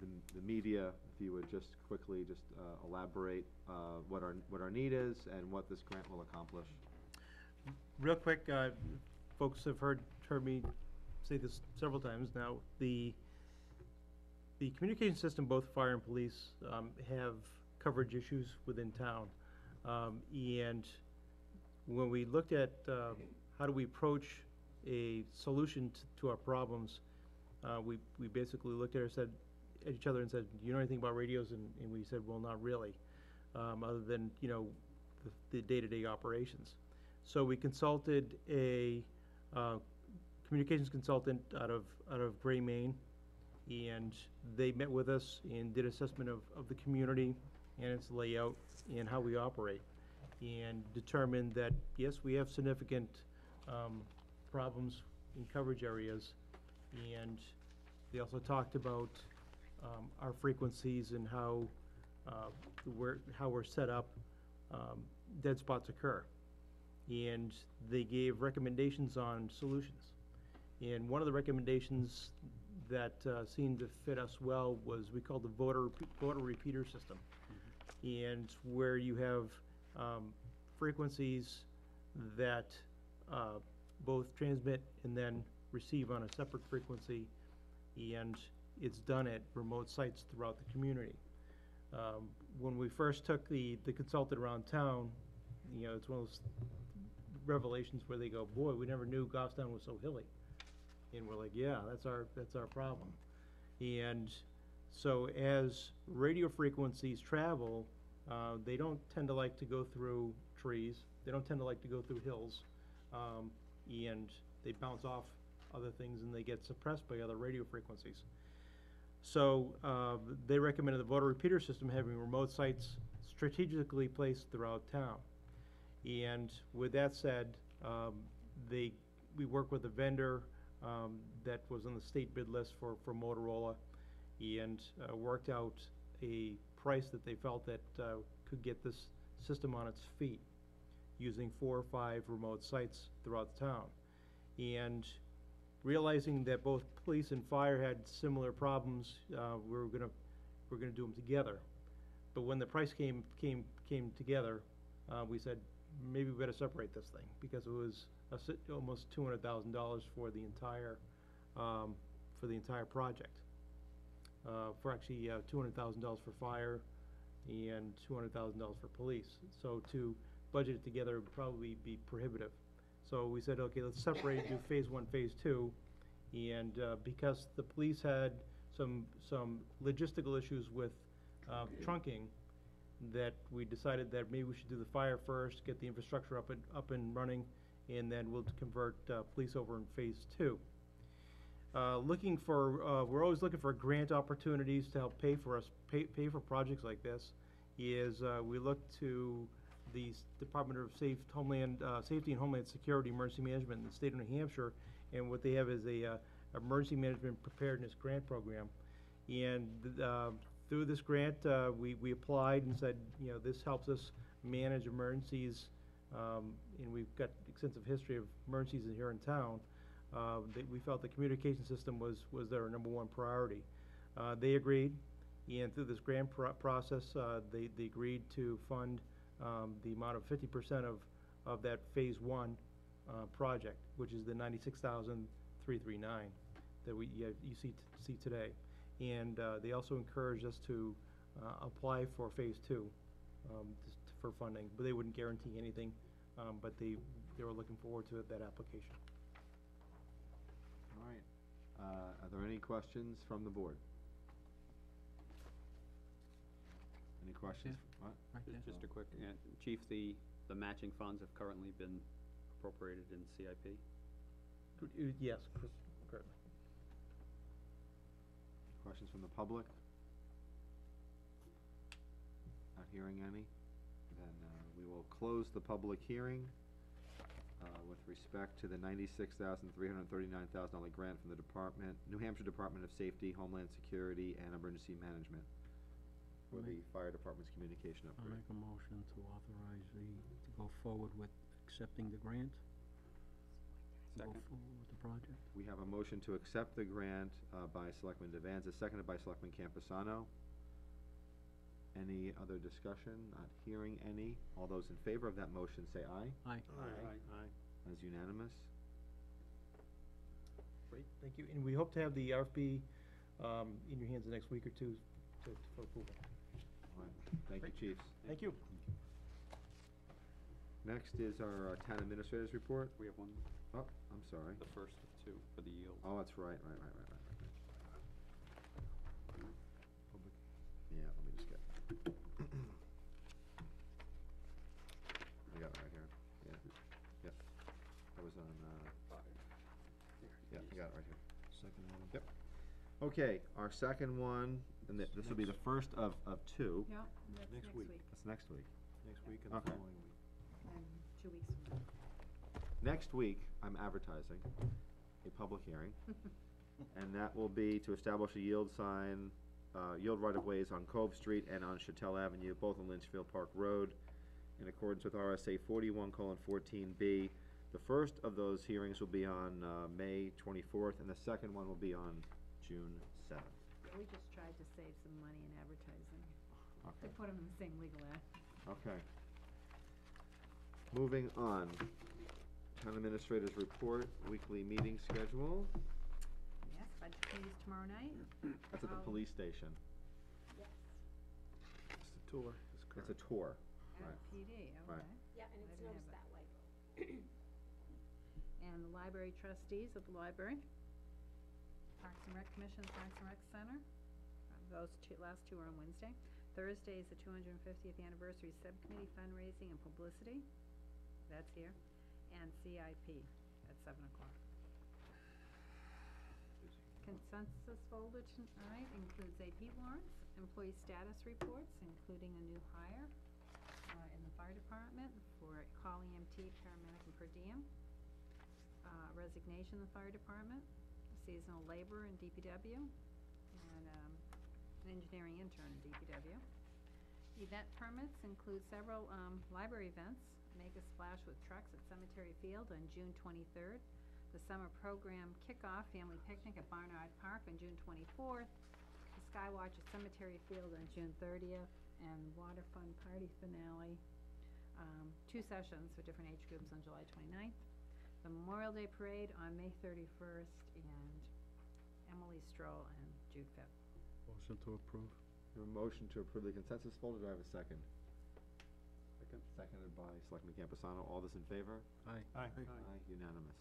the, the media, if you would just quickly just, uh, elaborate, uh, what our, what our need is and what this grant will accomplish. Real quick, uh, folks have heard, heard me say this several times now, the, the communication system, both fire and police, um, have coverage issues within town. Um, and when we looked at, uh, how do we approach a solution to our problems, uh, we, we basically looked at her, said, at each other and said, do you know anything about radios? And, and we said, well, not really, um, other than, you know, the, the day-to-day operations. So we consulted a, uh, communications consultant out of, out of Gray, Maine, and they met with us and did assessment of, of the community and its layout and how we operate, and determined that, yes, we have significant, um, problems in coverage areas, and they also talked about, um, our frequencies and how, uh, we're, how we're set up, um, dead spots occur. And they gave recommendations on solutions. And one of the recommendations that, uh, seemed to fit us well was, we called the voter, voter repeater system. And where you have, um, frequencies that, uh, both transmit and then receive on a separate frequency, and it's done at remote sites throughout the community. Um, when we first took the, the consultant around town, you know, it's one of those revelations where they go, boy, we never knew Goffstown was so hilly. And we're like, yeah, that's our, that's our problem. And so as radio frequencies travel, uh, they don't tend to like to go through trees, they don't tend to like to go through hills, um, and they bounce off other things and they get suppressed by other radio frequencies. So, uh, they recommended the voter repeater system having remote sites strategically placed throughout town. And with that said, um, they, we worked with a vendor, um, that was on the state bid list for, for Motorola and, uh, worked out a price that they felt that, uh, could get this system on its feet using four or five remote sites throughout the town. And realizing that both police and fire had similar problems, uh, we were gonna, we're gonna do them together. But when the price came, came, came together, uh, we said, maybe we better separate this thing, because it was a si- almost two hundred thousand dollars for the entire, um, for the entire project. Uh, for actually, uh, two hundred thousand dollars for fire and two hundred thousand dollars for police. So to budget it together would probably be prohibitive. So we said, okay, let's separate, do phase one, phase two. And, uh, because the police had some, some logistical issues with, uh, trunking, that we decided that maybe we should do the fire first, get the infrastructure up and, up and running, and then we'll convert, uh, police over in phase two. Uh, looking for, uh, we're always looking for grant opportunities to help pay for us, pay, pay for projects like this, is, uh, we look to the Department of Safe Homeland, uh, Safety and Homeland Security Emergency Management in the state of New Hampshire, and what they have is a, uh, emergency management preparedness grant program. And, through this grant, we, we applied and said, you know, this helps us manage emergencies, um, and we've got extensive history of emergencies in here in town. Uh, we felt the communication system was, was their number one priority. Uh, they agreed, and through this grant pro- process, uh, they, they agreed to fund, um, the amount of fifty percent of, of that phase one, uh, project, which is the ninety-six thousand three three nine that we, you, you see, t- see today. And, uh, they also encouraged us to, uh, apply for phase two, um, for funding, but they wouldn't guarantee anything, um, but they, they were looking forward to that application. All right, uh, are there any questions from the board? Any questions? What? Ju- Just a quick, uh, Chief, the, the matching funds have currently been appropriated in CIP? Yes, Chris, currently. Questions from the public? Not hearing any? Then, uh, we will close the public hearing, uh, with respect to the ninety-six thousand, three hundred and thirty-nine thousand dollar grant from the Department, New Hampshire Department of Safety, Homeland Security, and Emergency Management. for the Make- fire department's communication I'll upgrade. make a motion to authorize the, to go forward with accepting the grant. To Go Second. forward with the project. We have a motion to accept the grant, uh, by Selectman D'Avanza, seconded by Selectman Campusano. Any other discussion? Not hearing any. All those in favor of that motion say aye. Aye. Aye. Aye. Aye. That's unanimous. Great, thank you. And we hope to have the RFP, um, in your hands the next week or two to, for approval. All right. Thank you, Great. chiefs. Thank you. Next is our uh, town administrators report. We have one, Oh, I'm sorry. the first of two for the yield. Oh, that's right, right, right, right, right, right. Yeah, let me just get. I got it right here, yeah, yep. That was on, uh, Five. yeah, I got it right here. Second item. Yep. Okay, our second one, and thi- this will be the first of, of two. Yeah, that's Next next week. week, That's next week. Next week and the Okay. following week. and two weeks from. Next week, I'm advertising a public hearing, and that will be to establish a yield sign, uh, yield right-of-ways on Cove Street and on Chattel Avenue, both on Lynchfield Park Road, in accordance with RSA forty-one colon fourteen B. The first of those hearings will be on, uh, May twenty-fourth, and the second one will be on June seventh. We just tried to save some money in advertising, to Okay, put them in the same legal ad. okay. Moving on, town administrators report, weekly meeting schedule, Yes, budget committee's tomorrow night. that's at the Oh. police station. Yes. It's the tour, it's It's correct. a tour. At Right. PD, Right. okay. Yeah, and I it's didn't have noticed that. that way. And the library trustees of the library. Parks and Rec Commission, Parks and Rec Center. Uh, Those two, last two are on Wednesday. Thursday is the two hundred and fiftieth anniversary subcommittee fundraising and publicity. That's here. And CIP at seven o'clock. Consensus folder tonight includes AP warrants, employee status reports, including a new hire uh, in the fire department for call EMT, paramedic, and per diem. Uh, resignation in the fire department, seasonal labor in DPW, and, um, an engineering intern in DPW. Event permits include several, um, library events, Make a Splash with Trucks at Cemetery Field on June twenty-third. The summer program kickoff, family picnic at Barnard Park on June twenty-fourth. The Skywatch at Cemetery Field on June thirtieth, and Water Fun Party Finale. Um, two sessions for different age groups on July 29th. The Memorial Day Parade on May thirty-first, and Emily Stroll and Jude fifth. Motion to approve. A motion to approve the consensus folder, do I have a second? Second. Seconded by Selectman Campusano, all those in favor? Aye. Aye. Aye, unanimous.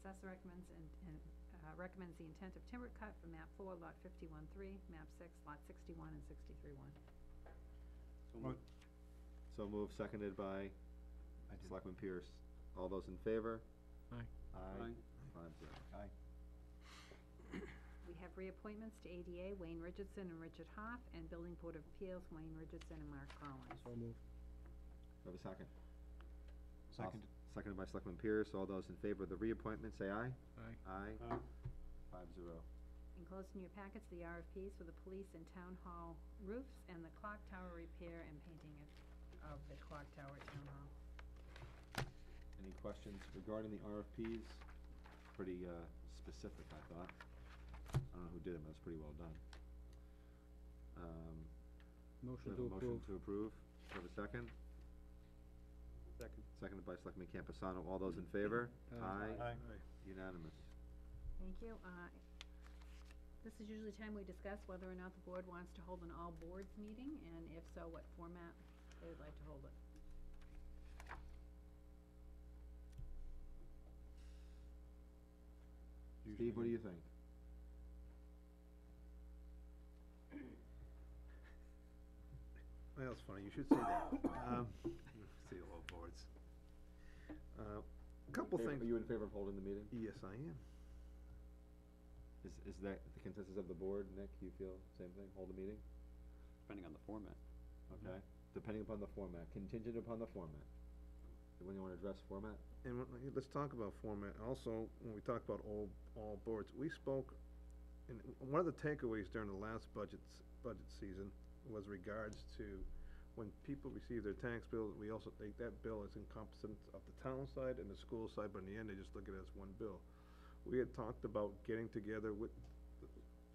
Assessor recommends and, and, uh, recommends the intent of timber cut for map four, lot fifty-one three, map six, lot sixty-one and sixty-three one. So moved. So moved, seconded by Selectman Pierce, all those in favor? Aye. Aye, Aye. five zero. Aye. We have reappointments to ADA, Wayne Richardson and Richard Hoff, and Building Board of Appeals, Wayne Richardson and Mark Collins. So moved. Do I have a second? Second. Seconded by Selectman Pierce, all those in favor of the reappointment, say aye. Aye. Aye, Aye. five zero. Enclosed in your packets, the RFPs for the police and town hall roofs, and the clock tower repair and painting it, of the clock tower at town hall. Any questions regarding the RFPs? Pretty, uh, specific, I thought. I don't know who did them, but it's pretty well done. Um, we Motion have to a motion approve. to approve, do I have a second? Second. Seconded by Selectman Campusano, all those in favor? Aye. Aye. Unanimous. Thank you. Uh, This is usually the time we discuss whether or not the board wants to hold an all-boards meeting, and if so, what format they would like to hold it. Steve, what do you think? Well, it's funny, you should say that. Um, See all boards. Uh, Couple Favor- things. Are you in favor of holding the meeting? Yes, I am. Is, is that the consensus of the board, Nick, you feel same thing, hold the meeting? Depending on the format. Okay, depending upon the format, contingent upon the format. When you wanna address format? And when- let's talk about format. Also, when we talk about all, all boards, we spoke, and one of the takeaways during the last budget, budget season was regards to when people receive their tax bill, we also think that bill is encompassing of the town side and the school side, but in the end, they just look at it as one bill. We had talked about getting together with,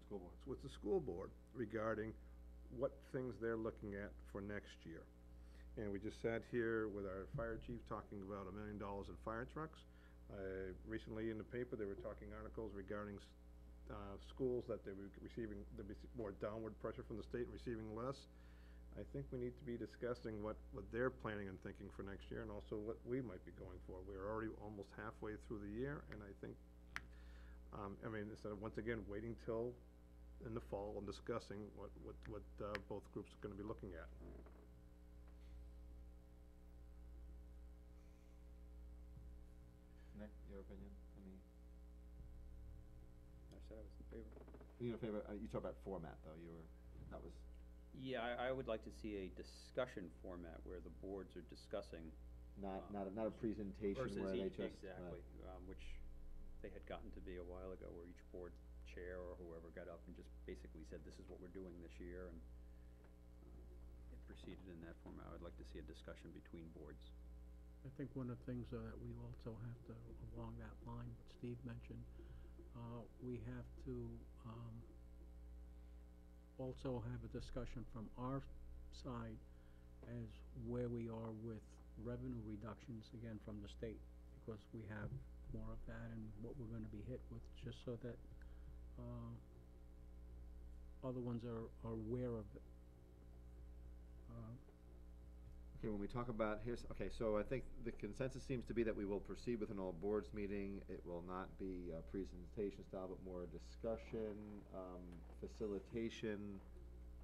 School boards. with the school board regarding what things they're looking at for next year. And we just sat here with our fire chief talking about a million dollars in fire trucks. Uh, recently in the paper, they were talking articles regarding, uh, schools that they were receiving, there be more downward pressure from the state, and receiving less. I think we need to be discussing what, what they're planning and thinking for next year and also what we might be going for. We're already almost halfway through the year and I think, um, I mean, instead of once again waiting till in the fall and discussing what, what, what, uh, both groups are gonna be looking at. Nick, your opinion? Any, I said I was in favor. You know, favor, uh, you talk about format though, you were, that was, Yeah, I, I would like to see a discussion format where the boards are discussing not, Um, not, a- not a presentation versus where they each, just. right. exactly, um, which they had gotten to be a while ago, where each board chair or whoever got up and just basically said, this is what we're doing this year, and uh, it proceeded in that format. I would like to see a discussion between boards. I think one of the things uh, that we also have to, along that line, what Steve mentioned, uh, we have to, um, also have a discussion from our side as where we are with revenue reductions, again, from the state, because we have more of that and what we're gonna be hit with, just so that, uh, other ones are, are aware of it. Uh, Okay, when we talk about, here's, okay, so I think the consensus seems to be that we will proceed with an all boards meeting. It will not be a presentation style, but more a discussion, um, facilitation.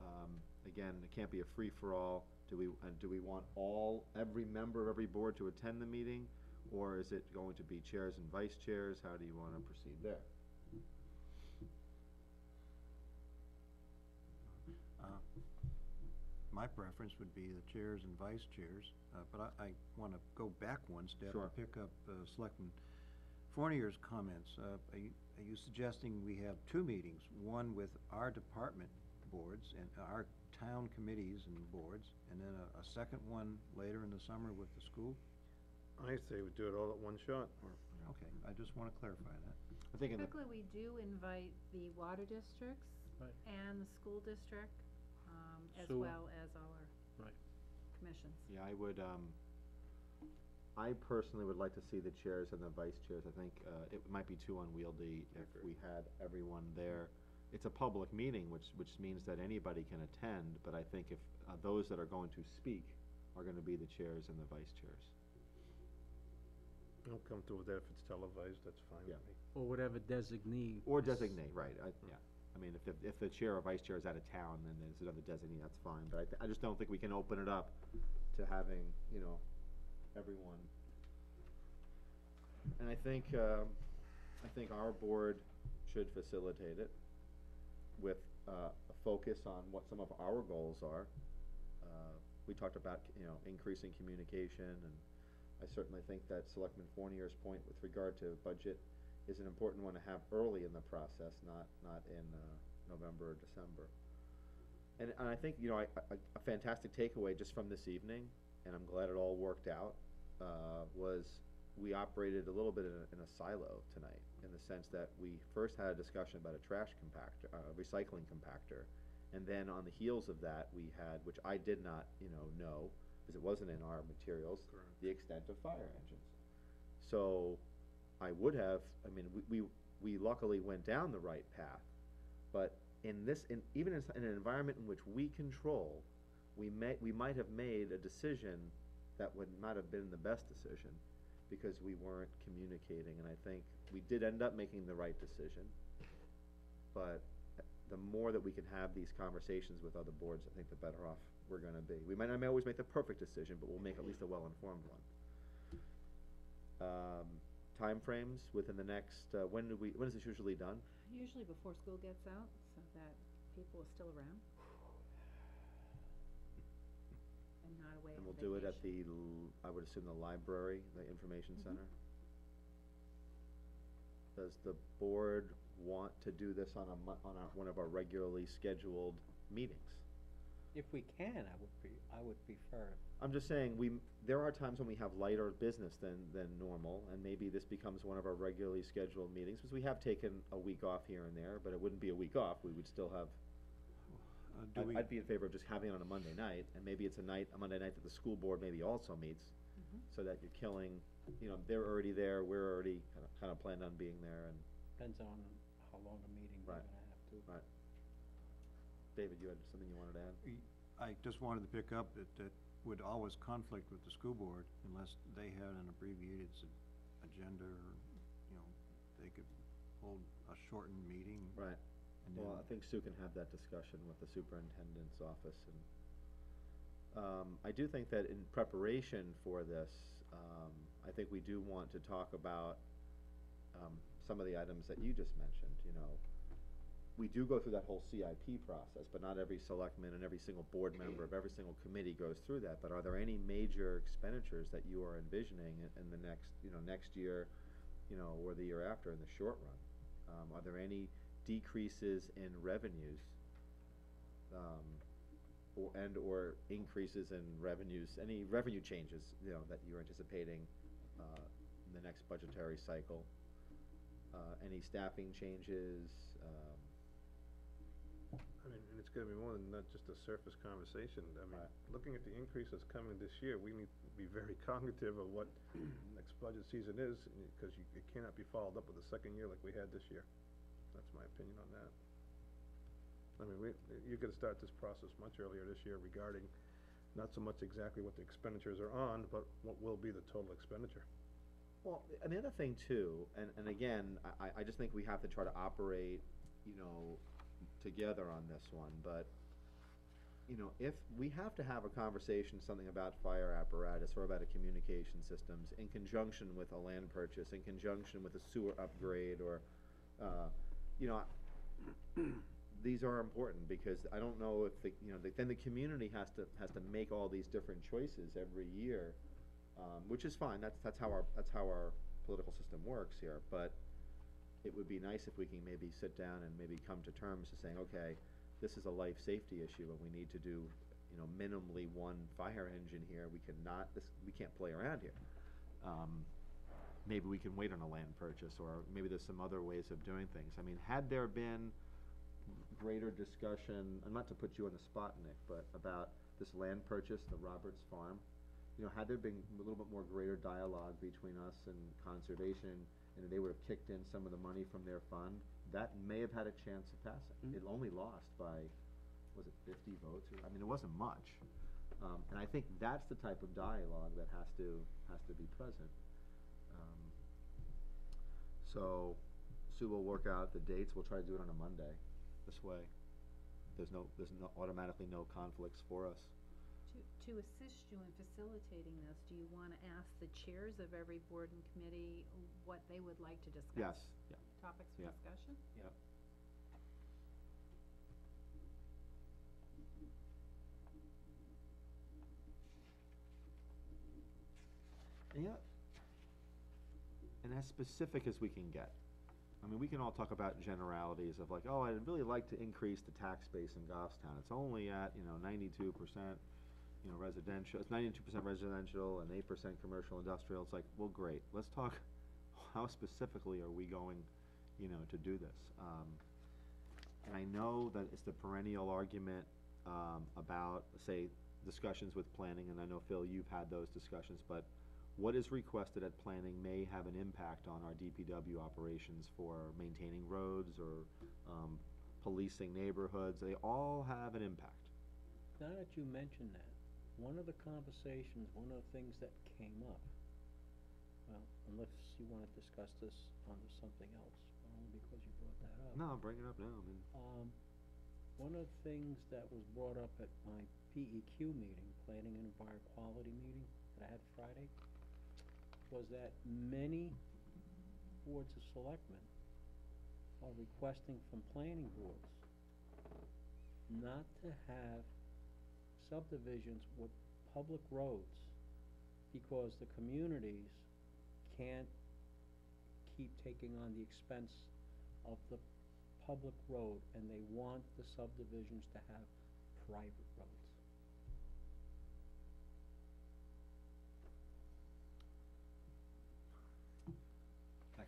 Um, again, it can't be a free-for-all. Do we, and do we want all, every member of every board to attend the meeting? Or is it going to be chairs and vice chairs? How do you wanna proceed there? My preference would be the chairs and vice chairs, uh, but I, I wanna go back one step Sure. and pick up, uh, Selectman Fournier's comments. Uh, are you, are you suggesting we have two meetings, one with our department boards and our town committees and boards, and then a, a second one later in the summer with the school? I say we do it all at one shot. Okay, I just wanna clarify that. I think in the, Typically, we do invite the water districts Right. and the school district, um, as Sewer. well as our Right. commissions. Yeah, I would, um, I personally would like to see the chairs and the vice chairs. I think, uh, it might be too unwieldy if we had everyone there. It's a public meeting, which, which means that anybody can attend, but I think if, uh, those that are going to speak are gonna be the chairs and the vice chairs. I'm comfortable with that if it's televised, that's fine with Yeah. me. Or whatever designee. Or is- designate, right, I, yeah. I mean, if, the if the chair or vice chair is out of town, then there's another designee, that's fine, but I, th- I just don't think we can open it up to having, you know, everyone. And I think, um, I think our board should facilitate it with, uh, a focus on what some of our goals are. Uh, we talked about, you know, increasing communication, and I certainly think that Selectman Fournier's point with regard to budget is an important one to have early in the process, not, not in, uh, November or December. And, and I think, you know, I, a, a fantastic takeaway just from this evening, and I'm glad it all worked out, uh, was we operated a little bit in a, in a silo tonight, in the sense that we first had a discussion about a trash compactor, uh, recycling compactor, and then on the heels of that, we had, which I did not, you know, know, because it wasn't in our materials, the extent of fire engines. So, I would have, I mean, we, we, we luckily went down the right path, but in this, in, even in, an environment in which we control, we may, we might have made a decision that would not have been the best decision, because we weren't communicating, and I think we did end up making the right decision. But the more that we can have these conversations with other boards, I think the better off we're gonna be. We might not always make the perfect decision, but we'll make at least a well-informed one. Um, timeframes within the next, uh, when do we, when is this usually done? Usually before school gets out, so that people are still around. And not away And we'll do it at vacation. the, l- I would assume the library, the information Mhm. center? Does the board want to do this on a on our, one of our regularly scheduled meetings? If we can, I would pre, I would prefer, I'm just saying, we, there are times when we have lighter business than, than normal, and maybe this becomes one of our regularly scheduled meetings, because we have taken a week off here and there, but it wouldn't be a week off, we would still have, Uh, do I'd, we, I'd be in favor of just having it on a Monday night, and maybe it's a night, a Monday night that the school board maybe also meets, Mhm. so that you're killing, you know, they're already there, we're already kinda, kinda planned on being there, and, depends on how long a meeting we're Right. gonna have to. Right. David, you had something you wanted to add? I just wanted to pick up that, that would always conflict with the school board unless they had an abbreviated s- agenda or, you know, they could hold a shortened meeting. Right. and Well, I think Sue can have that discussion with the superintendent's office and, um, I do think that in preparation for this, um, I think we do want to talk about, um, some of the items that you just mentioned, you know. We do go through that whole CIP process, but not every selectman and every single board member of every single committee goes through that. But are there any major expenditures that you are envisioning in, in the next, you know, next year, you know, or the year after in the short run? Um, are there any decreases in revenues, um, or, and or increases in revenues, any revenue changes, you know, that you're anticipating, uh, in the next budgetary cycle? Uh, any staffing changes, um, I mean, and it's gonna be more than not just a surface conversation. I mean, looking at the increases coming this year, we need to be very cognitive of what next budget season is, and- cause you, it cannot be followed up with a second year like we had this year. That's my opinion on that. I mean, we, you could start this process much earlier this year regarding not so much exactly what the expenditures are on, but what will be the total expenditure. Well, and the other thing too, and, and again, I, I just think we have to try to operate, you know, together on this one, but, you know, if, we have to have a conversation, something about fire apparatus or about a communication systems in conjunction with a land purchase, in conjunction with a sewer upgrade, or, uh, you know, these are important, because I don't know if the, you know, the- then the community has to, has to make all these different choices every year, um, which is fine, that's, that's how our, that's how our political system works here, but it would be nice if we can maybe sit down and maybe come to terms to saying, okay, this is a life safety issue and we need to do, you know, minimally one fire engine here, we cannot, this, we can't play around here. Um, maybe we can wait on a land purchase, or maybe there's some other ways of doing things, I mean, had there been greater discussion, and not to put you on the spot, Nick, but about this land purchase, the Roberts Farm, you know, had there been a little bit more greater dialogue between us and conservation, and they would have kicked in some of the money from their fund, that may have had a chance of passing. Mm. It only lost by, was it fifty votes, or, I mean, it wasn't much. Um, and I think that's the type of dialogue that has to, has to be present. Um, So, Sue will work out the dates, we'll try to do it on a Monday, this way. There's no, there's no, automatically no conflicts for us. To, to assist you in facilitating this, do you wanna ask the chairs of every board and committee what they would like to discuss? Yes, yeah. Topics for Yeah. discussion? Yep. And yeah, and as specific as we can get. I mean, we can all talk about generalities of like, oh, I'd really like to increase the tax base in Goffstown. It's only at, you know, ninety-two percent, you know, residential, it's ninety-two percent residential and eight percent commercial industrial. It's like, well, great, let's talk, how specifically are we going, you know, to do this? Um, and I know that it's the perennial argument, um, about, say, discussions with planning, and I know, Phil, you've had those discussions, but what is requested at planning may have an impact on our DPW operations for maintaining roads or, um, policing neighborhoods, they all have an impact. Now that you mention that, one of the conversations, one of the things that came up, well, unless you wanna discuss this under something else, only because you brought that up. No, bring it up now, I mean, Um, one of the things that was brought up at my PEQ meeting, Planning and Environment Quality meeting that I had Friday, was that many boards of selectmen are requesting from planning boards not to have subdivisions with public roads because the communities can't keep taking on the expense of the public road and they want the subdivisions to have private roads.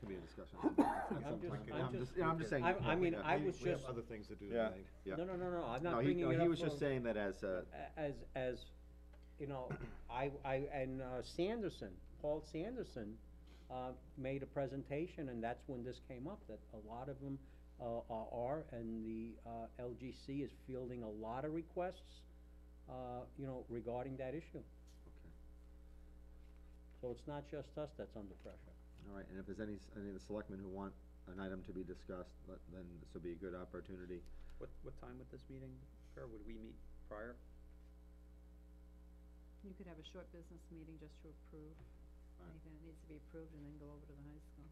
That could be a discussion. at some- at I'm some just- time. I'm just- just, yeah, I'm just saying. I- I mean, yeah. I We- was We have just- other things to do Yeah. tonight. Yeah. No, no, no, no, I'm No, not he, bringing no, it he up was just for- saying that as, uh, a- as, as, you know, I, I, and uh, Sanderson, Paul Sanderson, uh, made a presentation, and that's when this came up, that a lot of them, uh, are, and the, uh, LGC is fielding a lot of requests, uh, you know, regarding that issue. Okay. So it's not just us that's under pressure. All right, and if there's any, s- any of the selectmen who want an item to be discussed, let- then this will be a good opportunity. What, what time would this meeting occur? Would we meet prior? You could have a short business meeting just to approve Right. anything that needs to be approved and then go over to the high school.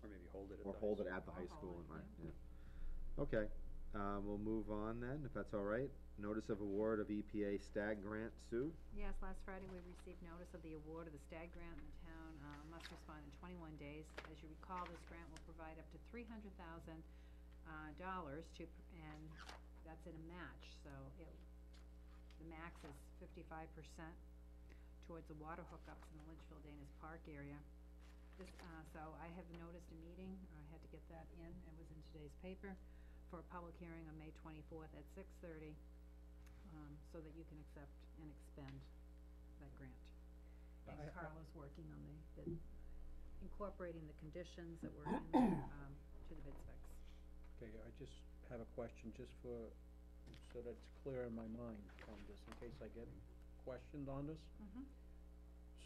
Or maybe hold it at the Or high hold it school? at the high Or school, hold it, right, yeah. Okay, um, we'll move on then, if that's all right. Notice of award of EPA STAG grant, Sue? Yes, last Friday, we received notice of the award of the STAG grant, the town, uh, must respond in twenty-one days. As you recall, this grant will provide up to three hundred thousand, uh, dollars to, and that's in a match, so it, the max is fifty-five percent towards the water hookups in the Lynchville Danis Park area. This, uh, so I have noticed a meeting, I had to get that in, it was in today's paper, for a public hearing on May twenty-fourth at six thirty, um, so that you can accept and expend that grant. And I- I- Carl is working on the, incorporating the conditions that were in there, um, to the bid specs. Okay, I just have a question, just for, so that it's clear in my mind on this, in case I get questioned on this. Mhm.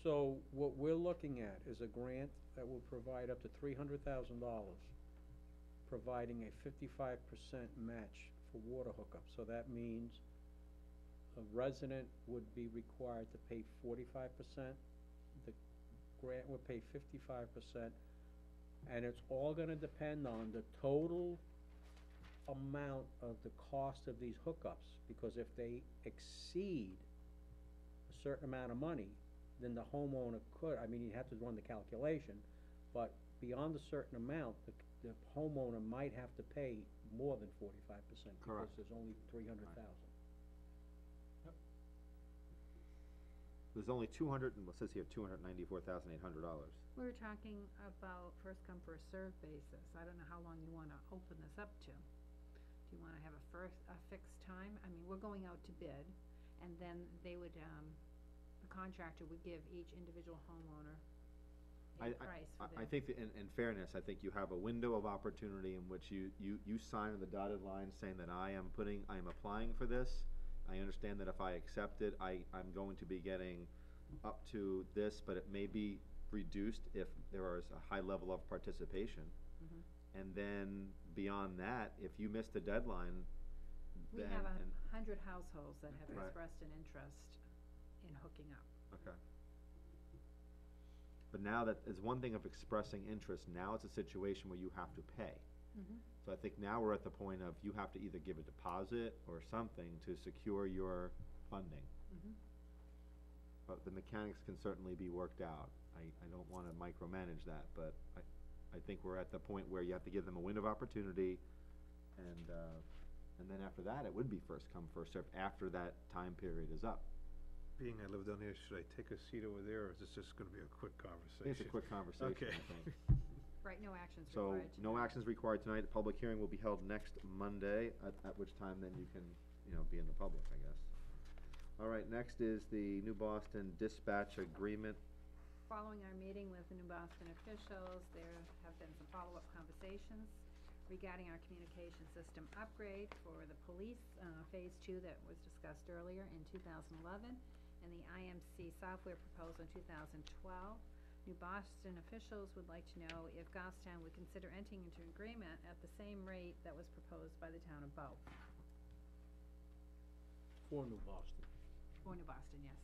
So what we're looking at is a grant that will provide up to three hundred thousand dollars, providing a fifty-five percent match for water hookups. So that means a resident would be required to pay forty-five percent, the grant would pay fifty-five percent, and it's all gonna depend on the total amount of the cost of these hookups, because if they exceed a certain amount of money, then the homeowner could, I mean, you have to run the calculation, but beyond a certain amount, the, the homeowner might have to pay more than forty-five percent, because there's only three hundred thousand. There's only two hundred, and well, it says here two hundred ninety-four thousand eight hundred dollars. We were talking about first come, first served basis. I don't know how long you wanna open this up to. Do you wanna have a first, a fixed time? I mean, we're going out to bid, and then they would, um, the contractor would give each individual homeowner I, a price I, for I their. think that in, in fairness, I think you have a window of opportunity in which you, you, you sign on the dotted line saying that I am putting, I am applying for this. I understand that if I accept it, I, I'm going to be getting up to this, but it may be reduced if there is a high level of participation. Mhm. And then beyond that, if you miss the deadline, We then, have a and, hundred households that have Right. expressed an interest in hooking up. okay. But now that, it's one thing of expressing interest, now it's a situation where you have to pay. Mhm. So I think now we're at the point of you have to either give a deposit or something to secure your funding. Mhm. But the mechanics can certainly be worked out. I, I don't wanna micromanage that, but I, I think we're at the point where you have to give them a window of opportunity. And, uh, and then after that, it would be first come, first served, after that time period is up. Being I live down here, should I take a seat over there, or is this just gonna be a quick conversation? it's a quick conversation, Okay. I think. Right, no actions So, required. no tonight. actions required tonight, the public hearing will be held next Monday, at, at which time then you can, you know, be in the public, I guess. All right, next is the New Boston dispatch agreement. Following our meeting with the New Boston officials, there have been some follow-up conversations regarding our communication system upgrade for the police, uh, phase two that was discussed earlier in two thousand eleven, and the IMC software proposal in two thousand twelve. New Boston officials would like to know if Goffstown would consider entering into an agreement at the same rate that was proposed by the town of Bow, For New Boston. for New Boston, yes.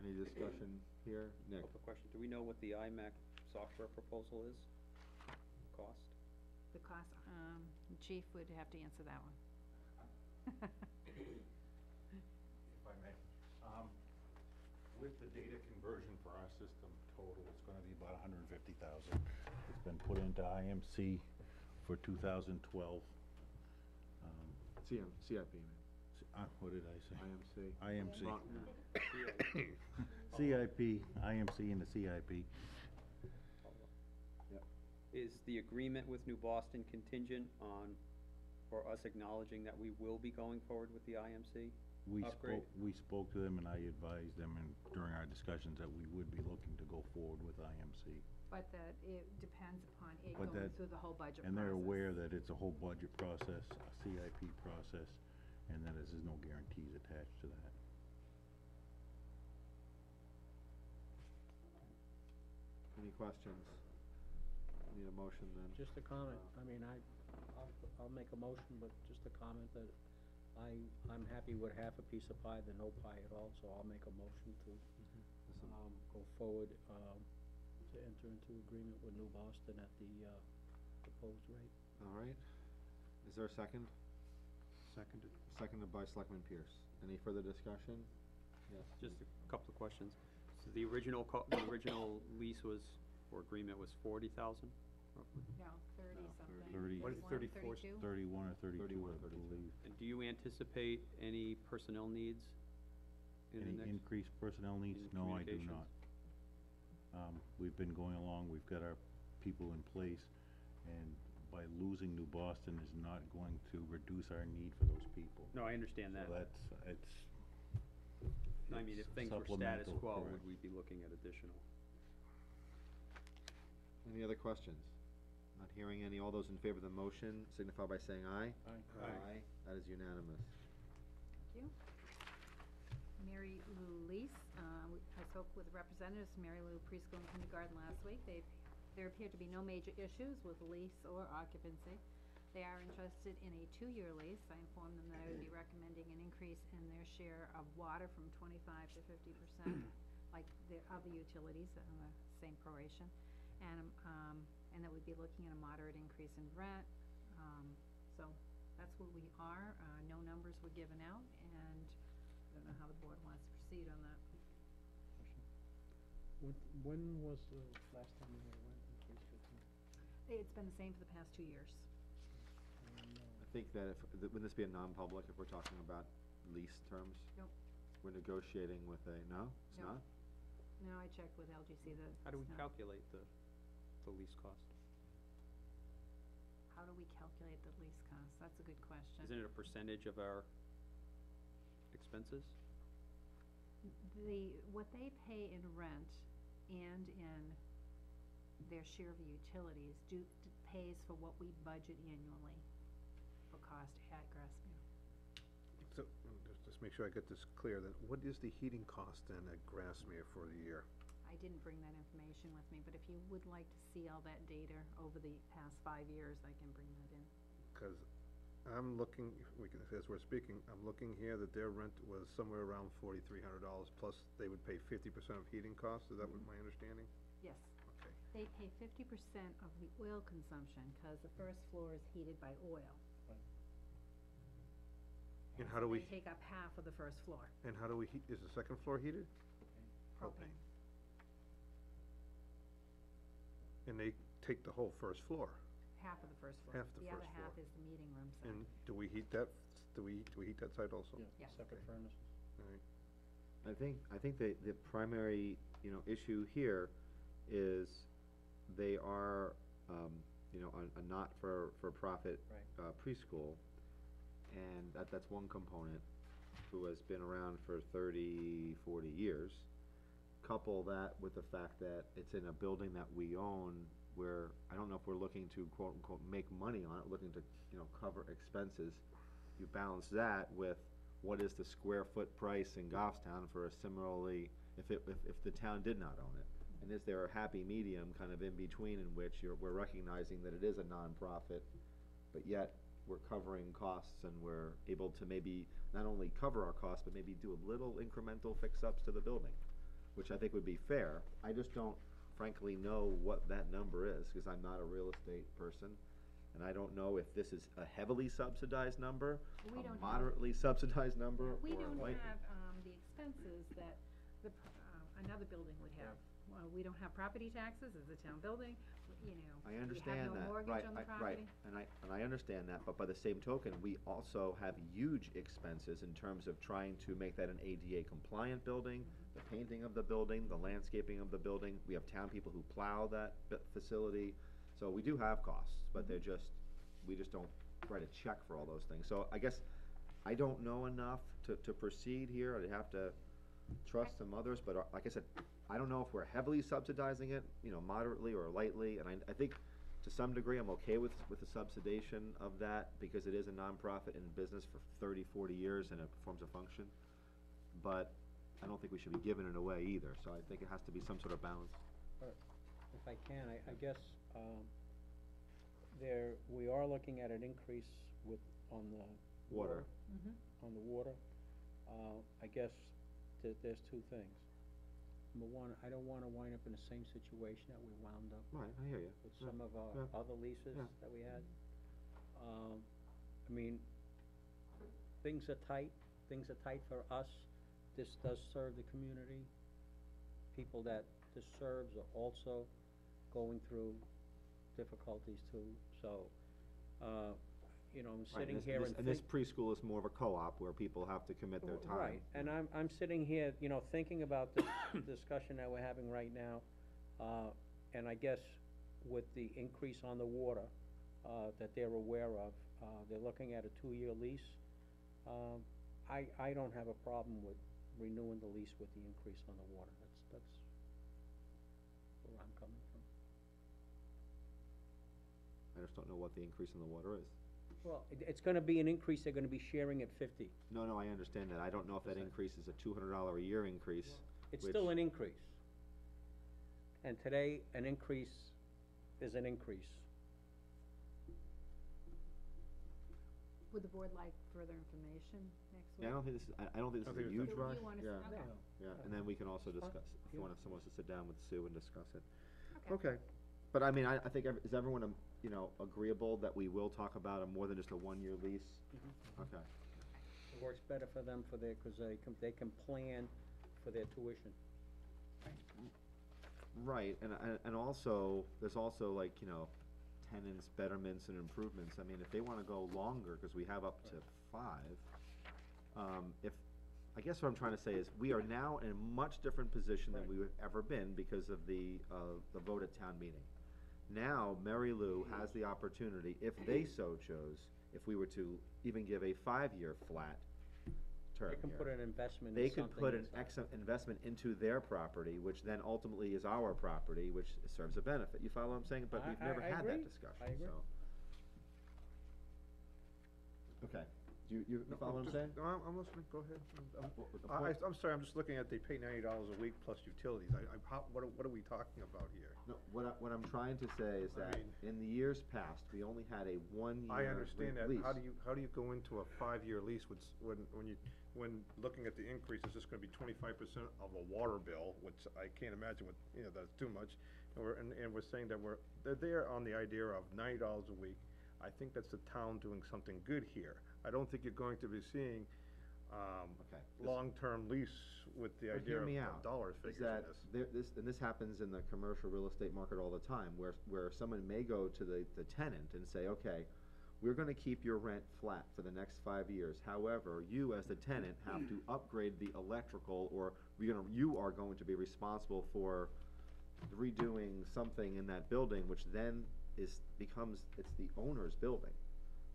Any discussion here? Nick? Open question, do we know what the IMC software proposal is? Cost? The cost, um, chief would have to answer that one. If I may, um, with the data conversion for our system total, it's gonna be about hundred and fifty thousand. It's been put into IMC for two thousand twelve. Um, CM, CIP, man. uh, what did I say? IMC. IMC. Wrong, yeah. CIP, IMC and the CIP. Is the agreement with New Boston contingent on, or us acknowledging that we will be going forward with the IMC? We upgrade? spoke, we spoke to them and I advised them and during our discussions that we would be looking to go forward with IMC. But that it depends upon it But going that- through the whole budget process. And they're aware that it's a whole budget process, a CIP process, and that there's no guarantees attached to that. Any questions? Need a motion then? Just a comment, I mean, I, I'll, I'll make a motion, but just a comment that I, I'm happy with half a piece of pie than no pie at all, so I'll make a motion to, um, go forward, um, to enter into agreement with New Boston at the, uh, proposed rate. All right. Is there a second? Seconded. Seconded by Selectman Pierce. Any further discussion? Yes. Just a couple of questions. So the original co- the original lease was, or agreement was forty thousand roughly? No, thirty No, something. thirty- What is 31, 34? 32? Thirty-one or thirty-two, 31 or I 32. believe. And do you anticipate any personnel needs in the Any next? increased personnel needs? in No, I do communications? not. Um, we've been going along, we've got our people in place, and by losing New Boston is not going to reduce our need for those people. No, I understand that. So that's, it's. I mean, if it's things were status supplemental, quo, would we be looking at additional? Any other questions? Not hearing any. All those in favor of the motion signify by saying aye. Aye. Aye. That is unanimous. Thank you. Mary Lou Lease, uh, we- I spoke with representatives from Mary Lou Preschool and Kindergarten last week. They, there appear to be no major issues with lease or occupancy. They are interested in a two-year lease. I informed them that I would be recommending an increase in their share of water from twenty-five to fifty percent, like the other utilities on the same proration. And, um, and that we'd be looking at a moderate increase in rent. Um, so that's where we are. Uh, no numbers were given out, and I don't know how the board wants to proceed on that. When, when was the last time you had a rent increase with them? It's been the same for the past two years. Um, I think that if, that- wouldn't this be a non-public if we're talking about lease terms? Nope. We're negotiating with a, no? It's No. not? No, I checked with LGC, that How do we it's not. calculate the, the lease cost? How do we calculate the lease cost? That's a good question. Isn't it a percentage of our expenses? The, what they pay in rent and in their share of the utilities do, d- pays for what we budget annually for cost at Grasmere. So, mm, just, just make sure I get this clear, then, what is the heating cost then at Grasmere for the year? I didn't bring that information with me, but if you would like to see all that data over the past five years, I can bring that in. Cause I'm looking, we can, as we're speaking, I'm looking here that their rent was somewhere around forty-three hundred dollars, plus they would pay fifty percent of heating costs, is that what mm-hmm. my understanding? Yes, Okay. they pay fifty percent of the oil consumption, cause the first floor is heated by oil. And how do we, They take up half of the first floor, and how do we heat, is the second floor heated? propane. And they take the whole first floor, Half of the first floor. Half the other first half floor. is the meeting room side. and do we heat that, do we, do we heat that side also? Yeah. Separate furnaces. Alright, I think, I think the, the primary, you know, issue here is they are, um, you know, a, a not for, for profit, Right. uh, preschool. And that, that's one component who has been around for 30, 40 years. Couple that with the fact that it's in a building that we own where, I don't know if we're looking to quote unquote make money on it, looking to, you know, cover expenses. You balance that with what is the square foot price in Goffstown for a similarly, if it, if, if the town did not own it? And is there a happy medium kind of in between in which you're, we're recognizing that it is a nonprofit, but yet we're covering costs and we're able to maybe not only cover our costs, but maybe do a little incremental fix-ups to the building, which I think would be fair. I just don't frankly know what that number is, because I'm not a real estate person. And I don't know if this is a heavily subsidized number, We a don't have- moderately subsidized number, We or don't like. have, um, the expenses that the, pr- uh, another building would have. Well, we don't have property taxes as a town building, you know. I understand We have that, right, on the I- property. right, and I, and I understand that, but by the same token, we also have huge expenses in terms of trying to make that an ADA compliant building, the painting of the building, the landscaping of the building, we have town people who plow that b- facility. So we do have costs, but they're just, we just don't write a check for all those things. So I guess, I don't know enough to, to proceed here, I'd have to trust some others, but uh, like I said, I don't know if we're heavily subsidizing it, you know, moderately or lightly, and I, I think to some degree, I'm okay with, with the subsidization of that, because it is a nonprofit in business for 30, 40 years and it performs a function. But I don't think we should be giving it away either, so I think it has to be some sort of balance. If I can, I, I guess, um, there, we are looking at an increase with, on the. Water. Mhm. On the water, uh, I guess that there's two things. Number one, I don't wanna wind up in the same situation that we wound up Right, I hear you. with Yeah, some of our yeah. other leases Yeah. that we had. Um, I mean, things are tight, things are tight for us, this does serve the community. People that this serves are also going through difficulties too, so, uh, you know, I'm Right, sitting this- here this- and And this think- preschool is more of a co-op where people have to commit their time. Right, and I'm, I'm sitting here, you know, thinking about this discussion that we're having right now, uh, and I guess with the increase on the water, uh, that they're aware of, uh, they're looking at a two-year lease. Um, I, I don't have a problem with renewing the lease with the increase on the water, that's, that's where I'm coming from. I just don't know what the increase in the water is. Well, it, it's gonna be an increase, they're gonna be sharing at fifty, No, no, I understand that. I don't know if that Percent. increase is a two hundred dollar a year increase. it's still Which- an increase. And today, an increase is an increase. Would the board like further information next week? Yeah, I don't think this is, I, I don't think this is a think huge You- rush. You want us, Yeah, okay, yeah, and then we can also discuss, if Yeah. one, if someone wants to sit down with Sue and discuss it. okay. Okay, but I mean, I, I think, ev- is everyone, um, you know, agreeable that we will talk about a more than just a one-year lease? Okay, It works better for them for their, cause they can, they can plan for their tuition. right, and, and, and also, there's also like, you know, tenants, betterments and improvements. I mean, if they wanna go longer, cause we have up to five, um, if, I guess what I'm trying to say is, we are now in a much different position than we've ever been because of the, uh, the vote at town meeting. Now, Mary Lou has the opportunity, if they so chose, if we were to even give a five-year flat term They can here, put an investment They in could something put an excellent investment into their property, which then ultimately is our property, which serves a benefit. You follow what I'm saying? But I- we've I- never I had that agree. discussion, I agree. so. Okay, do you, you No, follow what I'm just- saying? No, I'm, I'm listening, go ahead. I'm- I'm- What- what the I, point- I- I'm sorry, I'm just looking at, they pay ninety dollars a week plus utilities, I, I, how, what are, what are we talking about here? No, what I, what I'm trying to say is I that mean- in the years past, we only had a one-year lease. I understand that, how do you, how do you go into a five-year lease with, s- when, when you, when looking at the increase, it's just gonna be twenty-five percent of a water bill, which I can't imagine what, you know, that's too much. And we're, and, and we're saying that we're, they're there on the idea of ninety dollars a week, I think that's the town doing something good here. I don't think you're going to be seeing, um, Okay, this- long-term lease with the But idea hear of me of out, dollar is figures in that this. there, this, and this happens in the commercial real estate market all the time, where, where someone may go to the, the tenant and say, okay, we're gonna keep your rent flat for the next five years, however, you as the tenant have to upgrade the electrical, or we're gonna, you are going to be responsible for redoing something in that building, which then is, becomes, it's the owner's building.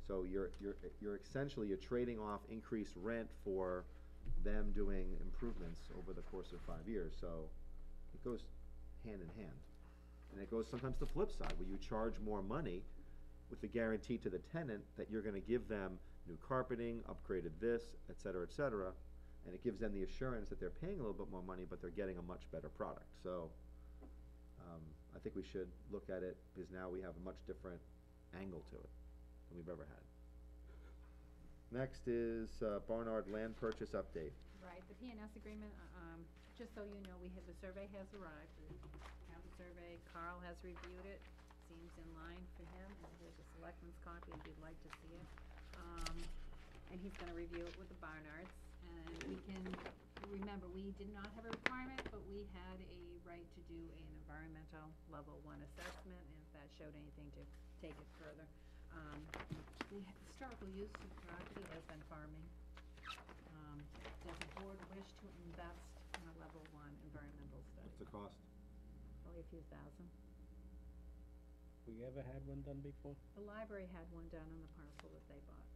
So you're, you're, you're essentially, you're trading off increased rent for them doing improvements over the course of five years, so it goes hand in hand. And it goes sometimes the flip side, where you charge more money with the guarantee to the tenant that you're gonna give them new carpeting, upgraded this, et cetera, et cetera, and it gives them the assurance that they're paying a little bit more money, but they're getting a much better product, so, um, I think we should look at it, because now we have a much different angle to it than we've ever had. Next is, uh, Barnard Land Purchase Update. Right, the PNS agreement, uh, um, just so you know, we have, the survey has arrived, we have the survey, Carl has reviewed it, seems in line for him, and here's a selectman's copy if you'd like to see it. Um, and he's gonna review it with the Barnards, and we can, remember, we did not have a requirement, but we had a right to do an environmental level one assessment, and if that showed anything to take it further. Um, the historical use of property has been farming. Um, does the board wish to invest in a level one environmental study? What's the cost? Probably a few thousand. we ever had one done before? The library had one done on the parcel that they bought.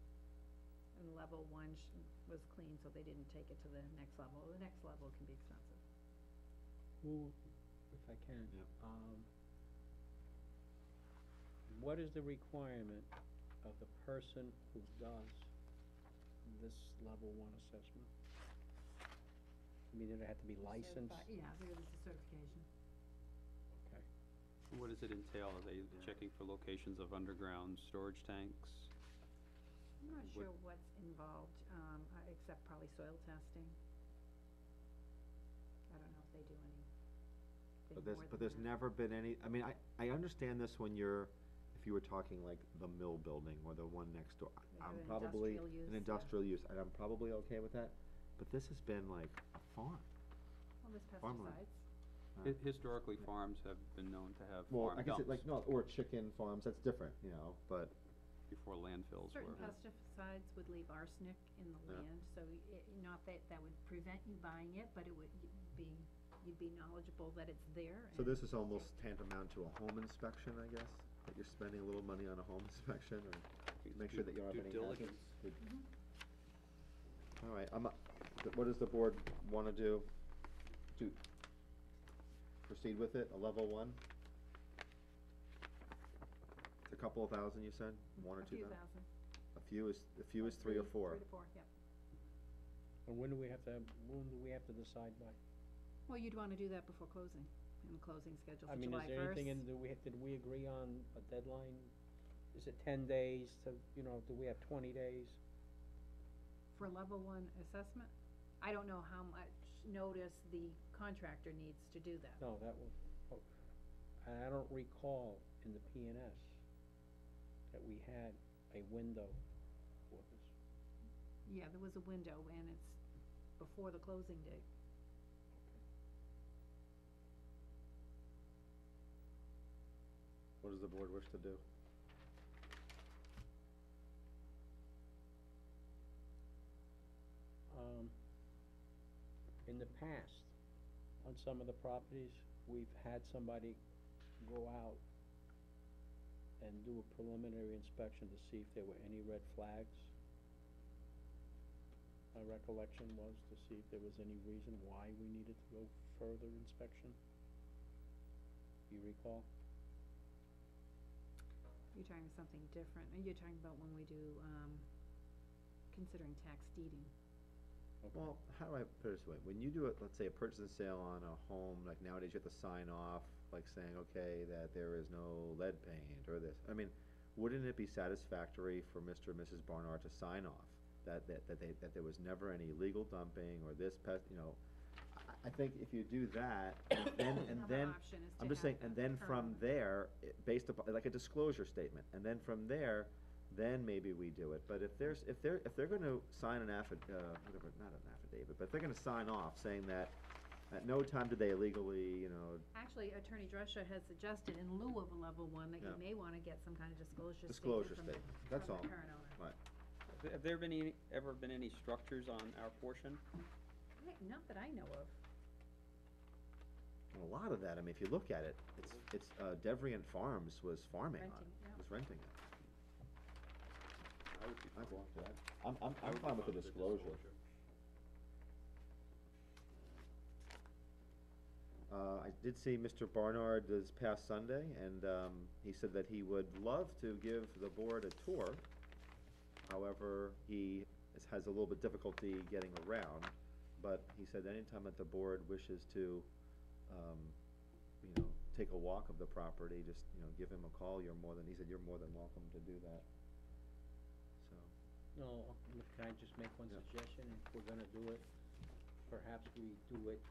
And level one sh- was clean, so they didn't take it to the next level. The next level can be expensive. Who, if I can, Yep. um, what is the requirement of the person who does this level one assessment? I mean, did it have to be licensed? Certifi- Yeah, there is a certification. Okay. What does it entail? Are they checking for locations of underground storage tanks? I'm not What- sure what's involved, um, uh, except probably soil testing. I don't know if they do any. But there's, but there's never been any, I mean, I, I understand this when you're, if you were talking like the mill building or the one next door. They I'm an probably, industrial use, an yeah. industrial use, and I'm probably okay with that, but this has been like a farm. Well, there's farmland. pesticides. Right. Hi- Historically, farms have been known to have Well, farm I guess it, dumps like, no, or chicken farms, that's different, you know, but, before landfills were. Certain pesticides would leave arsenic in the Yeah. land, so i not that that would prevent you buying it, but it would y- be, you'd be knowledgeable that it's there. so and- this is almost tantamount to a home inspection, I guess? That you're spending a little money on a home inspection, or make sure that you don't have Due any hazards? diligence. Mhm. All right, I'm, uh, th- what does the board wanna do? To proceed with it, a level one? It's a couple of thousand, you said, one or A two few thousand? thousand. A few is, a few is three or four. Three to four, yeah. And when do we have to, when do we have to decide by? Well, you'd wanna do that before closing, and the closing scheduled I for mean, July is first. there anything in, do we, did we agree on a deadline? Is it ten days to, you know, do we have twenty days? For level one assessment, I don't know how much notice the contractor needs to do that. No, that was, oh, and I don't recall in the P and S that we had a window for this. Yeah, there was a window, and it's before the closing date. What does the board wish to do? Um, in the past, on some of the properties, we've had somebody go out and do a preliminary inspection to see if there were any red flags. My recollection was to see if there was any reason why we needed to go further inspection. You recall? You're talking something different, and you're talking about when we do, um, considering tax deeding. Well, how do I put it this way, when you do it, let's say a purchase and sale on a home, like nowadays you have to sign off, like saying, okay, that there is no lead paint or this, I mean, wouldn't it be satisfactory for Mr. and Mrs. Barnard to sign off? That, that, that they, that there was never any illegal dumping or this pest, you know, I, I think if you do that, and then, and Another then, option is to I'm just have saying, and the then from perm- there, it- based upon, like a disclosure statement, and then from there, then maybe we do it, but if there's, if they're, if they're gonna sign an affid, uh, whatever, not an affidavit, but if they're gonna sign off saying that at no time did they illegally, you know, Actually, Attorney Drescher has suggested in lieu of a level one, that you Yeah. may wanna get some kind of disclosure statement disclosure from the, statement, that's from all, the current owner. right. Have- Have there been any, ever been any structures on our portion? I- Not that I know of. And a lot of that, I mean, if you look at it, it's, it's, uh, DeVriendt Farms was farming on Renting, it, was renting it. I would be I fine. blocked that. I'm, I'm, I I'm would be fine with the disclosure. Uh, I did see Mr. Barnard this past Sunday, and, um, he said that he would love to give the board a tour. However, he is- has a little bit difficulty getting around, but he said anytime that the board wishes to, um, you know, take a walk of the property, just, you know, give him a call, you're more than, he said you're more than welcome to do that. So, No, can I just make one Yeah. suggestion? If we're gonna do it, perhaps we do it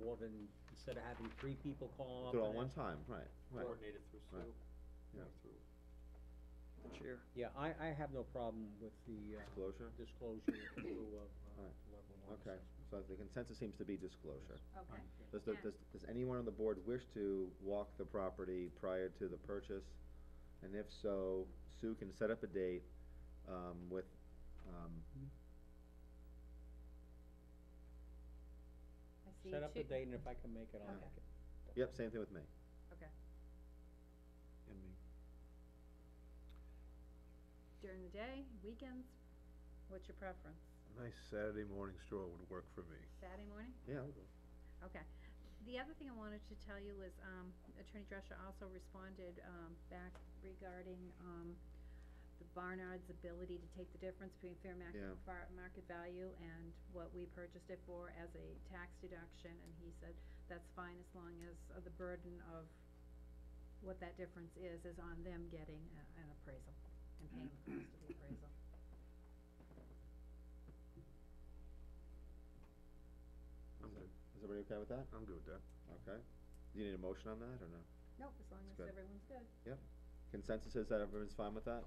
more than, instead of having three people call up. do it all and one ask- time, right, right. Coordinated through Right. Sue? Yeah. or Through the chair? Yeah, I, I have no problem with the, uh, Disclosure? disclosure in lieu of, uh, Right. level one Okay, assessment. So the consensus seems to be disclosure. Okay. Does, the- Yeah. does, does anyone on the board wish to walk the property prior to the purchase? And if so, Sue can set up a date, um, with, um, I see Set up a two- date, and if I can make it, I'll Okay. make it. yep, same thing with me. Okay. And me. during the day, weekends? What's your preference? A nice Saturday morning stroll would work for me. Saturday morning? Yeah, I'll go. Okay. The other thing I wanted to tell you is, um, Attorney Drescher also responded, um, back regarding, um, the Barnard's ability to take the difference between fair market, Yeah. far, market value and what we purchased it for as a tax deduction, and he said that's fine as long as uh, the burden of what that difference is, is on them getting a- an appraisal and paying the cost of the appraisal. I'm good, Is everybody okay with that? I'm good with that. Okay. Do you need a motion on that, or no? Nope, as long as good. everyone's good. Yep. Consensus is that everyone's fine with that?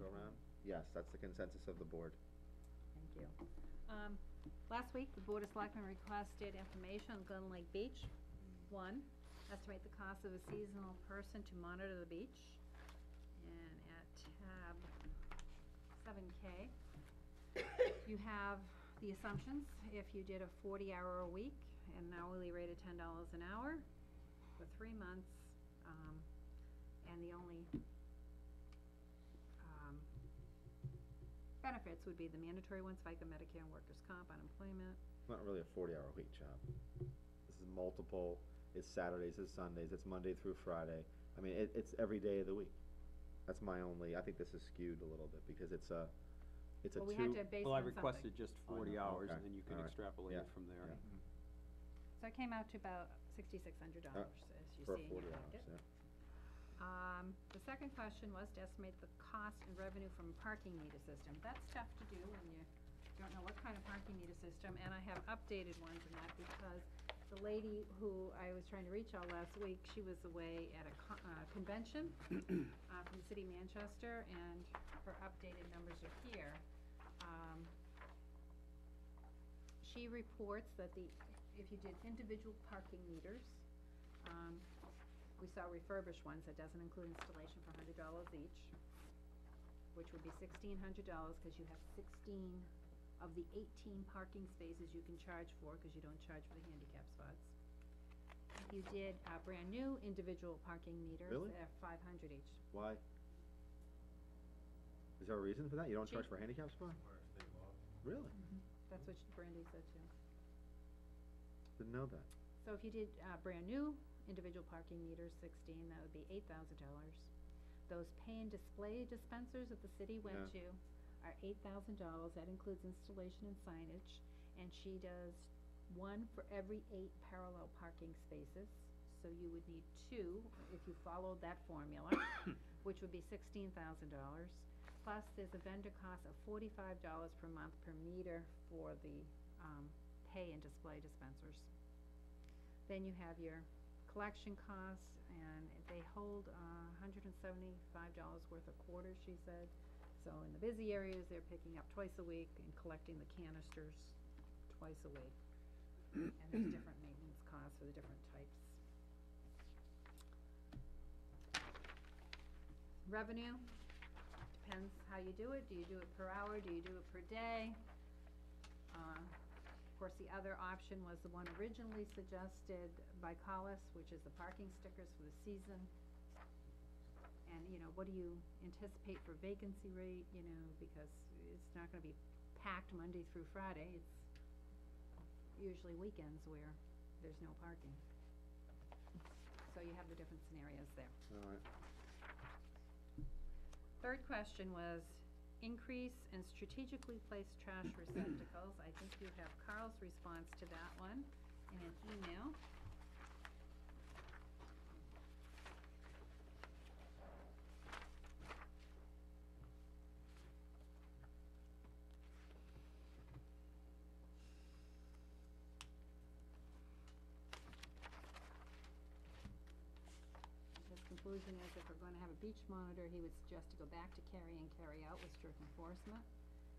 Go around? Yes, that's the consensus of the board. Thank you. Um, last week, the Board of Selectmen requested information on Glen Lake Beach. One, estimate the cost of a seasonal person to monitor the beach. And at tab seven K, you have the assumptions. If you did a forty-hour a week and an hourly rate of ten dollars an hour for three months, um, and the only, um, benefits would be the mandatory ones, FICA, Medicare, and workers' comp, unemployment. It's not really a forty-hour week job. This is multiple, it's Saturdays, it's Sundays, it's Monday through Friday. I mean, it, it's every day of the week. That's my only, I think this is skewed a little bit, because it's a, it's a Well, we had two, to base it Well, I on something. requested just Oh, forty no, hours, okay, and then you can all right, extrapolate yeah, it from there. yeah. So it came out to about sixty-six hundred dollars, as you see in your packet. Um, the second question was to estimate the cost and revenue from a parking meter system. That's tough to do when you don't know what kind of parking meter system, and I have updated ones in that because the lady who I was trying to reach out last week, she was away at a co- uh, convention, uh, from the city of Manchester, and her updated numbers are here. Um, she reports that the, if you did individual parking meters, um, we saw refurbished ones, that doesn't include installation for hundred dollars each, which would be sixteen hundred dollars, cause you have sixteen of the eighteen parking spaces you can charge for, cause you don't charge for the handicap spots. If you did, uh, brand new individual parking meters, Really? they're five hundred each. Why? Is there a reason for that? You don't charge Cheap. for handicap spot? Really? That's what Brandy said too. Didn't know that. So if you did, uh, brand new individual parking meters, sixteen, that would be eight thousand dollars. Those pay and display dispensers that the city went to are eight thousand dollars, that includes installation and signage, and she does one for every eight parallel parking spaces. So you would need two if you followed that formula, which would be sixteen thousand dollars. Plus, there's a vendor cost of forty-five dollars per month per meter for the, um, pay and display dispensers. Then you have your collection costs, and they hold uh hundred and seventy-five dollars worth of quarters, she said. So in the busy areas, they're picking up twice a week and collecting the canisters twice a week. And there's different maintenance costs for the different types. Revenue, depends how you do it. Do you do it per hour? Do you do it per day? Uh, course, the other option was the one originally suggested by Collis, which is the parking stickers for the season. And, you know, what do you anticipate for vacancy rate, you know, because it's not gonna be packed Monday through Friday, it's usually weekends where there's no parking. So you have the different scenarios there. All right. Third question was increase in strategically placed trash receptacles. I think you have Carl's response to that one in an email. His conclusion is if we're gonna have a beach monitor, he would suggest to go back to carry and carry out with strict enforcement.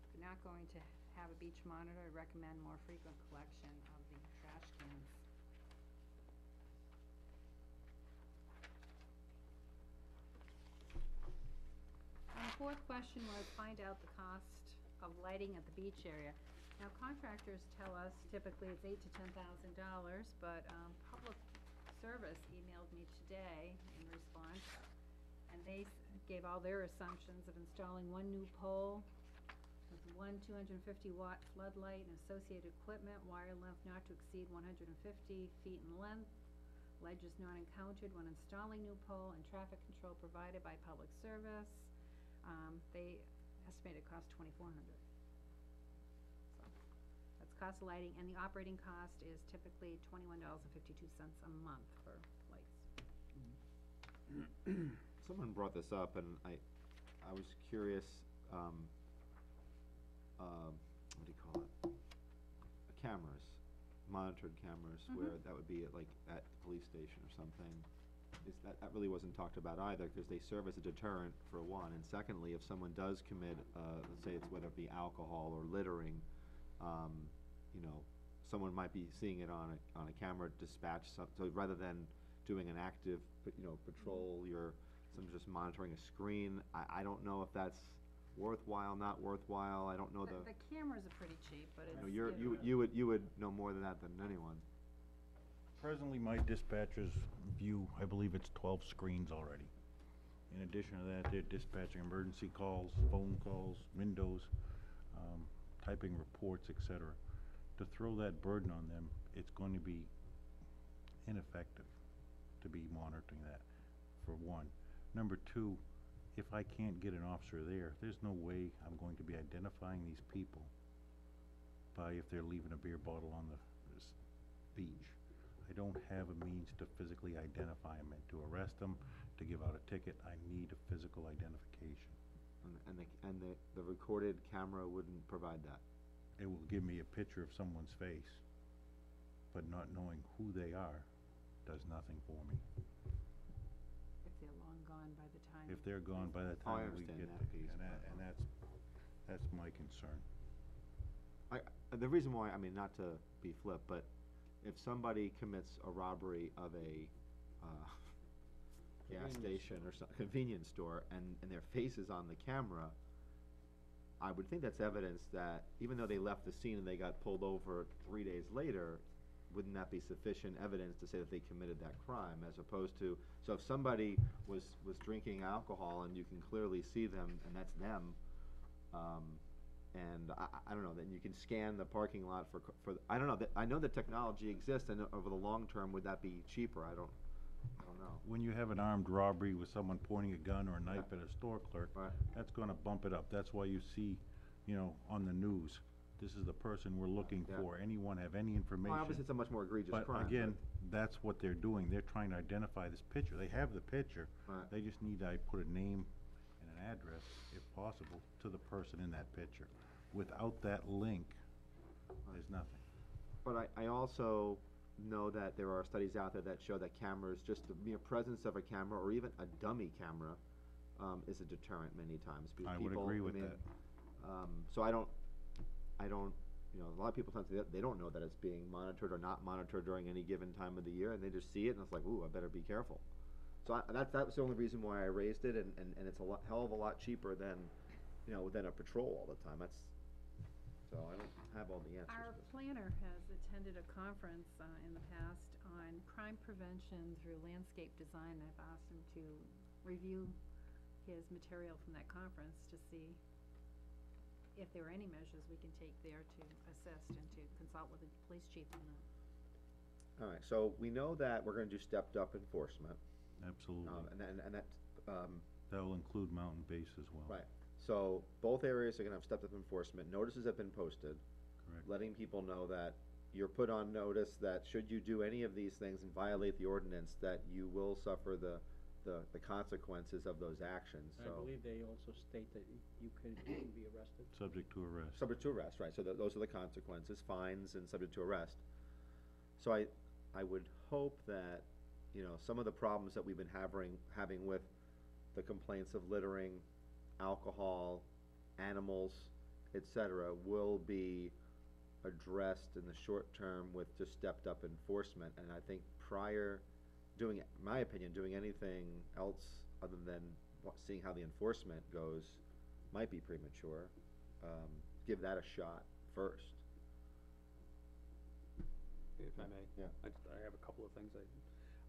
If you're not going to have a beach monitor, I recommend more frequent collection of the trash cans. And the fourth question was find out the cost of lighting at the beach area. Now contractors tell us typically it's eight to ten thousand dollars, but, um, Public Service emailed me today in response, And they gave all their assumptions of installing one new pole with one two hundred and fifty watt floodlight and associated equipment, wire length not to exceed one hundred and fifty feet in length, ledges not encountered when installing new pole, and traffic control provided by public service. Um, they estimated cost twenty-four hundred. Cost of lighting, and the operating cost is typically twenty-one dollars and fifty-two cents a month for lights. Someone brought this up, and I, I was curious, um, um, what do you call it? Cameras, monitored cameras, where that would be at, like, at the police station or something. Is that, that really wasn't talked about either, cause they serve as a deterrent, for one, and secondly, if someone does commit, uh, let's say it's whether it be alcohol or littering, um, you know, someone might be seeing it on a, on a camera dispatch, so, so rather than doing an active, but, you know, patrol, you're, someone's just monitoring a screen, I, I don't know if that's worthwhile, not worthwhile, I don't know the, The cameras are pretty cheap, but you it's. know, you're, you you, you would, you would know more than that than anyone. Presently, my dispatchers view, I believe it's twelve screens already. In addition to that, they're dispatching emergency calls, phone calls, windows, um, typing reports, et cetera. To throw that burden on them, it's going to be ineffective to be monitoring that, for one. Number two, if I can't get an officer there, there's no way I'm going to be identifying these people by if they're leaving a beer bottle on the beach. I don't have a means to physically identify them and to arrest them, to give out a ticket, I need a physical identification. And, and the, and the, the recorded camera wouldn't provide that. It will give me a picture of someone's face, but not knowing who they are does nothing for me. If they're long gone by the time. If they're gone by the Oh, I time we understand get, that to- piece, and that, but- and that's, that's my concern. I, uh, the reason why, I mean, not to be flip, but if somebody commits a robbery of a, uh, gas Convenience station or some, convenience store, and, and their face is on the camera, I would think that's evidence that, even though they left the scene and they got pulled over three days later, wouldn't that be sufficient evidence to say that they committed that crime, as opposed to, so if somebody was, was drinking alcohol and you can clearly see them, and that's them, um, and I, I- don't know, then you can scan the parking lot for, for, I don't know, that, I know that technology exists, and over the long term, would that be cheaper? I don't, I. When you have an armed robbery with someone pointing a gun or a knife at a store clerk, Right. that's gonna bump it up. That's why you see, you know, on the news, this is the person we're looking Yeah. for. Anyone have any Well, information? obviously, it's a much more egregious crime. But again, that's what they're doing. They're trying to identify this picture. They have the picture. Right. They just need to put a name and an address, if possible, to the person in that picture. Without that link, there's nothing. But I, I also know that there are studies out there that show that cameras, just the mere presence of a camera, or even a dummy camera, um, is a deterrent many times. because I would people- agree with mean, that. Um, so I don't, I don't, you know, a lot of people tend to, they don't know that it's being monitored or not monitored during any given time of the year, and they just see it, and it's like, ooh, I better be careful. So I, that, that was the only reason why I raised it, and, and, and it's a lot, hell of a lot cheaper than, you know, than a patrol all the time, that's, so I don't have all the answers. Our but- planner has attended a conference, uh, in the past on crime prevention through landscape design. I've asked him to review his material from that conference to see if there are any measures we can take there to assist and to consult with the police chief on that. Alright, so we know that we're gonna do stepped up enforcement, Absolutely. um, and then, and that, um, That will include Mountain Base as well. Right, so both areas are gonna have stepped up enforcement, notices have been posted, Correct. letting people know that you're put on notice that should you do any of these things and violate the ordinance, that you will suffer the, the, the consequences of those actions, I believe they also state that you can, you can be arrested. Subject to arrest. Subject to arrest, right, so tho- those are the consequences, fines and subject to arrest. So I, I would hope that, you know, some of the problems that we've been having, having with the complaints of littering, alcohol, animals, et cetera, will be addressed in the short term with just stepped up enforcement, and I think prior, doing, in my opinion, doing anything else other than wa- seeing how the enforcement goes might be premature. Um, give that a shot first. if I may. Yeah. I, I have a couple of things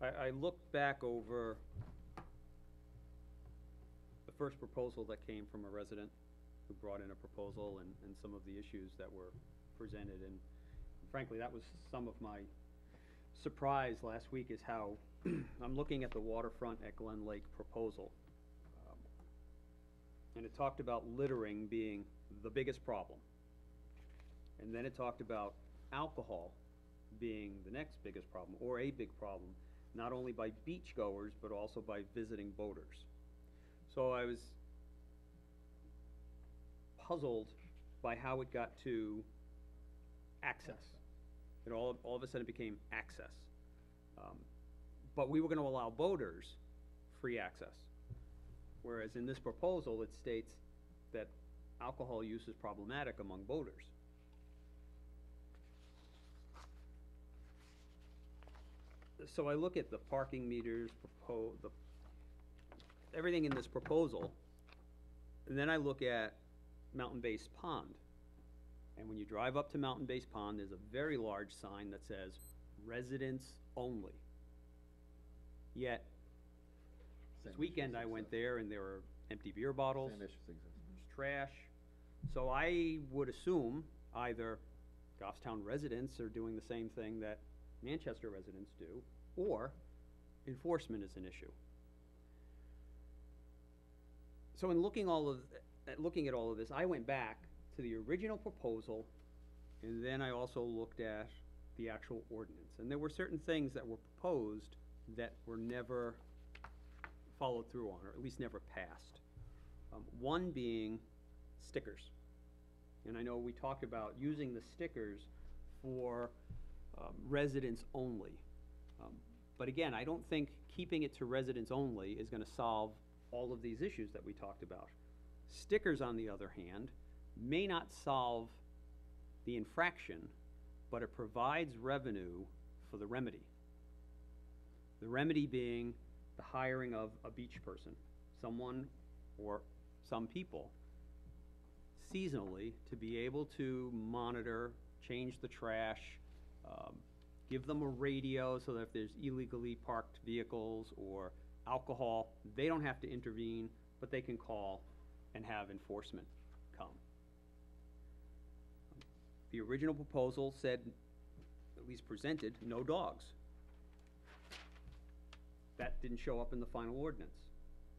I, I, I looked back over the first proposal that came from a resident who brought in a proposal and, and some of the issues that were presented, and frankly, that was some of my surprise last week is how, I'm looking at the waterfront at Glen Lake proposal. um, And it talked about littering being the biggest problem. And then it talked about alcohol being the next biggest problem, or a big problem, not only by beachgoers, but also by visiting boaters. So I was puzzled by how it got to access. It all, all of a sudden it became access. Um, But we were gonna allow boaters free access. Whereas in this proposal, it states that alcohol use is problematic among boaters. So I look at the parking meters, propo, the, everything in this proposal, and then I look at Mountain Base Pond. And when you drive up to Mountain Base Pond, there's a very large sign that says, residents only. Yet, this weekend I went there and there were empty beer bottles, Same issues exist. there's trash. So I would assume either Goffstown residents are doing the same thing that Manchester residents do, or enforcement is an issue. So in looking all of, at looking at all of this, I went back to the original proposal, and then I also looked at the actual ordinance. And there were certain things that were proposed that were never followed through on, or at least never passed. Um, one being stickers. And I know we talked about using the stickers for um, residents only. Um, But again, I don't think keeping it to residents only is gonna solve all of these issues that we talked about. Stickers, on the other hand, may not solve the infraction, but it provides revenue for the remedy. The remedy being the hiring of a beach person, someone or some people seasonally to be able to monitor, change the trash, um, give them a radio so that if there's illegally parked vehicles or alcohol, they don't have to intervene, but they can call and have enforcement come. The original proposal said, at least presented, no dogs. That didn't show up in the final ordinance.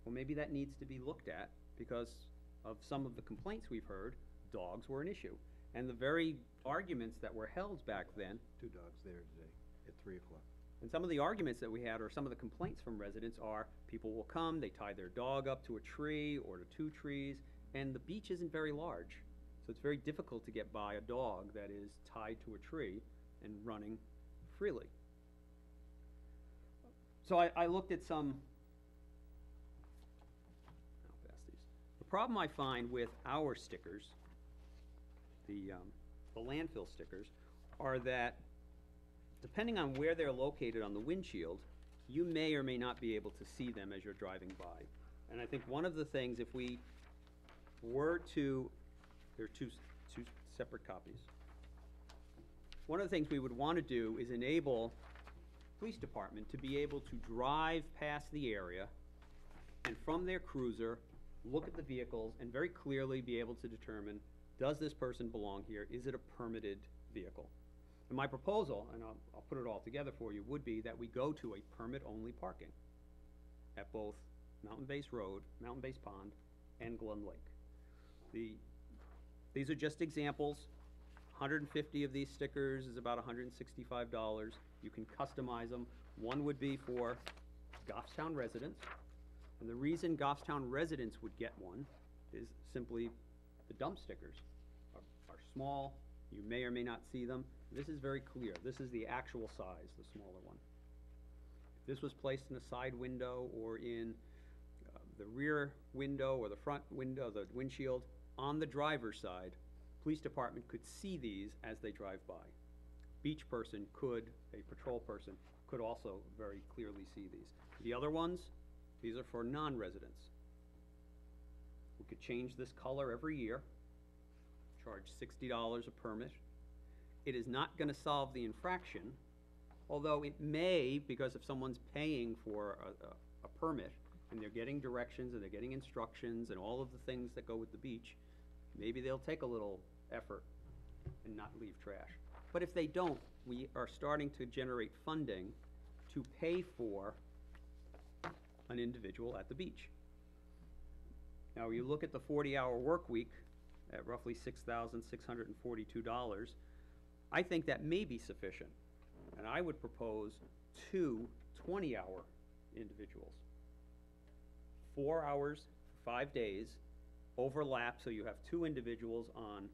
Well, maybe that needs to be looked at, because of some of the complaints we've heard, dogs were an issue. And the very arguments that were held back then, Two dogs there today at three o'clock. And some of the arguments that we had, or some of the complaints from residents are, people will come, they tie their dog up to a tree or to two trees, and the beach isn't very large. So it's very difficult to get by a dog that is tied to a tree and running freely. So I, I looked at some, the problem I find with our stickers, the, um, the landfill stickers, are that depending on where they're located on the windshield, you may or may not be able to see them as you're driving by. And I think one of the things, if we were to, there are two, two separate copies. One of the things we would wanna do is enable police department to be able to drive past the area and from their cruiser, look at the vehicles and very clearly be able to determine, does this person belong here? Is it a permitted vehicle? And my proposal, and I'll, I'll put it all together for you, would be that we go to a permit-only parking at both Mountain Base Road, Mountain Base Pond, and Glen Lake. The, these are just examples. Hundred and fifty of these stickers is about hundred and sixty-five dollars. You can customize them. One would be for Goffstown residents. And the reason Goffstown residents would get one is simply the dump stickers are, are small, you may or may not see them. This is very clear, this is the actual size, the smaller one. If this was placed in a side window or in uh, the rear window or the front window, the windshield, on the driver's side, police department could see these as they drive by. Beach person could, a patrol person, could also very clearly see these. The other ones, these are for non-residents. We could change this color every year, charge sixty dollars a permit. It is not gonna solve the infraction, although it may, because if someone's paying for a, a, a permit, and they're getting directions, and they're getting instructions, and all of the things that go with the beach, maybe they'll take a little effort and not leave trash. But if they don't, we are starting to generate funding to pay for an individual at the beach. Now, you look at the forty-hour work week at roughly six thousand six hundred and forty-two dollars, I think that may be sufficient. And I would propose two 20-hour individuals. Four hours, five days, overlap, so you have two individuals on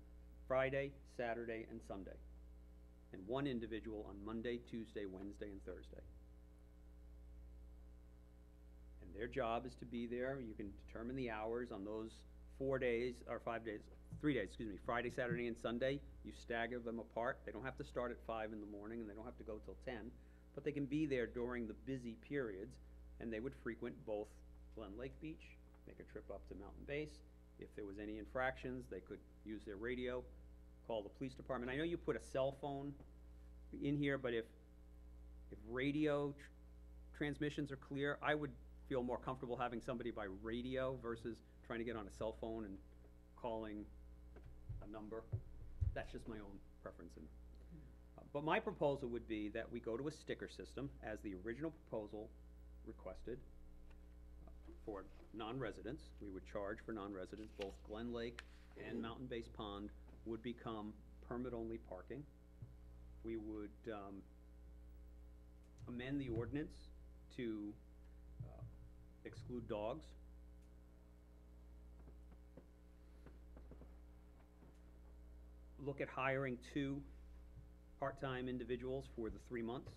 Friday, Saturday, and Sunday. And one individual on Monday, Tuesday, Wednesday, and Thursday. And their job is to be there, you can determine the hours on those four days, or five days, three days, excuse me, Friday, Saturday, and Sunday, you stagger them apart, they don't have to start at five in the morning, and they don't have to go till ten, but they can be there during the busy periods, and they would frequent both Glen Lake Beach, make a trip up to Mountain Base, if there was any infractions, they could use their radio, call the police department, I know you put a cell phone in here, but if, if radio tr- transmissions are clear, I would feel more comfortable having somebody by radio versus trying to get on a cell phone and calling number. That's just my own preference and, uh, but my proposal would be that we go to a sticker system as the original proposal requested uh, for non-residents. We would charge for non-residents, both Glen Lake and Mountain Base Pond would become permit-only parking. We would, um, amend the ordinance to, uh, exclude dogs. Look at hiring two part-time individuals for the three months.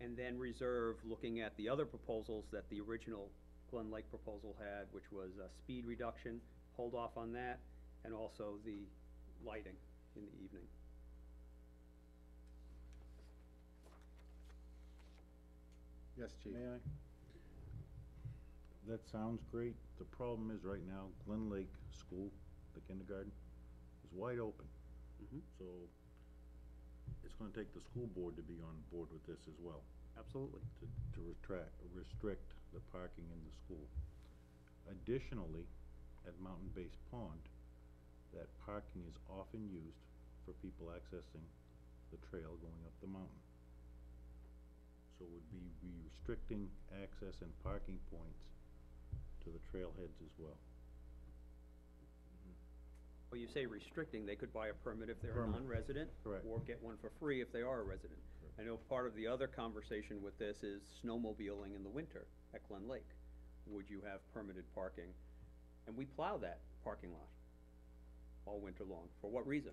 And then reserve looking at the other proposals that the original Glen Lake proposal had, which was, uh, speed reduction, hold off on that, and also the lighting in the evening. Yes, chief. May I? That sounds great. The problem is right now, Glen Lake School, the kindergarten, is wide open. Mhm. So it's gonna take the school board to be on board with this as well, Absolutely. to, to retract, restrict the parking in the school. Additionally, at Mountain Base Pond, that parking is often used for people accessing the trail going up the mountain. So would be be restricting access and parking points to the trailheads as well. Well, you say restricting, they could buy a permit if they're a Permit. non-resident. Correct. Or get one for free if they are a resident. I know part of the other conversation with this is snowmobiling in the winter at Glen Lake. Would you have permitted parking? And we plow that parking lot all winter long. For what reason?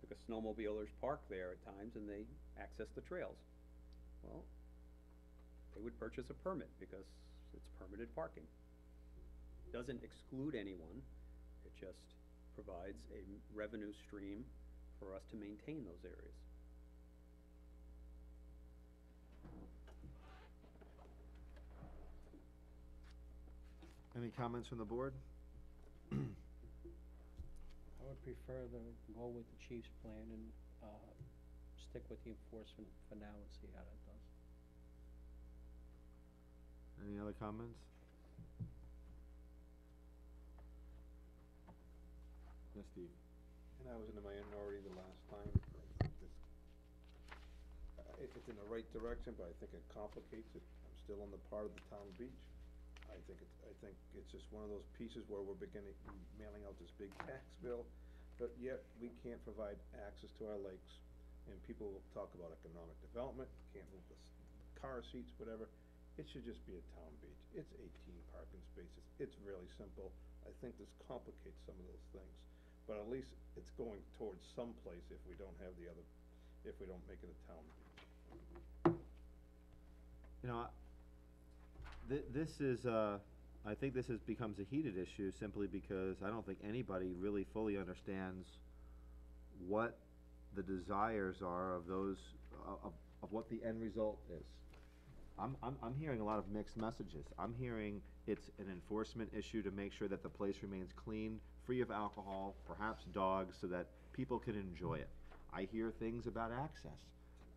Because snowmobilers park there at times and they access the trails. Well, they would purchase a permit because it's permitted parking. Doesn't exclude anyone, just provides a revenue stream for us to maintain those areas. Any comments from the board? I would prefer to go with the chief's plan and, uh, stick with the enforcement for now and see how that does. Any other comments? Yes, Steve. And I was in the minority the last time, I think this, it, it's in the right direction, but I think it complicates it, I'm still on the part of the town beach. I think it's, I think it's just one of those pieces where we're beginning, mailing out this big tax bill, but yet we can't provide access to our lakes. And people will talk about economic development, can't move the car seats, whatever, it should just be a town beach, it's eighteen parking spaces, it's really simple. I think this complicates some of those things, but at least it's going towards someplace if we don't have the other, if we don't make it a town beach. You know, thi- this is, uh, I think this has becomes a heated issue simply because I don't think anybody really fully understands what the desires are of those, uh, of, of what the end result is. I'm, I'm, I'm hearing a lot of mixed messages. I'm hearing it's an enforcement issue to make sure that the place remains clean, free of alcohol, perhaps dogs, so that people can enjoy it. I hear things about access.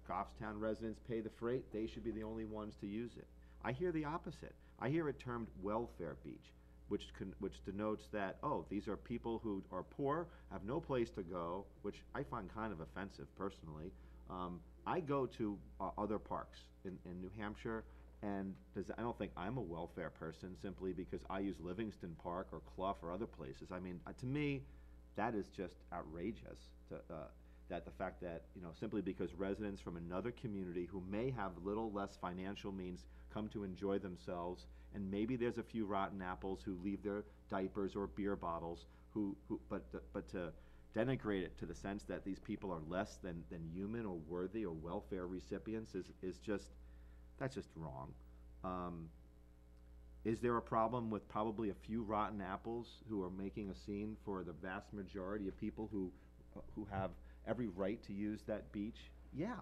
Goffstown residents pay the freight, they should be the only ones to use it. I hear the opposite. I hear it termed welfare beach, which con, which denotes that, oh, these are people who are poor, have no place to go, which I find kind of offensive personally. Um, I go to, uh, other parks in, in New Hampshire, and does, I don't think I'm a welfare person simply because I use Livingston Park or Clough or other places. I mean, uh, to me, that is just outrageous to, uh, that the fact that, you know, simply because residents from another community who may have little less financial means come to enjoy themselves, and maybe there's a few rotten apples who leave their diapers or beer bottles, who, who, but, but to denigrate it to the sense that these people are less than, than human or worthy or welfare recipients is, is just, that's just wrong. Um, is there a problem with probably a few rotten apples who are making a scene for the vast majority of people who, who have every right to use that beach? Yeah.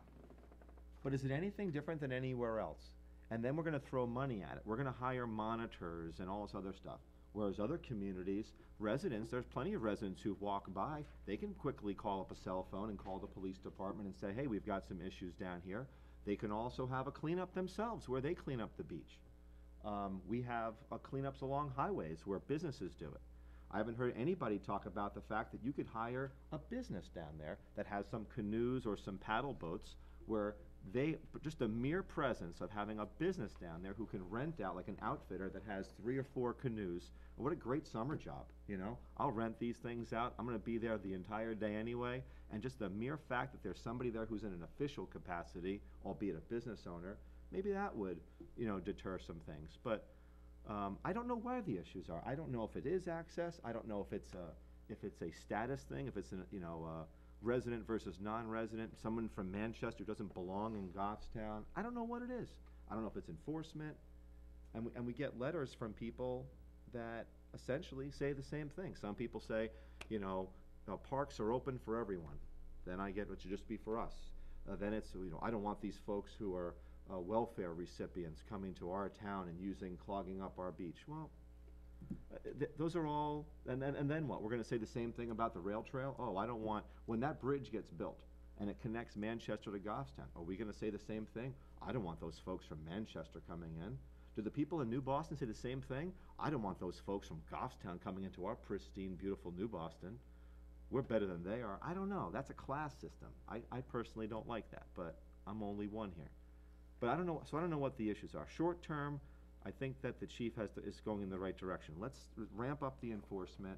But is it anything different than anywhere else? And then we're gonna throw money at it. We're gonna hire monitors and all this other stuff. Whereas other communities, residents, there's plenty of residents who walk by, they can quickly call up a cell phone and call the police department and say, hey, we've got some issues down here. They can also have a cleanup themselves where they clean up the beach. Um, we have uh, cleanups along highways where businesses do it. I haven't heard anybody talk about the fact that you could hire a business down there that has some canoes or some paddle boats where they, just the mere presence of having a business down there who can rent out, like an outfitter that has three or four canoes, what a great summer job, you know? I'll rent these things out, I'm gonna be there the entire day anyway, and just the mere fact that there's somebody there who's in an official capacity, albeit a business owner, maybe that would, you know, deter some things, but, um, I don't know where the issues are, I don't know if it is access, I don't know if it's a, if it's a status thing, if it's a, you know, uh, resident versus non-resident, someone from Manchester doesn't belong in Goffstown. I don't know what it is. I don't know if it's enforcement. And we, and we get letters from people that essentially say the same thing. Some people say, you know, uh, parks are open for everyone. Then I get, it should just be for us. Uh, then it's, you know, I don't want these folks who are uh, welfare recipients coming to our town and using, clogging up our beach. Well, th- those are all, and then, and then what? We're gonna say the same thing about the rail trail? Oh, I don't want, when that bridge gets built and it connects Manchester to Goffstown, are we gonna say the same thing? I don't want those folks from Manchester coming in. Do the people in New Boston say the same thing? I don't want those folks from Goffstown coming into our pristine, beautiful New Boston. We're better than they are. I don't know. That's a class system. I, I personally don't like that, but I'm only one here. But I don't know, so I don't know what the issues are. Short term, I think that the chief has, to- is going in the right direction. Let's ramp up the enforcement,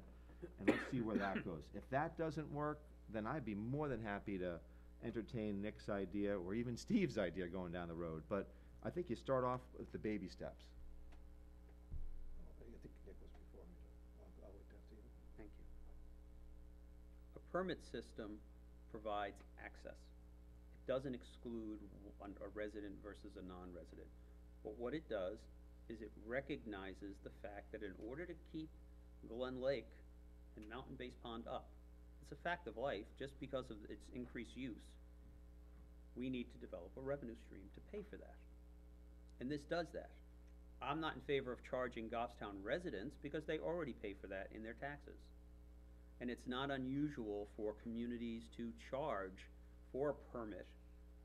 and let's see where that goes. If that doesn't work, then I'd be more than happy to entertain Nick's idea, or even Steve's idea going down the road. But I think you start off with the baby steps. I think Nick was before me, I'll, I'll wait after you. Thank you. A permit system provides access. It doesn't exclude one- a resident versus a non-resident. But what it does is it recognizes the fact that in order to keep Glen Lake and Mountain Base Pond up, it's a fact of life, just because of its increased use, we need to develop a revenue stream to pay for that. And this does that. I'm not in favor of charging Goffstown residents because they already pay for that in their taxes. And it's not unusual for communities to charge for a permit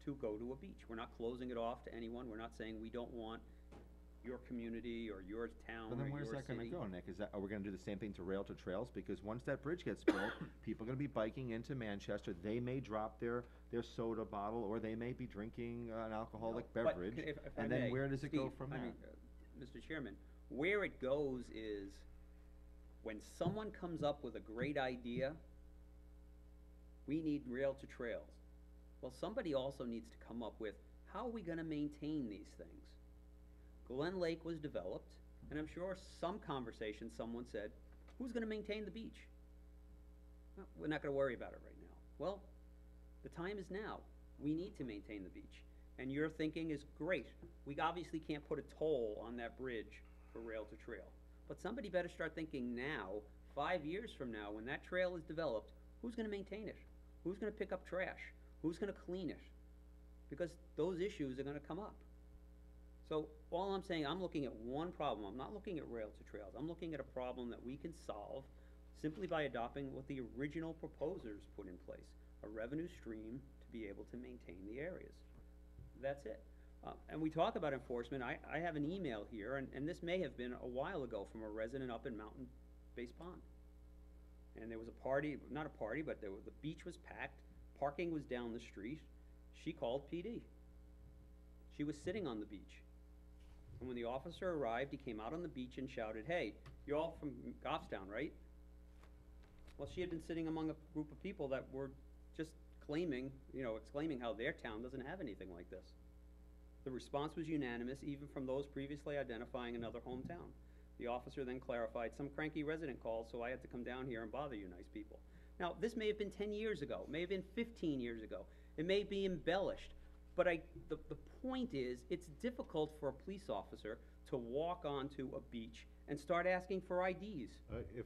to go to a beach. We're not closing it off to anyone, we're not saying we don't want your community or your town But or then your where's that gonna city. go, Nick? Is that, are we gonna do the same thing to rail to trails? Because once that bridge gets built, people are gonna be biking into Manchester, they may drop their, their soda bottle, or they may be drinking uh, an alcoholic But beverage. c- if- if I And then may, where does it go Steve, from I there? mean, uh, Mr. Chairman, where it goes is, when someone comes up with a great idea, we need rail to trails. Well, somebody also needs to come up with, how are we gonna maintain these things? Glen Lake was developed, and I'm sure some conversation, someone said, who's gonna maintain the beach? "Well, We're not gonna worry about it right now. Well, the time is now. We need to maintain the beach. And your thinking is great. We obviously can't put a toll on that bridge for rail to trail. But somebody better start thinking now, five years from now, when that trail is developed, who's gonna maintain it? Who's gonna pick up trash? Who's gonna clean it? Because those issues are gonna come up. So, all I'm saying, I'm looking at one problem, I'm not looking at rail to trails, I'm looking at a problem that we can solve simply by adopting what the original proposers put in place, a revenue stream to be able to maintain the areas. That's it. Uh, and we talk about enforcement, I, I have an email here, and, and this may have been a while ago from a resident up in Mountain Base Pond. And there was a party, not a party, but there was, the beach was packed, parking was down the street, she called PD. She was sitting on the beach. And when the officer arrived, he came out on the beach and shouted, hey, you're all from Goffstown, right? Well, she had been sitting among a group of people that were just claiming, you know, exclaiming how their town doesn't have anything like this. The response was unanimous, even from those previously identifying another hometown. The officer then clarified, some cranky resident called, so I had to come down here and bother you nice people. Now, this may have been ten years ago, may have been fifteen years ago, it may be embellished, but I, the, the point is, it's difficult for a police officer to walk onto a beach and start asking for IDs. Uh, if,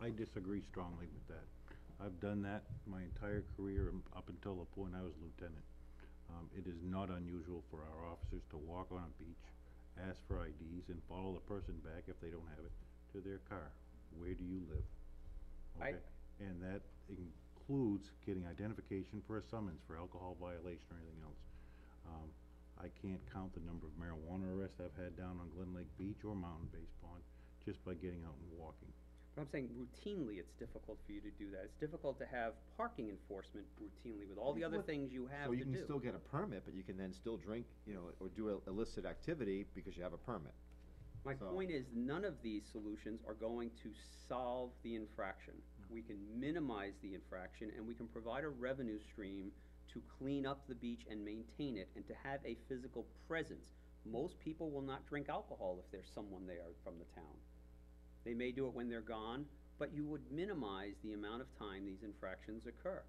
I disagree strongly with that. I've done that my entire career um, up until the point I was lieutenant. Um, it is not unusual for our officers to walk on a beach, ask for IDs, and follow the person back if they don't have it, to their car. Where do you live? I- Okay? And that includes getting identification for a summons for alcohol violation or anything else. Um, I can't count the number of marijuana arrests I've had down on Glen Lake Beach or Mountain Base Pond, just by getting out and walking. But I'm saying routinely, it's difficult for you to do that. It's difficult to have parking enforcement routinely with all the other What- things you have So to you do. can still get a permit, but you can then still drink, you know, or do a illicit activity because you have a permit. My So- point is, none of these solutions are going to solve the infraction. We can minimize the infraction, and we can provide a revenue stream to clean up the beach and maintain it, and to have a physical presence. Most people will not drink alcohol if there's someone there from the town. They may do it when they're gone, but you would minimize the amount of time these infractions occur.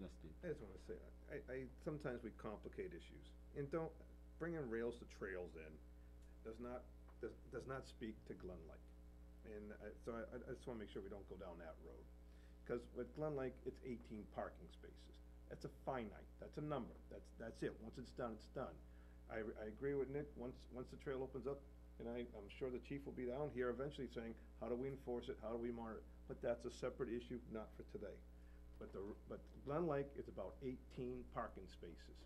Yes, Steve. I just wanna say, I, I, sometimes we complicate issues, and don't, bringing rails to trails in does not, does, does not speak to Glen Lake. And so I, I just wanna make sure we don't go down that road. Cause with Glen Lake, it's eighteen parking spaces. That's a finite, that's a number, that's, that's it, once it's done, it's done. I, I agree with Nick, once, once the trail opens up, and I, I'm sure the chief will be down here eventually saying, how do we enforce it, how do we monitor it? But that's a separate issue, not for today. But the, but Glen Lake is about eighteen parking spaces.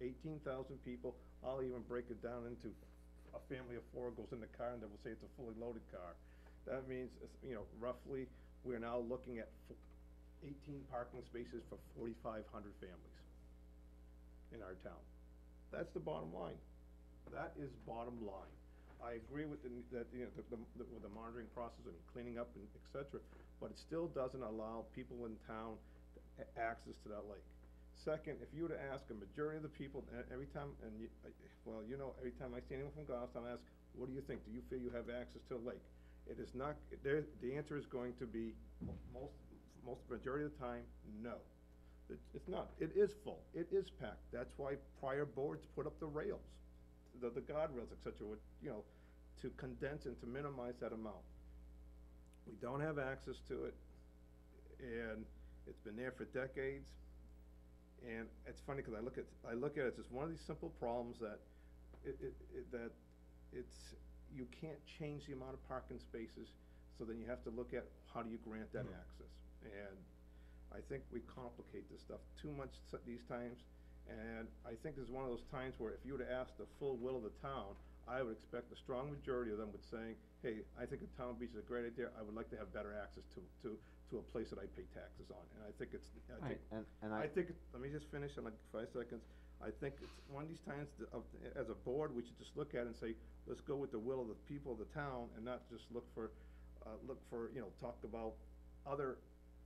Eighteen thousand people, I'll even break it down into a family of four goes in the car and then we'll say it's a fully loaded car. That means, it's, you know, roughly, we're now looking at eighteen parking spaces for forty-five hundred families in our town. That's the bottom line. That is bottom line. I agree with the, that, you know, the, the, with the monitoring process and cleaning up and et cetera, but it still doesn't allow people in town access to that lake. Second, if you were to ask a majority of the people, every time, and you, well, you know, every time I see anyone from Goffstown, I ask, what do you think? Do you feel you have access to the lake? It is not, there, the answer is going to be, mo- most, most, majority of the time, no. It, it's not, it is full, it is packed, that's why prior boards put up the rails, the, the guardrails, et cetera, you know, to condense and to minimize that amount. We don't have access to it, and it's been there for decades. And it's funny, cause I look at, I look at it, it's just one of these simple problems that, it, it, it, that it's, you can't change the amount of parking spaces, so then you have to look at how do you grant that mm-hmm. access? And I think we complicate this stuff too much s- these times, and I think this is one of those times where if you were to ask the full will of the town, I would expect a strong majority of them would saying, hey, I think a town beach is a great idea, I would like to have better access to, to, to a place that I pay taxes on, and I think it's, I Right, think, and, and I I, think, let me just finish in like five seconds. I think it's one of these times, that of, as a board, we should just look at it and say, let's go with the will of the people of the town and not just look for, uh, look for, you know, talk about other,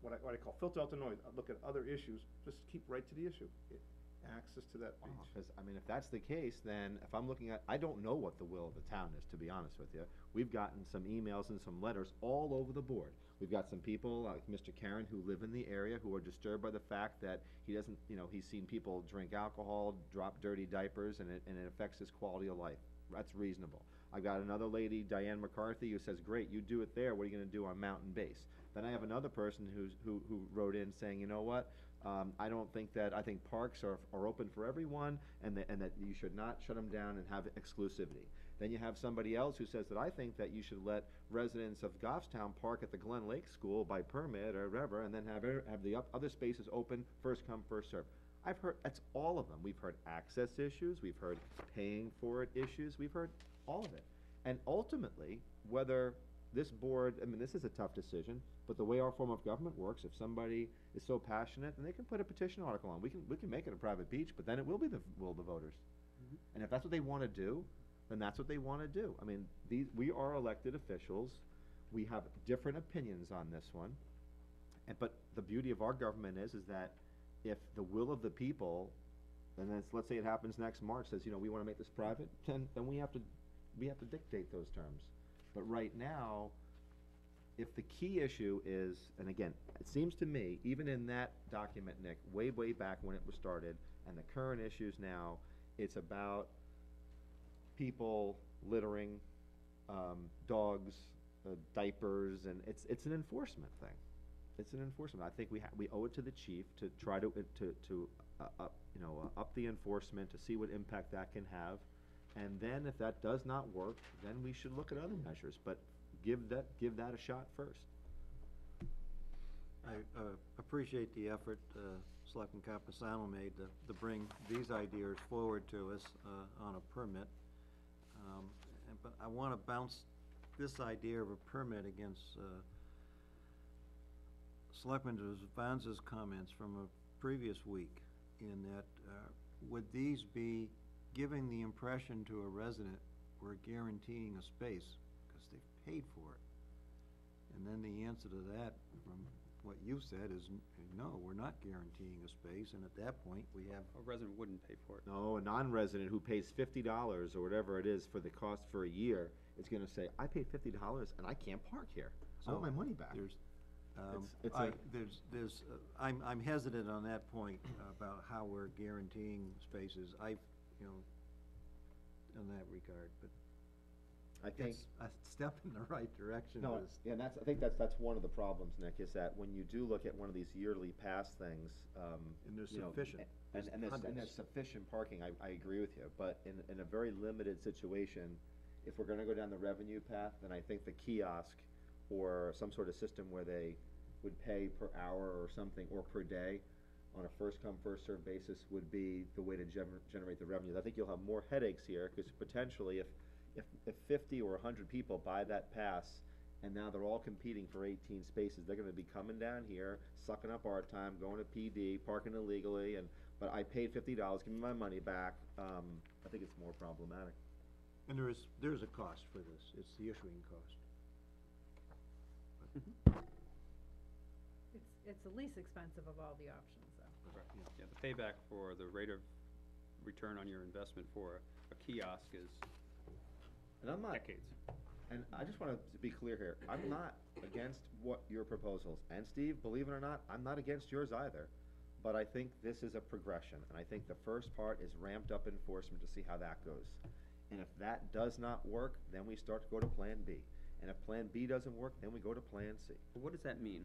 what I, what I call filter out the noise, uh, look at other issues, just keep right to the issue. Access to that beach. Cause, I mean, if that's the case, then if I'm looking at, I don't know what the will of the town is, to be honest with you. We've gotten some emails and some letters all over the board. We've got some people, like Mr. Karen, who live in the area, who are disturbed by the fact that he doesn't, you know, he's seen people drink alcohol, drop dirty diapers, and it, and it affects his quality of life. That's reasonable. I've got another lady, Diane McCarthy, who says, great, you do it there, what are you gonna do on Mountain Base? Then I have another person who's, who, who wrote in saying, you know what, um, I don't think that, I think parks are, are open for everyone, and that, and that you should not shut them down and have exclusivity. Then you have somebody else who says that I think that you should let residents of Goffstown park at the Glen Lake School by permit or whatever, and then have, have the other spaces open, first come, first served. I've heard, that's all of them. We've heard access issues, we've heard paying for it issues, we've heard all of it. And ultimately, whether this board, I mean, this is a tough decision, but the way our form of government works, if somebody is so passionate, then they can put a petition article on. We can, we can make it a private beach, but then it will be the will of the voters. Mm-hmm. And if that's what they wanna do, then that's what they wanna do. I mean, these, we are elected officials, we have different opinions on this one. And, but the beauty of our government is, is that if the will of the people, and let's say it happens next March, says, you know, we wanna make this private, then, then we have to, we have to dictate those terms. But right now, if the key issue is, and again, it seems to me, even in that document, Nick, way, way back when it was started, and the current issues now, it's about people littering, um, dogs, uh, diapers, and it's, it's an enforcement thing. It's an enforcement. I think we ha- we owe it to the chief to try to, uh, to, to, uh, up, you know, uh, up the enforcement, to see what impact that can have. And then if that does not work, then we should look at other measures, but give that, give that a shot first. I uh, appreciate the effort uh, Selectman Capasano made to, to bring these ideas forward to us uh, on a permit. Um, and- But I want to bounce this idea of a permit against uh, Selectman comments from a previous week in that, uh, would these be giving the impression to a resident we're guaranteeing a space because they've paid for it? And then the answer to that, from what you said, is n- no, we're not guaranteeing a space, and at that point, we have, A resident wouldn't pay for it. No, a non-resident who pays fifty dollars or whatever it is for the cost for a year is gonna say, I paid fifty dollars and I can't park here. I want So, my money back. there's, um, It's- it's I, a- there's, there's, uh, I'm, I'm hesitant on that point about how we're guaranteeing spaces. I, you know, in that regard, but I think, it's a step in the right direction. no, yeah, and that's, I think that's, that's one of the problems, Nick, is that when you do look at one of these yearly pass things, um, And there's you know, sufficient. And, and there's, and there's hundreds. sufficient parking, I, I agree with you, but in, in a very limited situation, if we're gonna go down the revenue path, then I think the kiosk or some sort of system where they would pay per hour or something, or per day, on a first come, first served basis would be the way to gener- generate the revenue. I think you'll have more headaches here, cause potentially if, if, if fifty or hundred people buy that pass, and now they're all competing for eighteen spaces, they're gonna be coming down here, sucking up our time, going to PD, parking illegally, and, but I paid fifty dollars, give me my money back, um, I think it's more problematic. And there is, there is a cost for this. It's the issuing cost. It's, it's the least expensive of all the options, though. Yeah, the payback for the rate of return on your investment for a kiosk is And I'm not, decades. and I just wanna be clear here, I'm not against what your proposals, and Steve, believe it or not, I'm not against yours either. But I think this is a progression, and I think the first part is ramped up enforcement to see how that goes. And if that does not work, then we start to go to Plan B. And if Plan B doesn't work, then we go to Plan C. What does that mean?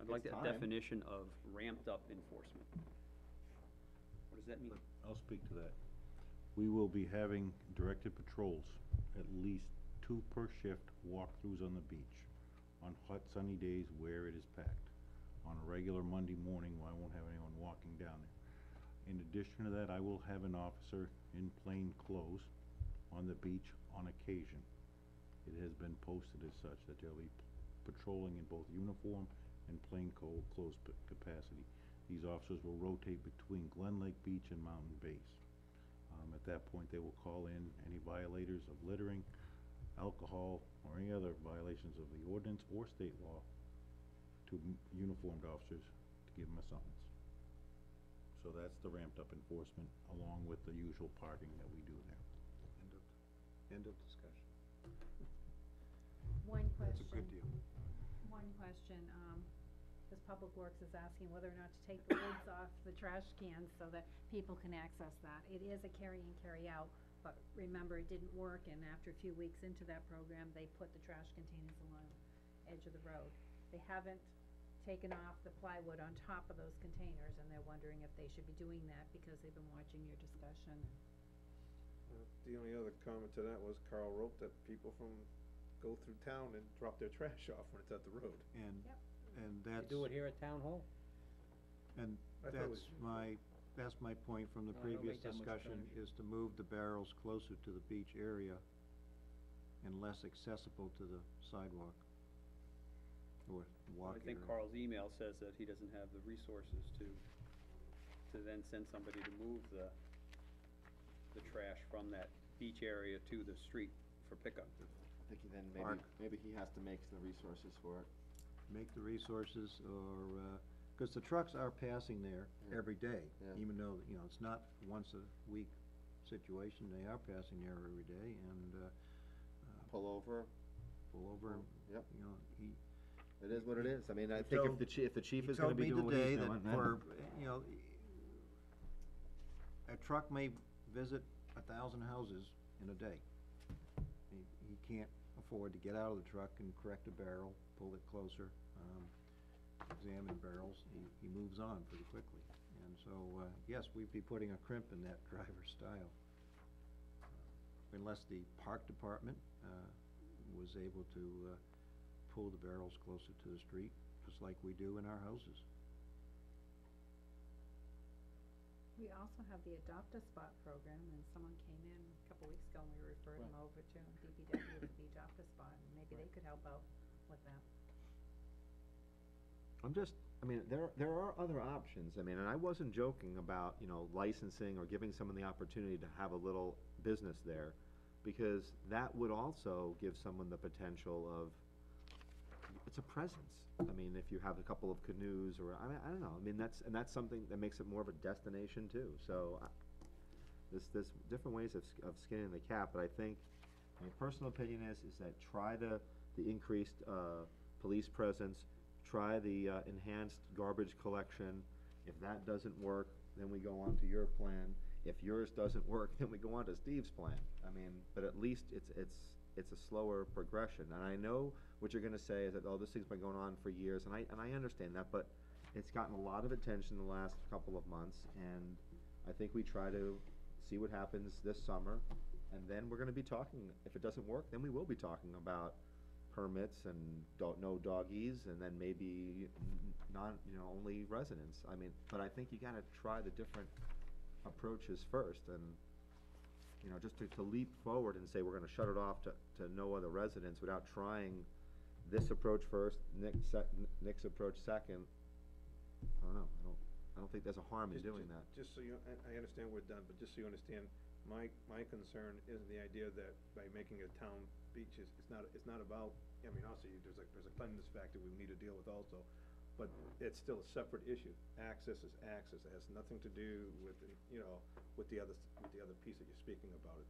I'd like It's a time. definition of ramped up enforcement. What does that mean? I'll speak to that. We will be having directed patrols, at least two per shift walkthroughs on the beach, on hot sunny days where it is packed. On a regular Monday morning, I won't have anyone walking down there. In addition to that, I will have an officer in plain clothes on the beach on occasion. It has been posted as such that they'll be patrolling in both uniform and plain clothes capacity. These officers will rotate between Glen Lake Beach and Mountain Base. Um, at that point, they will call in any violators of littering, alcohol, or any other violations of the ordinance or state law to m- uniformed officers to give them a summons. So that's the ramped up enforcement, along with the usual parking that we do there. End of, end of discussion. One That's question. a good deal. One question, um, because Public Works is asking whether or not to take the lids off the trash cans so that people can access that. It is a carry in, carry out, but remember, it didn't work, and after a few weeks into that program, they put the trash containers along the edge of the road. They haven't taken off the plywood on top of those containers, and they're wondering if they should be doing that because they've been watching your discussion. Uh, The only other comment to that was Carl wrote that people from, go through town and drop their trash off when it's at the road. And, Yep. And They that's, do it here at Town Hall. and I thought it that's was- my that's my point from the No, I don't previous make that much discussion, energy. is to move the barrels closer to the beach area and less accessible to the sidewalk or walk I area. think Carl's email says that he doesn't have the resources to, to then send somebody to move the, the trash from that beach area to the street for pickup. I think he then maybe, Mark. maybe he has to make the resources for it. Make the resources or, uh 'cause the trucks are passing there Yeah. every day. Yeah. Even though, you know, it's not once a week situation, they are passing there every day and, uh, uh, Pull over, pull over, and, Yep. you know, he, it is what it is. I mean, I He think if told- the chief, if the chief He is gonna told be me doing what he's today doing, that then- for, you know, a truck may visit a thousand houses in a day. He, he can't afford to get out of the truck and correct a barrel, pull it closer, um, examine barrels, he, he moves on pretty quickly. And so, uh, yes, we'd be putting a crimp in that driver's style. Unless the park department, uh, was able to, uh, pull the barrels closer to the street, just like we do in our houses. We also have the Adopt a Spot program, and someone came in couple weeks ago and we referred them over to DPW with the Adopt a Spot, and maybe they could help out with that. I'm just, I mean, there, there are other options, I mean, and I wasn't joking about, you know, licensing or giving someone the opportunity to have a little business there, because that would also give someone the potential of, it's a presence. I mean, if you have a couple of canoes, or, I mean, I don't know, I mean, that's, and that's something that makes it more of a destination too, so, I- there's, there's different ways of, of skinning the cat, but I think, my personal opinion is, is that try the, the increased, uh, police presence, try the, uh, enhanced garbage collection. If that doesn't work, then we go on to your plan. If yours doesn't work, then we go on to Steve's plan. I mean, but at least it's, it's, it's a slower progression. And I know what you're gonna say is that, oh, this thing's been going on for years, and I, and I understand that, but it's gotten a lot of attention the last couple of months, and I think we try to see what happens this summer, and then we're gonna be talking, if it doesn't work, then we will be talking about permits and don't, no doggies, and then maybe not, you know, only residents. I mean, but I think you gotta try the different approaches first, and, you know, just to, to leap forward and say we're gonna shut it off to, to no other residents without trying this approach first, Nick's Nick's approach second, I don't know, I don't, think there's a harm in Just- doing that. Just so you, I, I understand we're done, but just so you understand, my, my concern isn't the idea that by making a town beach, it's, it's not, it's not about, I mean, obviously, there's a, there's a cleanliness factor we need to deal with also, but it's still a separate issue. Access is access, it has nothing to do with, the, you know, with the other, s- with the other piece that you're speaking about it.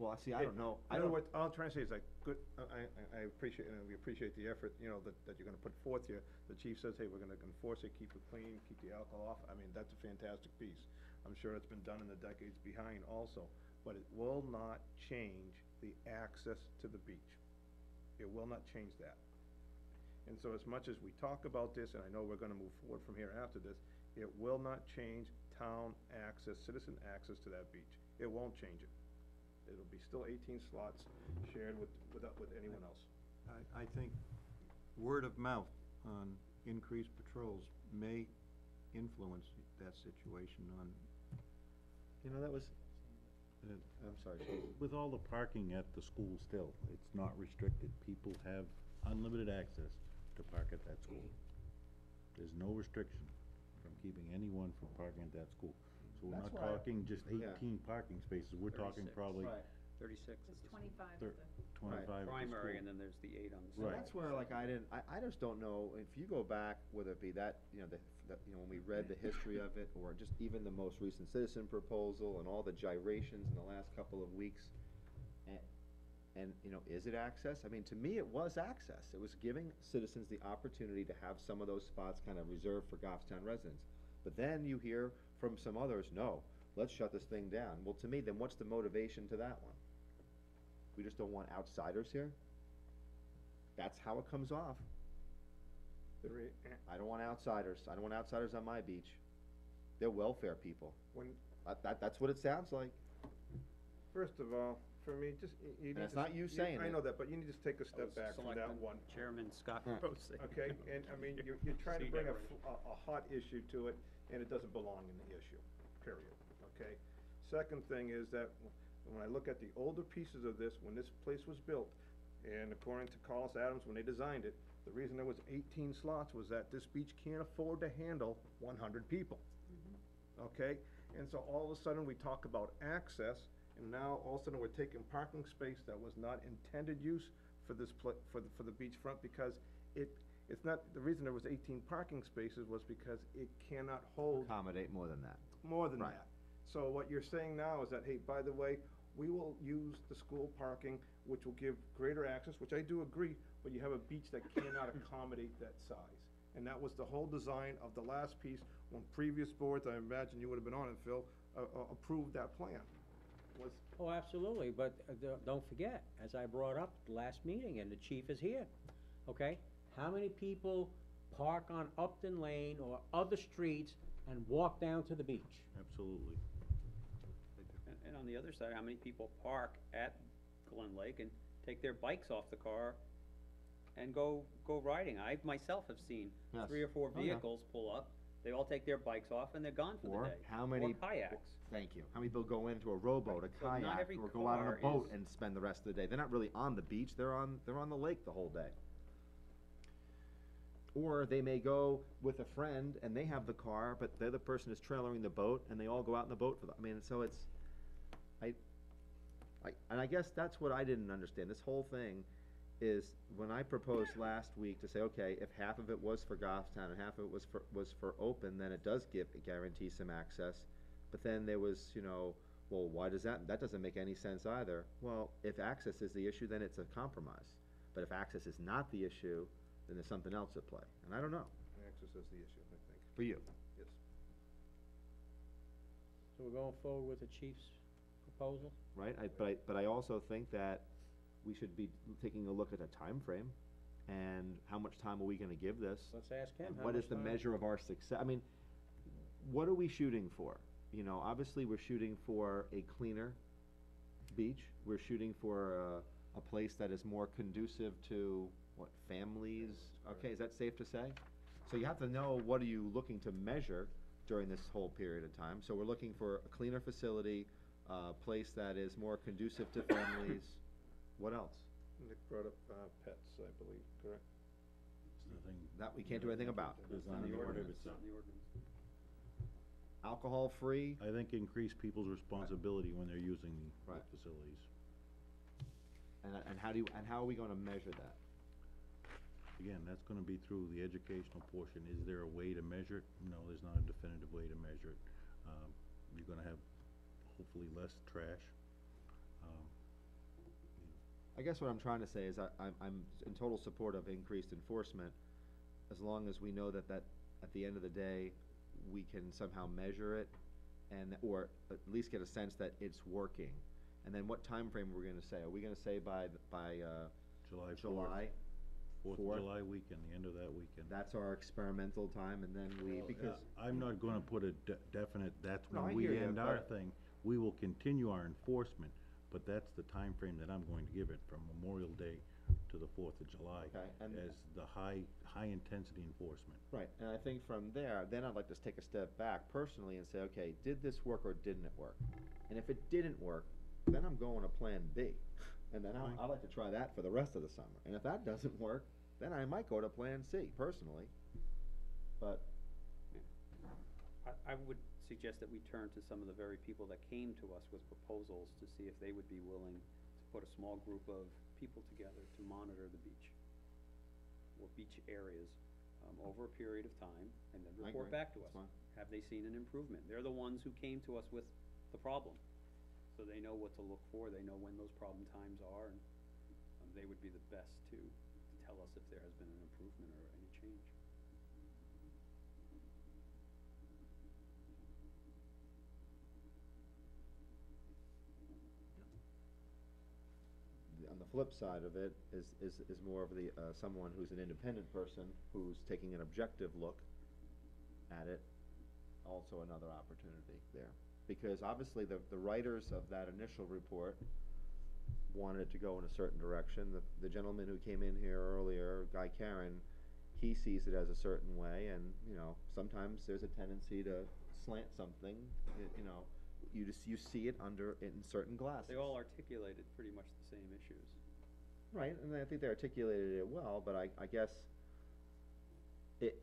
Well, I see, I don't know, I In other don't, words, all I'm trying to say is like, good, uh, I, I, I appreciate, and we appreciate the effort, you know, that, that you're gonna put forth here. The chief says, hey, we're gonna enforce it, keep it clean, keep the alcohol off, I mean, that's a fantastic piece. I'm sure it's been done in the decades behind also, but it will not change the access to the beach. It will not change that. And so as much as we talk about this, and I know we're gonna move forward from here after this, it will not change town access, citizen access to that beach. It won't change it. It'll be still eighteen slots shared with, with, with anyone else. I, I think word of mouth on increased patrols may influence that situation on, you know, that was, Uh, I'm sorry, Chief. With all the parking at the school still, it's not restricted. People have unlimited access to park at that school. There's no restriction from keeping anyone from parking at that school. So we're That's not why talking just Yeah. eighteen parking spaces, we're talking 36. probably Right. Thirty-six is It's the twenty-five Thir- of the, twenty-five at the primary, school. and then there's the eight on the So side. Right. that's where, like, I didn't, I, I just don't know, if you go back, whether it be that, you know, the, the, you know, when we read the history of it, or just even the most recent citizen proposal and all the gyrations in the last couple of weeks, and, and, you know, is it access? I mean, to me, it was access. It was giving citizens the opportunity to have some of those spots kind of reserved for Goffstown residents. But then you hear from some others, no, let's shut this thing down. Well, to me, then what's the motivation to that one? We just don't want outsiders here? That's how it comes off. I don't want outsiders. I don't want outsiders on my beach. They're welfare people. when, That, that, that's what it sounds like. first of all, for me, just, y- you need to. it's not s- you saying I it. know that, but you need to just take a step back from that one. Chairman Scott Right. Okay, and, I mean, you're, you're trying to bring a, that, f- a- a hot issue to it, and it doesn't belong in the issue. period, okay? Second thing is that when I look at the older pieces of this, when this place was built, and according to Carlos Adams, when they designed it, the reason there was eighteen slots was that this beach can't afford to handle one hundred people. Mm-hmm. Okay, and so all of a sudden, we talk about access, and now all of a sudden, we're taking parking space that was not intended use for this pla- for the, for the beachfront, because it, it's not, the reason there was eighteen parking spaces was because it cannot hold Accommodate more than that. more than Right. that. So what you're saying now is that, hey, by the way, we will use the school parking, which will give greater access, which I do agree, but you have a beach that cannot accommodate that size. And that was the whole design of the last piece, when previous boards, I imagine you would have been on it, Phil, uh, uh, approved that plan. Was, Oh, absolutely, but uh, don't- don't forget, as I brought up the last meeting, and the chief is here, okay? How many people park on Upton Lane or other streets and walk down to the beach? Absolutely. And, and on the other side, how many people park at Glen Lake and take their bikes off the car and go, go riding? I myself have seen Yes. three or four Oh, yeah. vehicles pull up, they all take their bikes off and they're gone for the Or day. how many? Or kayaks. Thank you. How many people go into a rowboat, a Right, so not kayak, every or go out on a boat is- and spend the rest of the day? They're not really on the beach, they're on, they're on the lake the whole day. Or they may go with a friend and they have the car, but the other person is trailering the boat and they all go out in the boat for the, I mean, so it's, I, I, and I guess that's what I didn't understand. This whole thing is when I proposed last week to say, okay, if half of it was for Goffstown and half of it was for, was for open, then it does give, guarantee some access. But then there was, you know, well, why does that, that doesn't make any sense either. Well, if access is the issue, then it's a compromise. But if access is not the issue, then there's something else at play. And I don't know, access is the issue, I think, for you. yes. So we're going forward with the chief's proposal? right? I, but I, but I also think that we should be taking a look at a time frame and how much time are we gonna give this? Let's ask him. And how What much is the time- measure of our success? I mean, what are we shooting for? You know, obviously, we're shooting for a cleaner beach. We're shooting for a, a place that is more conducive to, what, families? Okay, is that safe to say? So you have to know what are you looking to measure during this whole period of time. So we're looking for a cleaner facility, a place that is more conducive to families. What else? Nick brought up, uh, pets, I believe, correct? Nothing. That we can't do anything about. There's Not nothing the ordinance, prohibits not in the ordinance. Alcohol-free, I think increase people's responsibility when they're using the Right. facilities. and, and how do you, and how are we gonna measure that? Again, that's gonna be through the educational portion. Is there a way to measure it? No, there's not a definitive way to measure it. Um, you're gonna have hopefully less trash. Um, I guess what I'm trying to say is I, I'm, I'm in total support of increased enforcement, as long as we know that that, at the end of the day, we can somehow measure it, and, or at least get a sense that it's working. And then what time frame we're gonna say? Are we gonna say by, th- by, uh, July fourth, July? Fourth fourth? of July weekend, the end of that weekend. That's our experimental time, and then we, Well, because, uh, I'm not gonna put a de- definite, that's No, I when we end our but- thing. We will continue our enforcement, but that's the time frame that I'm going to give it, from Memorial Day to the Fourth of July. Okay, and- As the high, high-intensity enforcement. right, and I think from there, then I'd like to take a step back personally and say, okay, did this work or didn't it work? And if it didn't work, then I'm going to Plan B. And then I'll, I'd like to try that for the rest of the summer. And if that doesn't work, then I might go to Plan C, personally. But, I, I would suggest that we turn to some of the very people that came to us with proposals to see if they would be willing to put a small group of people together to monitor the beach or beach areas, um, over a period of time, and then I report agree. back to That's us. fine. Have they seen an improvement? They're the ones who came to us with the problem. So they know what to look for, they know when those problem times are, and, um, they would be the best to, to tell us if there has been an improvement or any change. on the flip side of it is, is, is more of the, uh, someone who's an independent person, who's taking an objective look at it, also another opportunity there. Because obviously, the, the writers of that initial report wanted it to go in a certain direction. The, the gentleman who came in here earlier, Guy Karen, he sees it as a certain way, and, you know, sometimes there's a tendency to slant something, y- you know, you just, you see it under, in certain glasses. They all articulated pretty much the same issues. Right, and I think they articulated it well, but I, I guess it,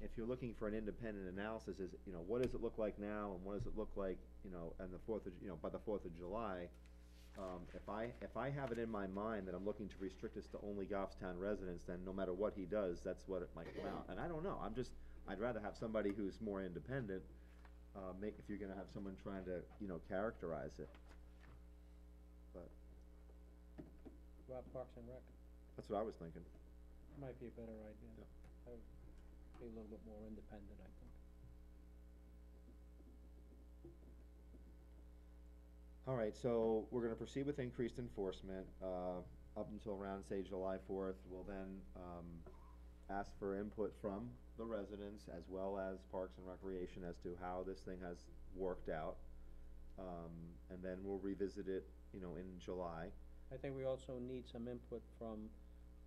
if you're looking for an independent analysis, is, you know, what does it look like now and what does it look like, you know, and the Fourth of, you know, by the Fourth of July? Um, if I, if I have it in my mind that I'm looking to restrict this to only Goffstown residents, then no matter what he does, that's what it might come out. And I don't know, I'm just, I'd rather have somebody who's more independent, uh, make, if you're gonna have someone trying to, you know, characterize it. But, Rob Parks and Rec, that's what I was thinking. might be a better idea. I would Be a little bit more independent, I think. All right, so we're gonna proceed with increased enforcement, uh, up until around, say, July fourth. We'll then, um, ask for input from the residents as well as Parks and Recreation as to how this thing has worked out. Um, and then we'll revisit it, you know, in July. I think we also need some input from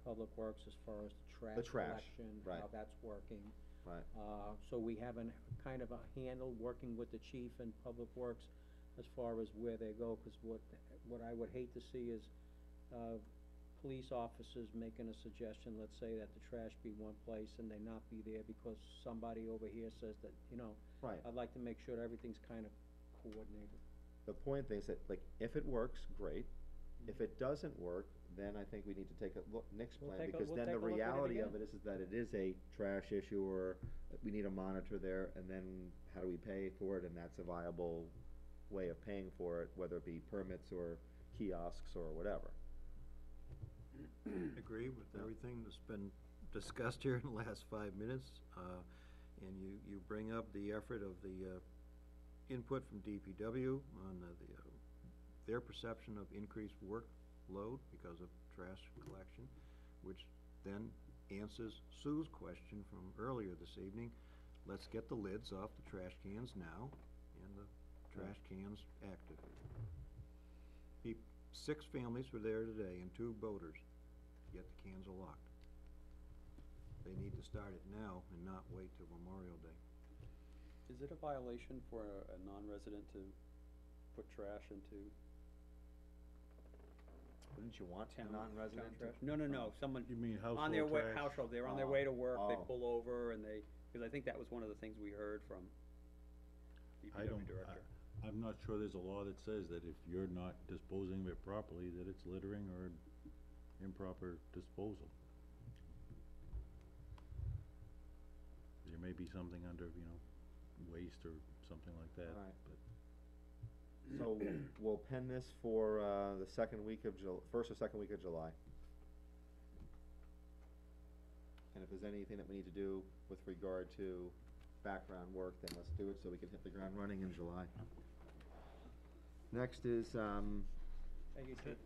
Public Works as far as the trash trash, collection, right. how that's working. Right. Uh, so we have an, kind of a handle working with the chief and Public Works as far as where they go, cause what, what I would hate to see is, uh, police officers making a suggestion, let's say that the trash be one place and they not be there because somebody over here says that, you know, Right. I'd like to make sure that everything's kind of coordinated. The point is that, like, if it works, great. If it doesn't work, then I think we need to take a look, next We'll plan, take a- because we'll then the take a look at it reality of again. it is, is that it is a trash issue, or we need a monitor there, and then how do we pay for it, and that's a viable way of paying for it, whether it be permits or kiosks or whatever. Agree with Yeah. everything that's been discussed here in the last five minutes. uh, And you, you bring up the effort of the uh, input from DPW on the, the, uh, their perception of increased workload because of trash collection, which then answers Sue's question from earlier this evening. Let's get the lids off the trash cans now and the trash cans active. Six families were there today and two boaters, yet the cans are locked. They need to start it now and not wait till Memorial Day. Is it a violation for a, a non-resident to put trash into Wouldn't you want a town, non-resident town to? trash? No, no, no, someone, You mean household on their way, trash? household, they're on their Oh, way to work, they oh. pull over and they, cause I think that was one of the things we heard from I DPW don't, director. I, I'm not sure there's a law that says that if you're not disposing of it properly, that it's littering or improper disposal. There may be something under, you know, waste or something like that, Alright. but So, we'll pen this for, uh, the second week of Jul- first or second week of July. And if there's anything that we need to do with regard to background work, then let's do it so we can hit the ground running in July. Next is, um, Thank you, Chief. thank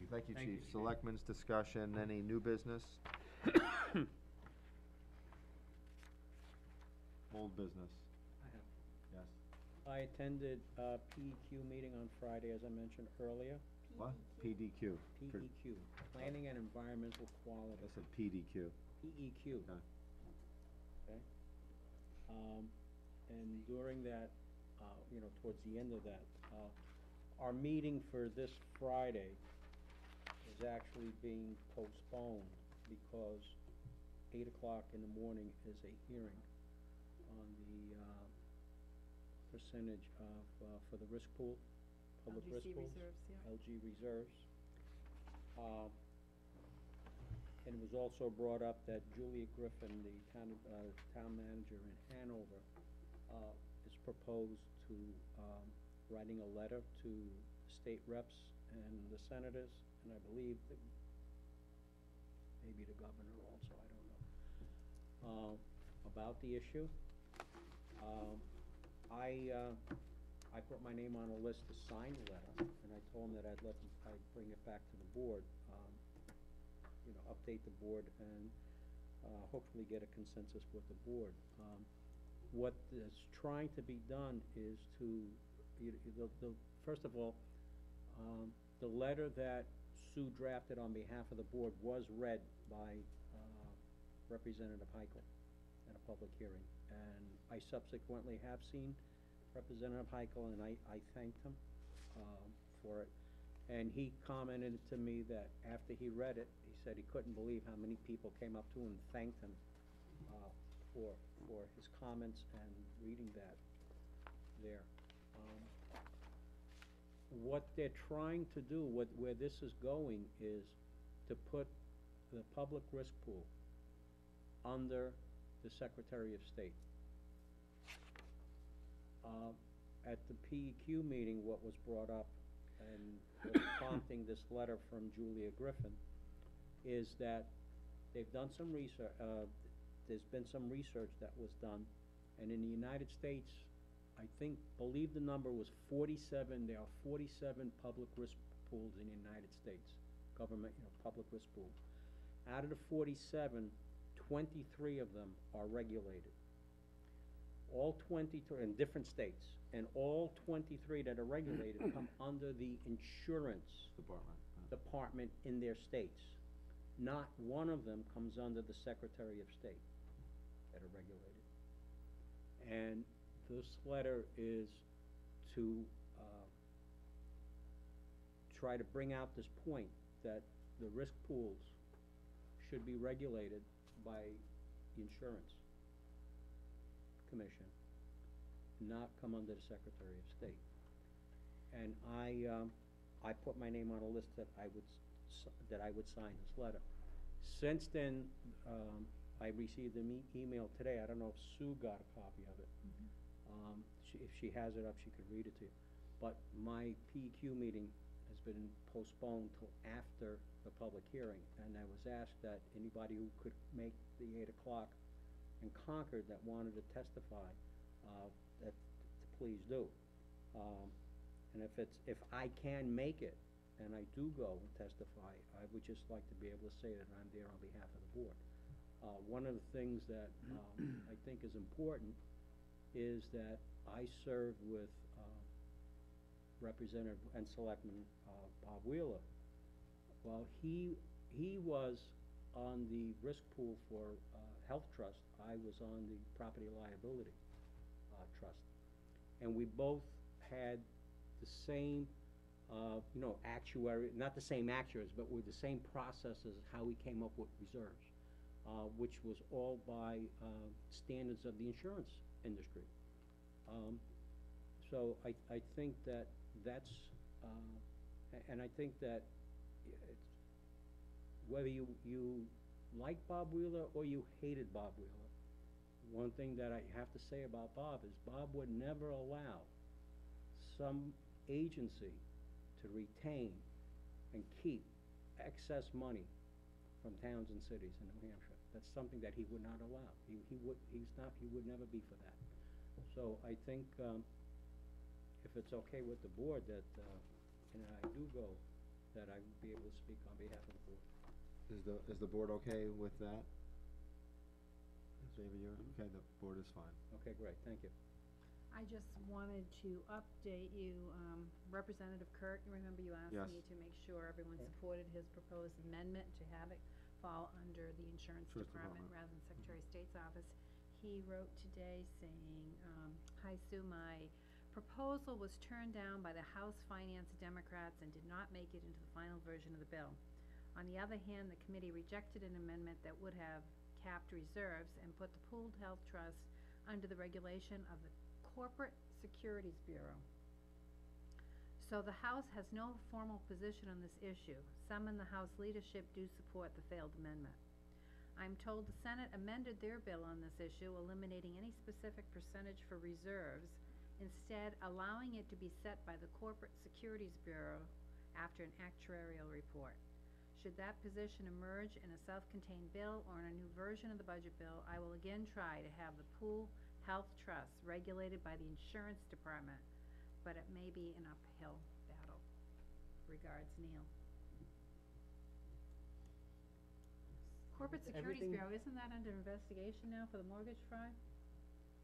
you. thank you, Thank Chief. Chief. Selectmen's discussion, any new business? Old business, I have yes. I attended a PEQ meeting on Friday, as I mentioned earlier. What? PDQ. For- PEQ, Planning and Environmental Quality, I said PDQ. PEQ. Okay. Okay? Um, and during that, uh, you know, towards the end of that, uh, our meeting for this Friday is actually being postponed because eight o'clock in the morning is a hearing on the, uh, percentage of, uh, for the risk pool, public risk LGC pools. reserves, yeah. LG reserves. Uh, And it was also brought up that Julia Griffin, the town, uh, town manager in Hanover, uh, is proposed to, um, writing a letter to state reps and the senators, and I believe the, maybe the governor also, I don't know, uh, about the issue. Um, I, uh, I put my name on a list to sign the letter, and I told him that I'd let, I'd bring it back to the board, um, you know, update the board and, uh, hopefully get a consensus with the board. Um, what is trying to be done is to, you, you- the, the, first of all, um, the letter that Sue drafted on behalf of the board was read by, uh, Representative Heichel at a public hearing. And I subsequently have seen Representative Heichel, and I, I thanked him, um, for it. And he commented to me that after he read it, he said he couldn't believe how many people came up to him and thanked him, uh, for, for his comments and reading that there. Um, What they're trying to do, what, where this is going, is to put the public risk pool under the Secretary of State. Uh, At the PEQ meeting, what was brought up and what's prompting this letter from Julia Griffin is that they've done some research, uh, there's been some research that was done, and in the United States, I think, believe the number was forty-seven, there are forty-seven public risk pools in the United States, government, you know, public risk pool. Out of the 47, 23 of them are regulated. All twenty-three, in different states, and all twenty-three that are regulated come under the insurance Department. uh, department in their states. Not one of them comes under the Secretary of State that are regulated. And this letter is to, uh, try to bring out this point that the risk pools should be regulated by the insurance commission, not come under the Secretary of State. And I, um, I put my name on a list that I would, s- that I would sign this letter. Since then, um, I received an e- email today, I don't know if Sue got a copy of it. Um, she, if she has it up, she could read it to you. But my PEQ meeting has been postponed till after the public hearing, and I was asked that anybody who could make the eight o'clock in Concord that wanted to testify, uh, that, to please do. Um, and if it's, if I can make it, and I do go and testify, I would just like to be able to say that I'm there on behalf of the board. Uh, one of the things that, um, I think is important is that I served with, uh, Representative and Selectman, uh, Bob Wheeler. Well, he, he was on the risk pool for, Health Trust, I was on the Property Liability, uh, Trust. And we both had the same, uh, you know, actuary, not the same actuaries, but with the same processes, how we came up with reserves, uh, which was all by, uh, standards of the insurance industry. Um, so I, I think that that's, uh, and I think that whether you, you like Bob Wheeler or you hated Bob Wheeler, one thing that I have to say about Bob is Bob would never allow some agency to retain and keep excess money from towns and cities in New Hampshire. That's something that he would not allow. He, he would, he's not, he would never be for that. So I think, um, if it's okay with the board that, uh, and I do go, that I would be able to speak on behalf of the board. Is the, is the board okay with that? David, you're, okay, the board is fine. Okay, great, thank you. I just wanted to update you, um, Representative Kurk, you remember you asked Yes. me to make sure everyone Okay. supported his proposed amendment to have it fall under the insurance Insurance department department. rather than Secretary of State's office. He wrote today saying, um, hi Sue, my proposal was turned down by the House Finance Democrats and did not make it into the final version of the bill. On the other hand, the committee rejected an amendment that would have capped reserves and put the pooled health trust under the regulation of the Corporate Securities Bureau. So the House has no formal position on this issue. Some in the House leadership do support the failed amendment. I'm told the Senate amended their bill on this issue, eliminating any specific percentage for reserves, instead allowing it to be set by the Corporate Securities Bureau after an actuarial report. Should that position emerge in a self-contained bill or in a new version of the budget bill, I will again try to have the pool health trust regulated by the insurance department, but it may be an uphill battle. Regards, Neal. Corporate Securities Everything- Bureau, isn't that under investigation now for the mortgage fraud?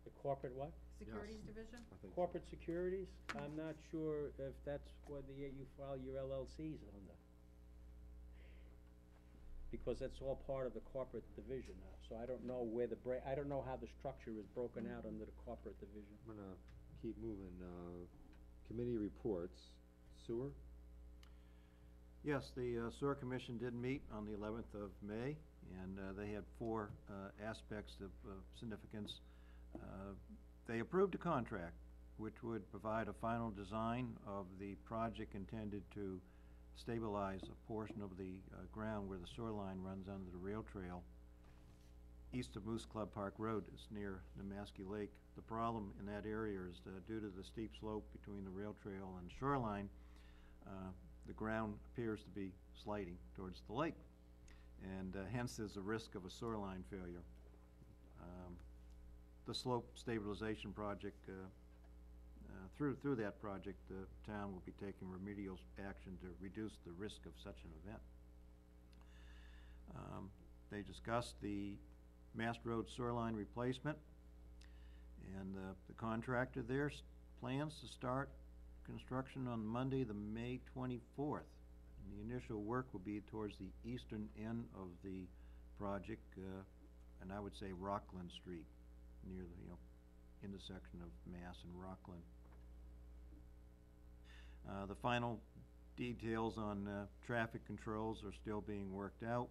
The corporate what? Securities Division? I think, Corporate securities? I'm not sure if that's whether you you file your LLCs under. Because that's all part of the corporate division now, so I don't know where the bra- I don't know how the structure is broken out under the corporate division. I'm gonna keep moving, uh, committee reports, sewer? Yes, the uh, sewer commission did meet on the eleventh of May, and uh, they had four uh, aspects of uh, significance. Uh, They approved a contract which would provide a final design of the project intended to stabilize a portion of the uh, ground where the sewer line runs under the rail trail east of Moose Club Park Road, it's near Namaske Lake. The problem in that area is uh, due to the steep slope between the rail trail and shoreline, uh, the ground appears to be sliding towards the lake. And uh, hence there's a risk of a sewer line failure. Um, The slope stabilization project, uh, through, through that project, the town will be taking remedial action to reduce the risk of such an event. Um, They discussed the Mast Road sewer line replacement, and uh, the contractor there plans to start construction on Monday, the May twenty-fourth. And the initial work will be towards the eastern end of the project, uh, and I would say Rockland Street, near the, you know, intersection of Mast and Rockland. Uh, the final details on, uh, traffic controls are still being worked out.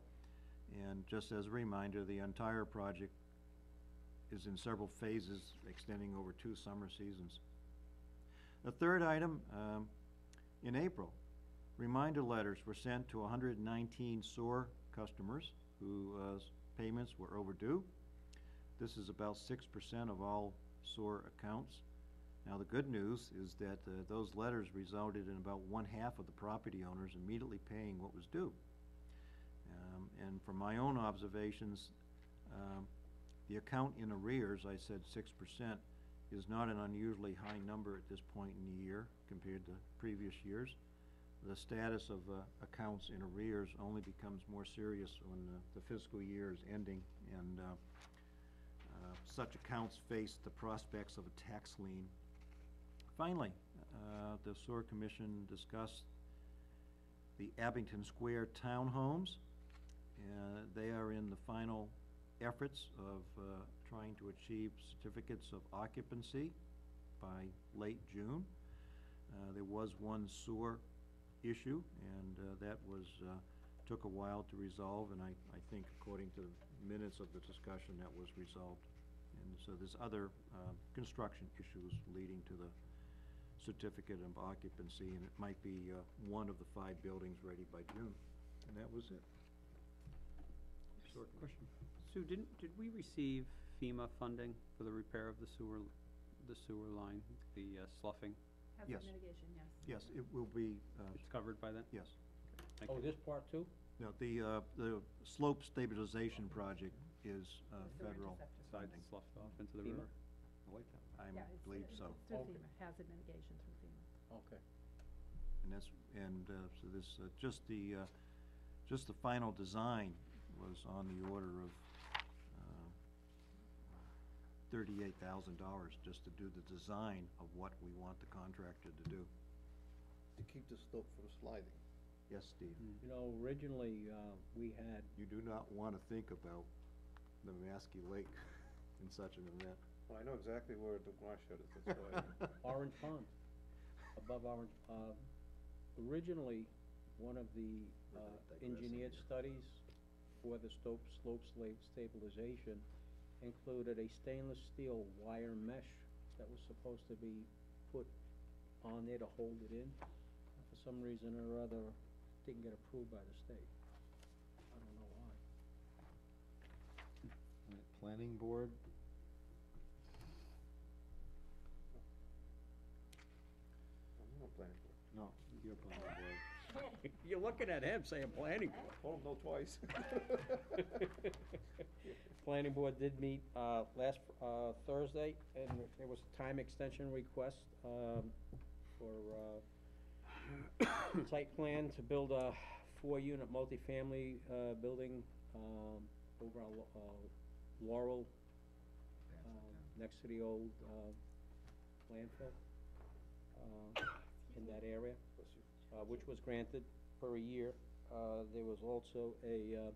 And just as a reminder, the entire project is in several phases extending over two summer seasons. The third item, um, in April, reminder letters were sent to hundred and nineteen SOAR customers whose payments were overdue. This is about six percent of all SOAR accounts. Now, the good news is that, uh, those letters resulted in about one-half of the property owners immediately paying what was due. Um, and from my own observations, um, the account in arrears, I said six percent, is not an unusually high number at this point in the year compared to previous years. The status of, uh, accounts in arrears only becomes more serious when uh, the fiscal year is ending and, uh, uh, such accounts face the prospects of a tax lien. Finally, uh, the sewer commission discussed the Abington Square townhomes. Uh, they are in the final efforts of, uh, trying to achieve certificates of occupancy by late June. Uh, there was one sewer issue, and, uh, that was, uh, took a while to resolve, and I, I think according to the minutes of the discussion, that was resolved. And so there's other, uh, construction issues leading to the certificate of occupancy, and it might be, uh, one of the five buildings ready by June, and that was it. Short Question. Sue, didn't, did we receive FEMA funding for the repair of the sewer, the sewer line, the uh, sloughing? Hazard Yes. mitigation, yes. Yes, it will be, uh, It's covered by that? yes. Thank Oh, you. this part too? No, the, uh, the slope stabilization project is, uh, The federal interceptor. Side funding. sloughed off into the FEMA? river? I like that. I Yeah, it's- believe it's so. Through Okay. FEMA, hazard mitigation through FEMA. Okay. And that's, and, uh, so this, uh, just the, uh, just the final design was on the order of, uh, thirty-eight thousand dollars just to do the design of what we want the contractor to do. To keep the slope from sliding. Yes, Steve? You know, originally, uh, we had, You do not wanna think about the Maskey Lake in such an event. Well, I know exactly where the wash shed is, that's why. Orange Pond, above Orange, uh, originally, one of the, uh, engineered studies for the slope, slope slave stabilization included a stainless steel wire mesh that was supposed to be put on there to hold it in. For some reason or other, didn't get approved by the state. I don't know why. Planning board, I'm not planning for it. No, you're planning board. You're looking at him saying planning board. Told him no twice. Planning board did meet, uh, last, uh, Thursday, and there was a time extension request, um, for, uh, site plan to build a four-unit multifamily, uh, building, um, over on Lo- uh, Laurel, um, next to the old, uh, landfill, uh, in that area uh, which was granted for a year. Uh, there was also a, uh,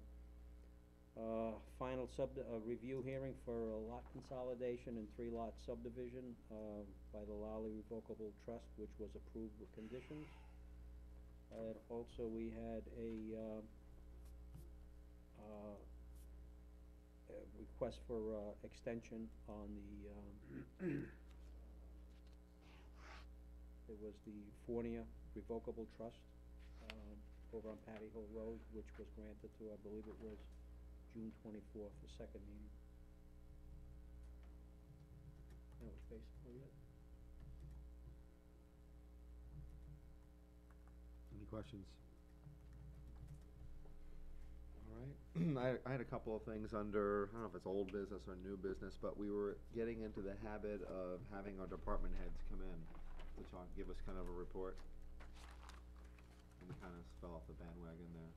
Uh, final sub, uh, review hearing for a lot consolidation and three lot subdivision, uh, by the Lally Revocable Trust, which was approved with conditions. And also, we had a, uh, a request for, uh, extension on the, um, it was the Fornia Revocable Trust, um, over on Patty Hill Road, which was granted to, I believe it was June twenty-fourth, the second meeting. That was basically it. Any questions? All right, I, I had a couple of things under, I don't know if it's old business or new business, but we were getting into the habit of having our department heads come in to talk, give us kind of a report. And we kind of fell off the bandwagon there.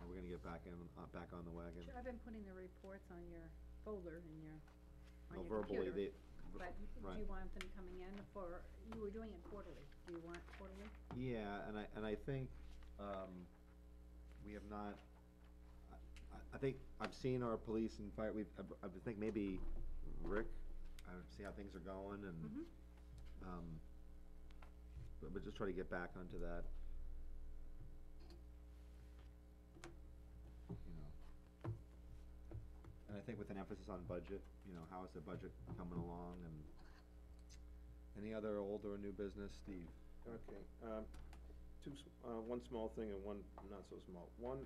Are we gonna get back in, uh, back on the wagon? Sure, I've been putting the reports on your folder in your, No, on your verbally, computer. they, But do right. you want them coming in for, you were doing it quarterly, do you want quarterly? Yeah, and I, and I think, um, we have not, I, I- I think, I've seen our police and fire, we've, I, I think maybe Rick, I see how things are going and, Mhm. um, but, but just try to get back onto that. You know. And I think with an emphasis on budget, you know, how is the budget coming along and any other old or new business, Steve? Okay, um, two, uh, one small thing and one not so small. One,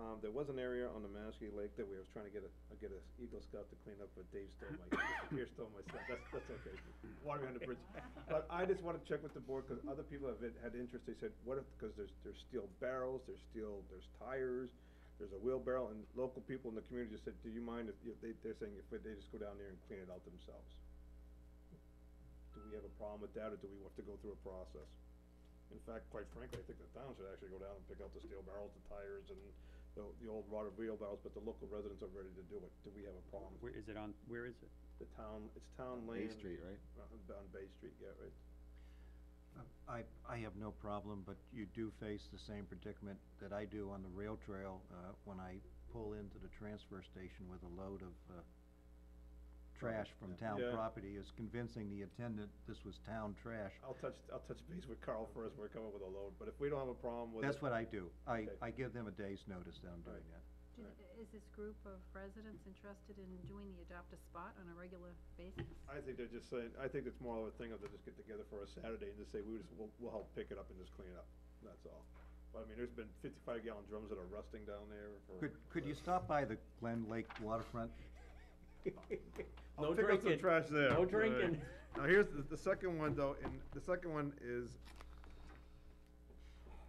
um, there was an area on the Mashpee Lake that we was trying to get a, get a Eagle Scout to clean up, but Dave stole my. Pierce stole my stuff, that's, that's okay. Water behind the bridge. But I just wanna check with the board, cause other people have had- had interest, they said, what if, cause there's, there's steel barrels, there's steel, there's tires, there's a wheelbarrow, and local people in the community just said, do you mind if, if they, they're saying if they just go down there and clean it out themselves? Do we have a problem with that, or do we have to go through a process? In fact, quite frankly, I think the town should actually go down and pick out the steel barrels, the tires, and the, the old rotted wheelbarrows, but the local residents are ready to do it. Do we have a problem? Where, is it on, where is it? The town, it's town lane. Bay. Street, right? uh, On Bay Street, yeah, right. Uh, I, I have no problem, but you do face the same predicament that I do on the rail trail, uh, when I pull into the transfer station with a load of, uh, trash from town Yeah. property, is convincing the attendant this was town trash. I'll touch, I'll touch base with Carl first, we're coming with a load, but if we don't have a problem with it. That's what I do. I, Okay. I give them a day's notice that I'm doing Right. that. Do- Is this group of residents interested in doing the adopt a spot on a regular basis? I think they're just saying, I think it's more of a thing of they just get together for a Saturday and just say, we just, we'll, we'll help pick it up and just clean it up, that's all. But I mean, there's been fifty-five gallon drums that are rusting down there for. Could, could you stop by the Glen Lake waterfront? I'll No pick up some drinking. trash there. No drinking. Now, here's the, the second one though, and the second one is,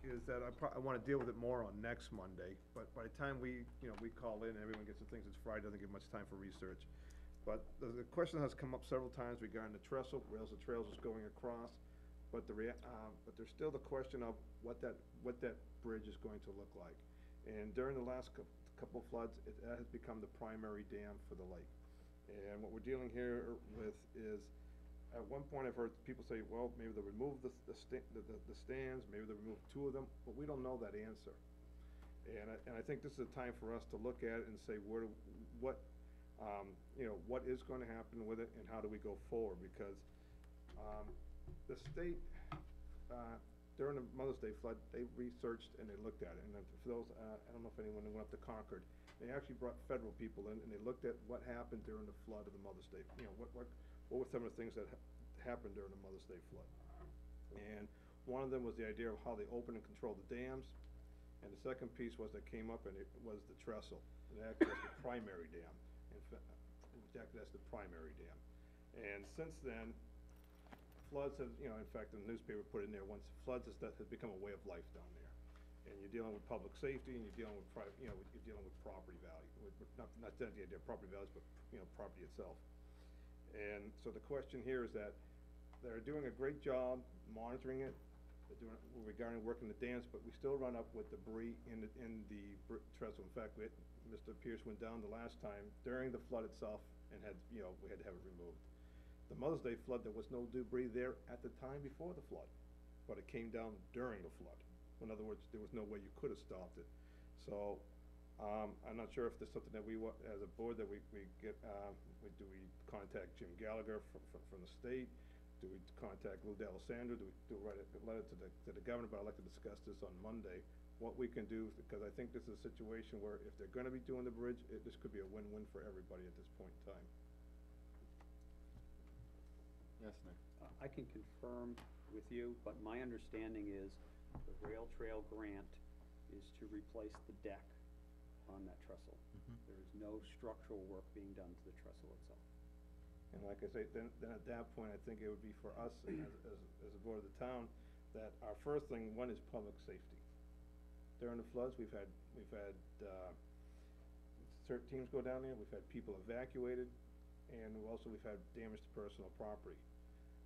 is that I I wanna deal with it more on next Monday, but by the time we, you know, we call in, everyone gets the things, it's Friday, doesn't give much time for research. But the, the question has come up several times regarding the trestle, rails and trails is going across, but the rea- uh, but there's still the question of what that, what that bridge is going to look like. And during the last cou- couple floods, it, that has become the primary dam for the lake. And what we're dealing here with is, at one point I've heard people say, well, maybe they'll remove the, the sta- the, the- the stands, maybe they'll remove two of them, but we don't know that answer. And I, and I think this is a time for us to look at it and say, where, what, um, you know, what is gonna happen with it and how do we go forward? Because, um, the state, uh, during the Mother's Day flood, they researched and they looked at it, and for those, uh, I don't know if anyone went up to Concord, they actually brought federal people in, and they looked at what happened during the flood of the Mother's Day, you know, what, what, what were some of the things that ha- happened during the Mother's Day flood? And one of them was the idea of how they open and control the dams, and the second piece was that came up and it was the trestle, and that, that's the primary dam. In fact, that's the primary dam. And since then, floods have, you know, in fact, the newspaper put in there, once floods has, that has become a way of life down there. And you're dealing with public safety, and you're dealing with you know, you're dealing with property value, with, not, not the idea of property values, but, you know, property itself. And so the question here is that they're doing a great job monitoring it, they're doing, regarding working the dams, but we still run up with debris in the, in the trestle. In fact, we, had- Mr. Pierce went down the last time during the flood itself and had, you know, we had to have it removed. The Mother's Day flood, there was no debris there at the time before the flood, but it came down during the flood. In other words, there was no way you could have stopped it. So, Um, I'm not sure if there's something that we wa- as a board, that we, we get, um, we, do we contact Jim Gallagher from, from, from the state? Do we contact Lou D'Alessandro, do we, do we write a letter to the, to the governor, but I'd like to discuss this on Monday, what we can do, because I think this is a situation where if they're gonna be doing the bridge, it, this could be a win-win for everybody at this point in time. Yes, Nick? Uh, I can confirm with you, but my understanding is the rail trail grant is to replace the deck on that trestle. There is no structural work being done to the trestle itself. And like I say, then, then at that point, I think it would be for us as, as, as a board of the town, that our first thing, one is public safety. During the floods, we've had, we've had, uh, CERT teams go down there, we've had people evacuated, and also we've had damage to personal property.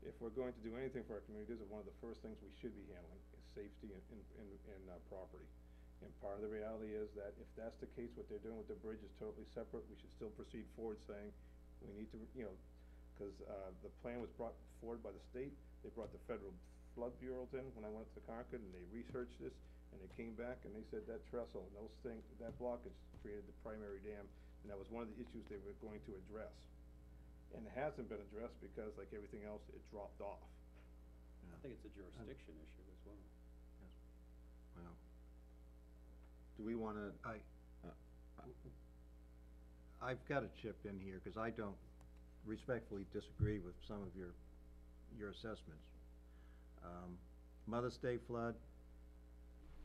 If we're going to do anything for our community, this is one of the first things we should be handling, is safety and, and, and, and, uh, property. And part of the reality is that if that's the case, what they're doing with the bridge is totally separate, we should still proceed forward saying, we need to, you know, cause, uh, the plan was brought forward by the state, they brought the federal flood bureaus in when I went to Concord, and they researched this, and they came back and they said that trestle and those things, that blockage created the primary dam, and that was one of the issues they were going to address. And it hasn't been addressed because, like everything else, it dropped off. I think it's a jurisdiction issue as well. Well, do we wanna, I, I've gotta chip in here, cause I don't respectfully disagree with some of your, your assessments. Um, Mother's Day flood,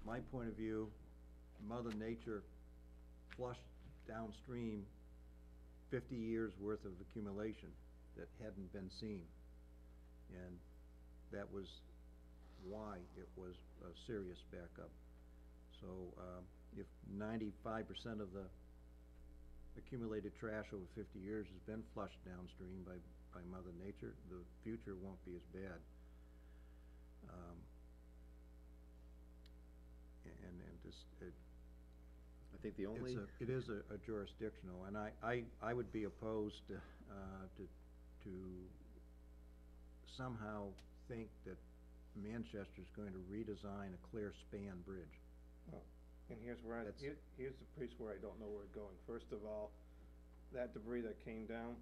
my point of view, Mother Nature flushed downstream fifty years' worth of accumulation that hadn't been seen. And that was why it was a serious backup. So, um, if ninety-five percent of the accumulated trash over fifty years has been flushed downstream by, by Mother Nature, the future won't be as bad. Um, and, and just, it, I think the only, it's a, it is a a jurisdictional, and I, I, I would be opposed, to, uh, to, to somehow think that Manchester's going to redesign a clear span bridge. And here's where I, That's- here, here's the place where I don't know where it's going. First of all, that debris that came down,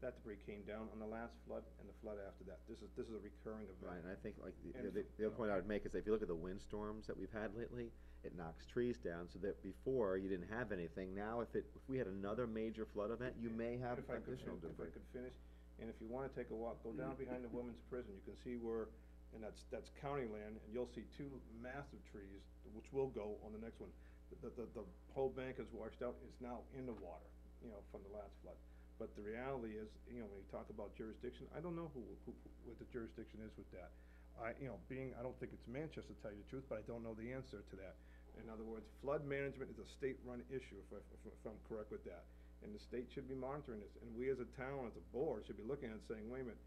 that debris came down on the last flood and the flood after that. This is, this is a recurring event. right, event. and I think like, the, And the, the other point I would make is if you look at the windstorms that we've had lately, it knocks trees down, so that before you didn't have anything, now if it, if we had another major flood event, you may have If I could, additional fin- if I debris. could finish, and if you wanna take a walk, go down mm-hmm. behind the women's prison, you can see where, and that's, that's county land, and you'll see two massive trees, which will go on the next one. The, the, the whole bank is washed out, it's now in the water, you know, from the last flood. But the reality is, you know, when you talk about jurisdiction, I don't know who, who, what the jurisdiction is with that. I, you know, being, I don't think it's Manchester, to tell you the truth, but I don't know the answer to that. In other words, flood management is a state-run issue, if I, if I'm correct with that. And the state should be monitoring this, and we as a town, as a board, should be looking at it saying, wait a minute,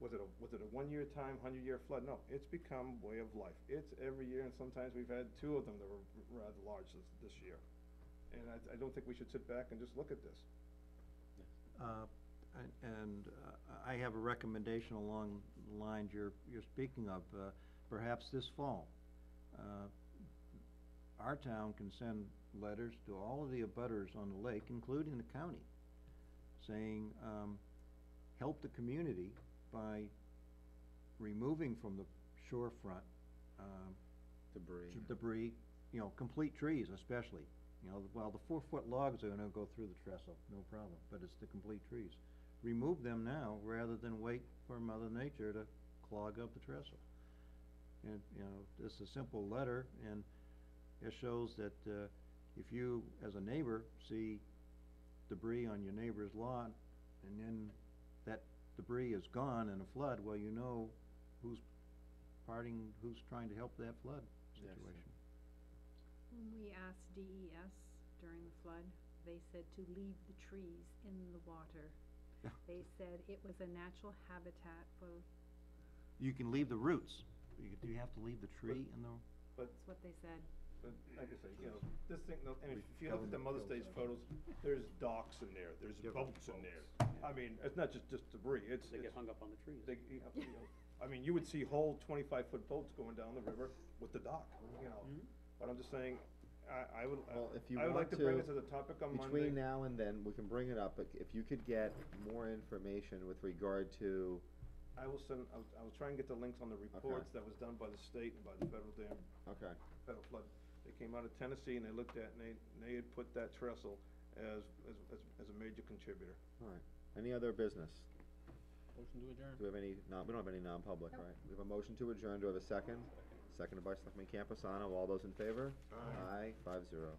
was it a, was it a one-year time, hundred-year flood? No, it's become way of life. It's every year, and sometimes we've had two of them that were rather large this, this year. And I, I don't think we should sit back and just look at this. Uh, and, and uh, I have a recommendation along the lines you're, you're speaking of, uh, perhaps this fall. Uh, Our town can send letters to all of the abutters on the lake, including the county, saying, um, help the community by removing from the shorefront, um, Debris. debris, you know, complete trees especially. You know, while the four-foot logs are gonna go through the trestle, no problem, but it's the complete trees. Remove them now rather than wait for Mother Nature to clog up the trestle. And, you know, it's a simple letter and it shows that, uh, if you, as a neighbor, see debris on your neighbor's lawn and then debris is gone in a flood, well, you know who's parting, who's trying to help that flood Yes. situation. When we asked DES during the flood, they said to leave the trees in the water. Yeah. They said it was a natural habitat for, You can leave the roots, you, you have to leave the tree in the, that's what they said. But like I say, you know, this thing, no- and if you look at the Mother's Day photos, there's docks in there, there's boats in there. I mean, it's not just, just debris, it's, They get it's, hung up on the trees. they, you know, you know, I mean, you would see whole twenty-five foot boats going down the river with the dock, you know. Mm-hmm. But I'm just saying, I, I would, Well, if you I would like want to bring to, it to the topic on Monday. Between now and then, we can bring it up, but if you could get more information with regard to, I will send, I will, I will try and get the links on the reports that was done by the state and by the federal dam, okay, federal flood. They came out of Tennessee and they looked at, and they, and they had put that trestle as, as, as, as a major contributor. alright. Any other business? Motion to adjourn. Do we have any, non, we don't have any non-public, right? We have a motion to adjourn, do we have a second? Seconded by Selectman Campusano, all those in favor? Aye. five zero.